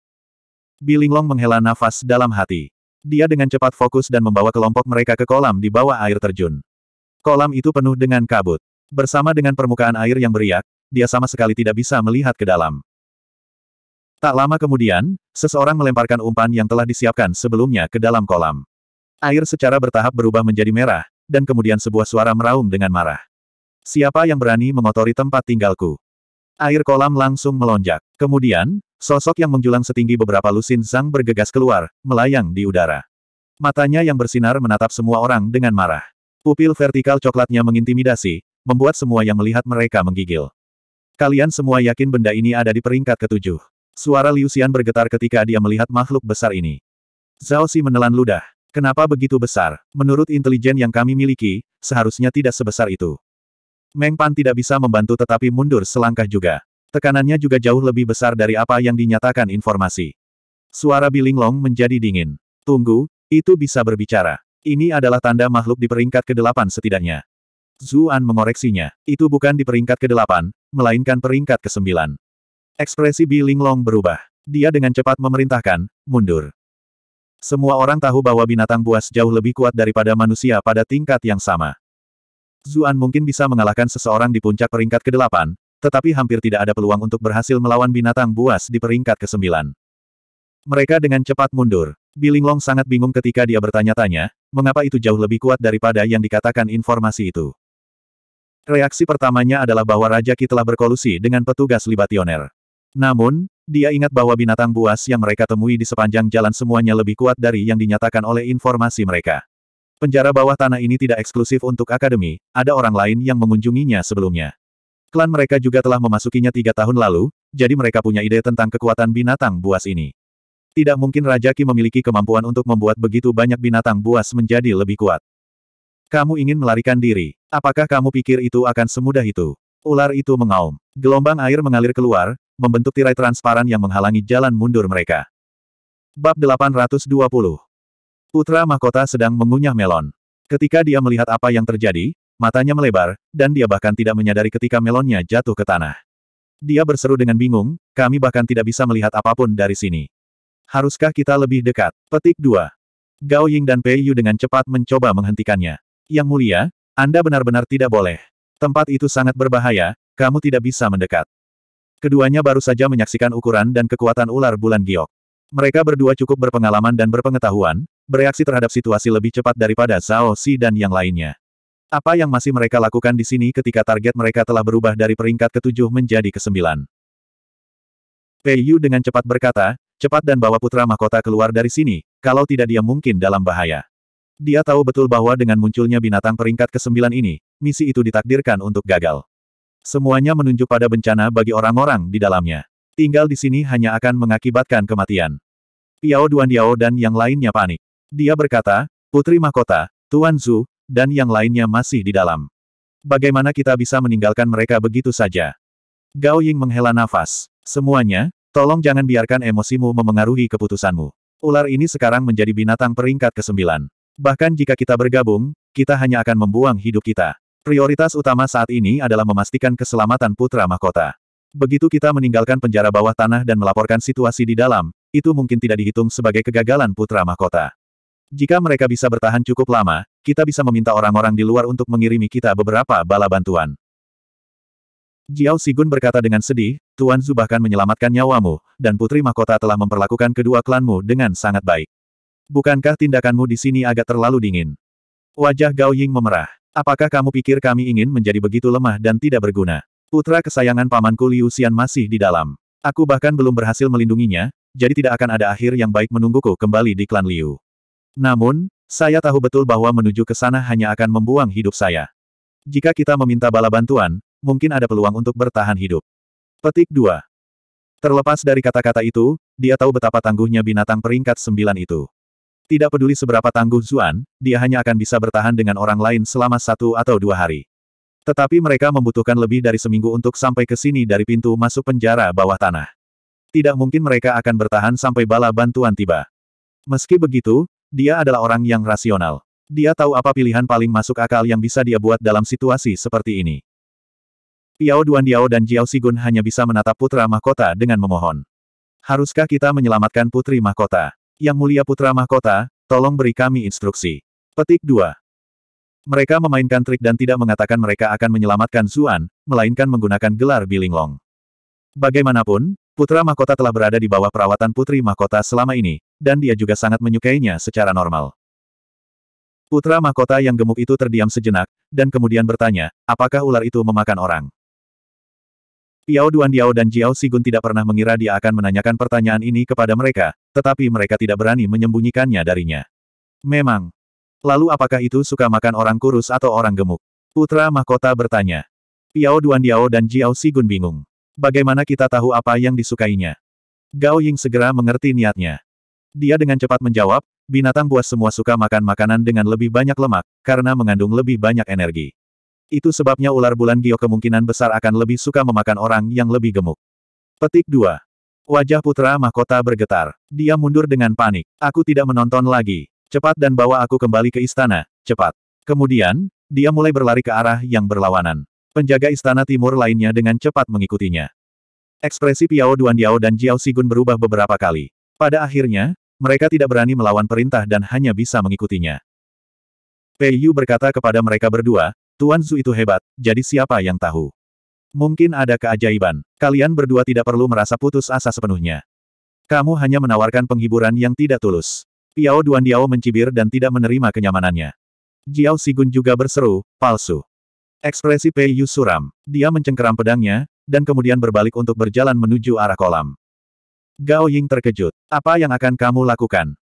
Bilinglong menghela nafas dalam hati. Dia dengan cepat fokus dan membawa kelompok mereka ke kolam di bawah air terjun. Kolam itu penuh dengan kabut. Bersama dengan permukaan air yang beriak, dia sama sekali tidak bisa melihat ke dalam. Tak lama kemudian, seseorang melemparkan umpan yang telah disiapkan sebelumnya ke dalam kolam. Air secara bertahap berubah menjadi merah, dan kemudian sebuah suara meraung dengan marah. Siapa yang berani mengotori tempat tinggalku? Air kolam langsung melonjak. Kemudian, sosok yang menjulang setinggi beberapa lusin zang bergegas keluar, melayang di udara. Matanya yang bersinar menatap semua orang dengan marah. Pupil vertikal coklatnya mengintimidasi, membuat semua yang melihat mereka menggigil. Kalian semua yakin benda ini ada di peringkat ketujuh. Suara Liu Xian bergetar ketika dia melihat makhluk besar ini. Zhao Xi menelan ludah. Kenapa begitu besar? Menurut intelijen yang kami miliki, seharusnya tidak sebesar itu. Meng Pan tidak bisa membantu tetapi mundur selangkah juga. Tekanannya juga jauh lebih besar dari apa yang dinyatakan informasi. Suara Biling Long menjadi dingin. Tunggu, itu bisa berbicara. Ini adalah tanda makhluk di peringkat ke-8 setidaknya. Zuan mengoreksinya. Itu bukan di peringkat ke-8, melainkan peringkat ke-9. Ekspresi Biling Long berubah. Dia dengan cepat memerintahkan, mundur. Semua orang tahu bahwa binatang buas jauh lebih kuat daripada manusia pada tingkat yang sama. Zuan mungkin bisa mengalahkan seseorang di puncak peringkat ke-8, tetapi hampir tidak ada peluang untuk berhasil melawan binatang buas di peringkat ke-9. Mereka dengan cepat mundur. Bilinglong sangat bingung ketika dia bertanya-tanya, mengapa itu jauh lebih kuat daripada yang dikatakan informasi itu. Reaksi pertamanya adalah bahwa Raja Ki telah berkolusi dengan petugas Libationer. Namun, dia ingat bahwa binatang buas yang mereka temui di sepanjang jalan semuanya lebih kuat dari yang dinyatakan oleh informasi mereka. Penjara bawah tanah ini tidak eksklusif untuk akademi, ada orang lain yang mengunjunginya sebelumnya. Klan mereka juga telah memasukinya tiga tahun lalu, jadi mereka punya ide tentang kekuatan binatang buas ini. Tidak mungkin Raja Ki memiliki kemampuan untuk membuat begitu banyak binatang buas menjadi lebih kuat. Kamu ingin melarikan diri. Apakah kamu pikir itu akan semudah itu? Ular itu mengaum. Gelombang air mengalir keluar, membentuk tirai transparan yang menghalangi jalan mundur mereka. Bab 820 Putra mahkota sedang mengunyah melon. Ketika dia melihat apa yang terjadi, matanya melebar, dan dia bahkan tidak menyadari ketika melonnya jatuh ke tanah. Dia berseru dengan bingung, kami bahkan tidak bisa melihat apa pun dari sini. Haruskah kita lebih dekat? Petik 2. Gao Ying dan Pei Yu dengan cepat mencoba menghentikannya. Yang mulia, Anda benar-benar tidak boleh. Tempat itu sangat berbahaya, kamu tidak bisa mendekat. Keduanya baru saja menyaksikan ukuran dan kekuatan ular bulan giok. Mereka berdua cukup berpengalaman dan berpengetahuan, bereaksi terhadap situasi lebih cepat daripada Zhao Si dan yang lainnya. Apa yang masih mereka lakukan di sini ketika target mereka telah berubah dari peringkat ketujuh menjadi kesembilan? Pei Yu dengan cepat berkata, cepat dan bawa putra mahkota keluar dari sini, kalau tidak dia mungkin dalam bahaya. Dia tahu betul bahwa dengan munculnya binatang peringkat kesembilan ini, misi itu ditakdirkan untuk gagal. Semuanya menunjuk pada bencana bagi orang-orang di dalamnya. Tinggal di sini hanya akan mengakibatkan kematian. Piao Duandiao dan yang lainnya panik. Dia berkata, Putri Mahkota, Tuan Zhu, dan yang lainnya masih di dalam. Bagaimana kita bisa meninggalkan mereka begitu saja? Gao Ying menghela nafas. Semuanya, tolong jangan biarkan emosimu memengaruhi keputusanmu. Ular ini sekarang menjadi binatang peringkat ke-9. Bahkan jika kita bergabung, kita hanya akan membuang hidup kita. Prioritas utama saat ini adalah memastikan keselamatan putra mahkota. Begitu kita meninggalkan penjara bawah tanah dan melaporkan situasi di dalam, itu mungkin tidak dihitung sebagai kegagalan putra mahkota. Jika mereka bisa bertahan cukup lama, kita bisa meminta orang-orang di luar untuk mengirimi kita beberapa bala bantuan. Jiao Sigun berkata dengan sedih, Tuan Zu bahkan menyelamatkan nyawamu, dan putri mahkota telah memperlakukan kedua klanmu dengan sangat baik. Bukankah tindakanmu di sini agak terlalu dingin? Wajah Gao Ying memerah. Apakah kamu pikir kami ingin menjadi begitu lemah dan tidak berguna? Putra kesayangan pamanku Liu Xian masih di dalam. Aku bahkan belum berhasil melindunginya, jadi tidak akan ada akhir yang baik menungguku kembali di klan Liu. Namun, saya tahu betul bahwa menuju ke sana hanya akan membuang hidup saya. Jika kita meminta bala bantuan, mungkin ada peluang untuk bertahan hidup. Petik 2. Terlepas dari kata-kata itu, dia tahu betapa tangguhnya binatang peringkat sembilan itu. Tidak peduli seberapa tangguh Zuan, dia hanya akan bisa bertahan dengan orang lain selama satu atau dua hari. Tetapi mereka membutuhkan lebih dari seminggu untuk sampai ke sini dari pintu masuk penjara bawah tanah. Tidak mungkin mereka akan bertahan sampai bala bantuan tiba. Meski begitu, dia adalah orang yang rasional. Dia tahu apa pilihan paling masuk akal yang bisa dia buat dalam situasi seperti ini. Piao Duandiao dan Jiao Sigun hanya bisa menatap putra mahkota dengan memohon. Haruskah kita menyelamatkan putri mahkota? Yang mulia putra mahkota, tolong beri kami instruksi. Petik 2. Mereka memainkan trik dan tidak mengatakan mereka akan menyelamatkan Zuan, melainkan menggunakan gelar Bilinglong. Bagaimanapun, putra mahkota telah berada di bawah perawatan putri mahkota selama ini, dan dia juga sangat menyukainya secara normal. Putra mahkota yang gemuk itu terdiam sejenak, dan kemudian bertanya, apakah ular itu memakan orang? Piao Duandiao dan Jiao Sigun tidak pernah mengira dia akan menanyakan pertanyaan ini kepada mereka, tetapi mereka tidak berani menyembunyikannya darinya. Memang. Lalu apakah itu suka makan orang kurus atau orang gemuk? Putra mahkota bertanya. Piao Duandiao dan Jiao Sigun bingung. Bagaimana kita tahu apa yang disukainya? Gao Ying segera mengerti niatnya. Dia dengan cepat menjawab, binatang buas semua suka makan makanan dengan lebih banyak lemak, karena mengandung lebih banyak energi. Itu sebabnya ular bulan giok kemungkinan besar akan lebih suka memakan orang yang lebih gemuk. Petik 2. Wajah putra mahkota bergetar. Dia mundur dengan panik. Aku tidak menonton lagi. Cepat dan bawa aku kembali ke istana, cepat. Kemudian, dia mulai berlari ke arah yang berlawanan. Penjaga istana timur lainnya dengan cepat mengikutinya. Ekspresi Piao Duandiao dan Jiao Sigun berubah beberapa kali. Pada akhirnya, mereka tidak berani melawan perintah dan hanya bisa mengikutinya. Pei Yu berkata kepada mereka berdua, Tuan Zu itu hebat, jadi siapa yang tahu? Mungkin ada keajaiban. Kalian berdua tidak perlu merasa putus asa sepenuhnya. Kamu hanya menawarkan penghiburan yang tidak tulus. Piao Duandiao mencibir dan tidak menerima kenyamanannya. Jiao Sigun juga berseru, palsu. Ekspresi Pei Yu suram. Dia mencengkeram pedangnya, dan kemudian berbalik untuk berjalan menuju arah kolam. Gao Ying terkejut. Apa yang akan kamu lakukan?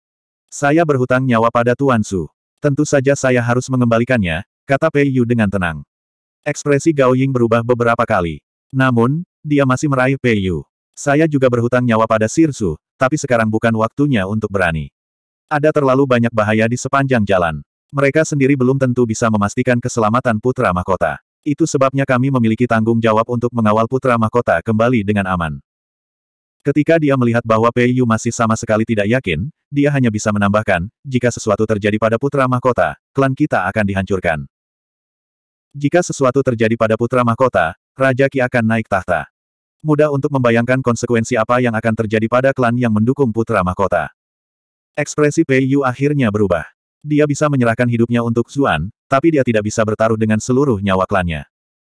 Saya berhutang nyawa pada Tuan Su. Tentu saja saya harus mengembalikannya, kata Pei Yu dengan tenang. Ekspresi Gao Ying berubah beberapa kali. Namun, dia masih meraih Pei Yu. Saya juga berhutang nyawa pada Sir Su, tapi sekarang bukan waktunya untuk berani. Ada terlalu banyak bahaya di sepanjang jalan. Mereka sendiri belum tentu bisa memastikan keselamatan putra mahkota. Itu sebabnya kami memiliki tanggung jawab untuk mengawal putra mahkota kembali dengan aman. Ketika dia melihat bahwa Pei Yu masih sama sekali tidak yakin, dia hanya bisa menambahkan, jika sesuatu terjadi pada putra mahkota, klan kita akan dihancurkan. Jika sesuatu terjadi pada putra mahkota, Raja Ki akan naik tahta. Mudah untuk membayangkan konsekuensi apa yang akan terjadi pada klan yang mendukung putra mahkota. Ekspresi Pei Yu akhirnya berubah. Dia bisa menyerahkan hidupnya untuk Zuan, tapi dia tidak bisa bertaruh dengan seluruh nyawa klannya.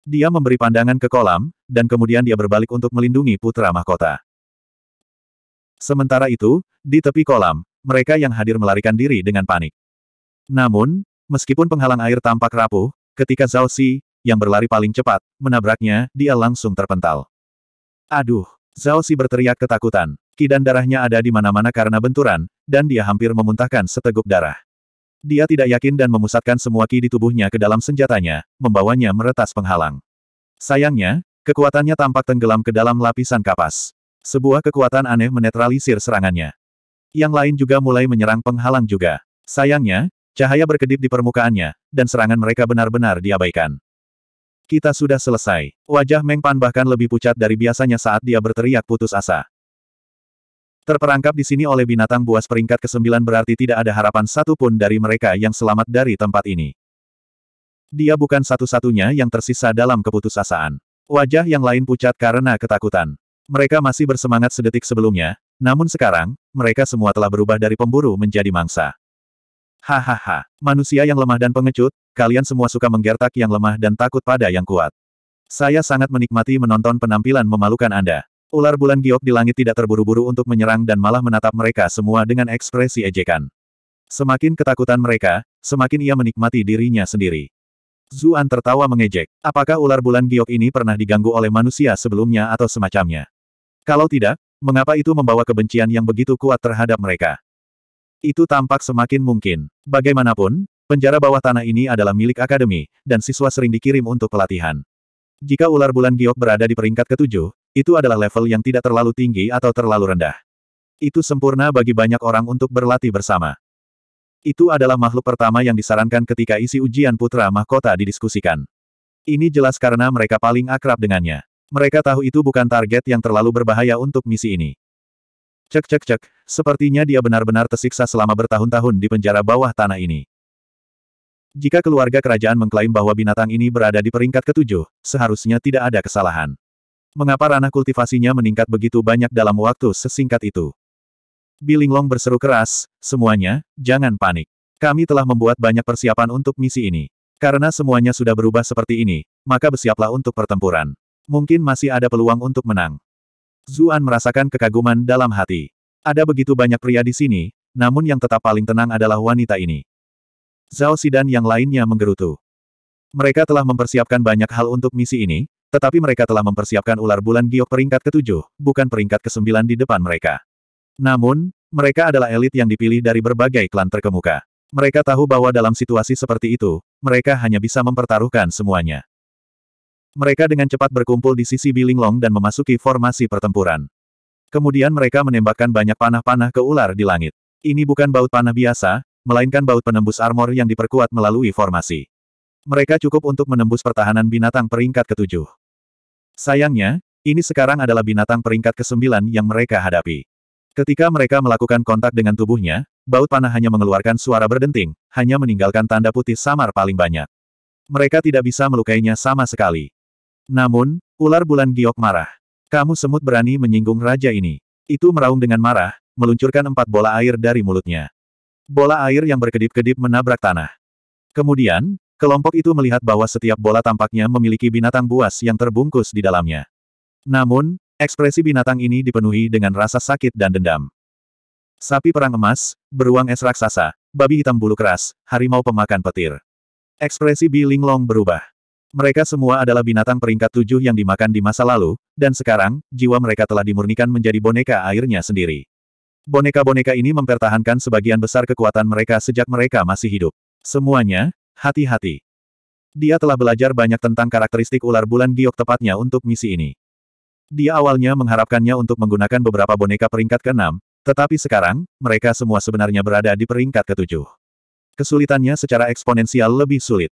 Dia memberi pandangan ke kolam, dan kemudian dia berbalik untuk melindungi putra mahkota. Sementara itu, di tepi kolam, mereka yang hadir melarikan diri dengan panik. Namun, meskipun penghalang air tampak rapuh, ketika Zhao Xi, yang berlari paling cepat, menabraknya, dia langsung terpental. Aduh! Zhao Xi berteriak ketakutan. Kidan darahnya ada di mana-mana karena benturan, dan dia hampir memuntahkan seteguk darah. Dia tidak yakin dan memusatkan semua ki di tubuhnya ke dalam senjatanya, membawanya meretas penghalang. Sayangnya, kekuatannya tampak tenggelam ke dalam lapisan kapas. Sebuah kekuatan aneh menetralisir serangannya. Yang lain juga mulai menyerang penghalang juga. Sayangnya, cahaya berkedip di permukaannya, dan serangan mereka benar-benar diabaikan. Kita sudah selesai. Wajah Meng Pan bahkan lebih pucat dari biasanya saat dia berteriak putus asa. Terperangkap di sini oleh binatang buas peringkat ke-9 berarti tidak ada harapan satupun dari mereka yang selamat dari tempat ini. Dia bukan satu-satunya yang tersisa dalam keputusasaan. Wajah yang lain pucat karena ketakutan. Mereka masih bersemangat sedetik sebelumnya, namun sekarang, mereka semua telah berubah dari pemburu menjadi mangsa. Hahaha, manusia yang lemah dan pengecut, kalian semua suka menggertak yang lemah dan takut pada yang kuat. Saya sangat menikmati menonton penampilan memalukan Anda. Ular bulan giok di langit tidak terburu-buru untuk menyerang dan malah menatap mereka semua dengan ekspresi ejekan. Semakin ketakutan mereka, semakin ia menikmati dirinya sendiri. Zuan tertawa mengejek. Apakah ular bulan giok ini pernah diganggu oleh manusia sebelumnya atau semacamnya? Kalau tidak, mengapa itu membawa kebencian yang begitu kuat terhadap mereka? Itu tampak semakin mungkin. Bagaimanapun, penjara bawah tanah ini adalah milik akademi, dan siswa sering dikirim untuk pelatihan. Jika ular bulan giok berada di peringkat ketujuh, itu adalah level yang tidak terlalu tinggi atau terlalu rendah. Itu sempurna bagi banyak orang untuk berlatih bersama. Itu adalah makhluk pertama yang disarankan ketika isi ujian putra mahkota didiskusikan. Ini jelas karena mereka paling akrab dengannya. Mereka tahu itu bukan target yang terlalu berbahaya untuk misi ini. Cek cek cek, sepertinya dia benar-benar tersiksa selama bertahun-tahun di penjara bawah tanah ini. Jika keluarga kerajaan mengklaim bahwa binatang ini berada di peringkat ketujuh, seharusnya tidak ada kesalahan. Mengapa ranah kultivasinya meningkat begitu banyak dalam waktu sesingkat itu? Bilinglong berseru keras, semuanya, jangan panik. Kami telah membuat banyak persiapan untuk misi ini. Karena semuanya sudah berubah seperti ini, maka bersiaplah untuk pertempuran. Mungkin masih ada peluang untuk menang. Zuan merasakan kekaguman dalam hati. Ada begitu banyak pria di sini, namun yang tetap paling tenang adalah wanita ini. Zhao Sidan yang lainnya menggerutu. Mereka telah mempersiapkan banyak hal untuk misi ini, tetapi mereka telah mempersiapkan ular bulan giok peringkat ketujuh, bukan peringkat kesembilan di depan mereka. Namun, mereka adalah elit yang dipilih dari berbagai klan terkemuka. Mereka tahu bahwa dalam situasi seperti itu, mereka hanya bisa mempertaruhkan semuanya. Mereka dengan cepat berkumpul di sisi Bilinglong dan memasuki formasi pertempuran. Kemudian mereka menembakkan banyak panah-panah ke ular di langit. Ini bukan baut panah biasa, melainkan baut penembus armor yang diperkuat melalui formasi. Mereka cukup untuk menembus pertahanan binatang peringkat ketujuh. Sayangnya, ini sekarang adalah binatang peringkat kesembilan yang mereka hadapi. Ketika mereka melakukan kontak dengan tubuhnya, baut panah hanya mengeluarkan suara berdenting, hanya meninggalkan tanda putih samar paling banyak. Mereka tidak bisa melukainya sama sekali. Namun, ular bulan giok marah. Kamu semut berani menyinggung raja ini. Itu meraung dengan marah, meluncurkan empat bola air dari mulutnya. Bola air yang berkedip-kedip menabrak tanah. Kemudian, kelompok itu melihat bahwa setiap bola tampaknya memiliki binatang buas yang terbungkus di dalamnya. Namun, ekspresi binatang ini dipenuhi dengan rasa sakit dan dendam. Sapi perang emas, beruang es raksasa, babi hitam bulu keras, harimau pemakan petir. Ekspresi Bi Linglong berubah. Mereka semua adalah binatang peringkat tujuh yang dimakan di masa lalu, dan sekarang, jiwa mereka telah dimurnikan menjadi boneka airnya sendiri. Boneka-boneka ini mempertahankan sebagian besar kekuatan mereka sejak mereka masih hidup. Semuanya, hati-hati. Dia telah belajar banyak tentang karakteristik ular bulan giok tepatnya untuk misi ini. Dia awalnya mengharapkannya untuk menggunakan beberapa boneka peringkat ke-6, tetapi sekarang, mereka semua sebenarnya berada di peringkat ke-7. Kesulitannya secara eksponensial lebih sulit.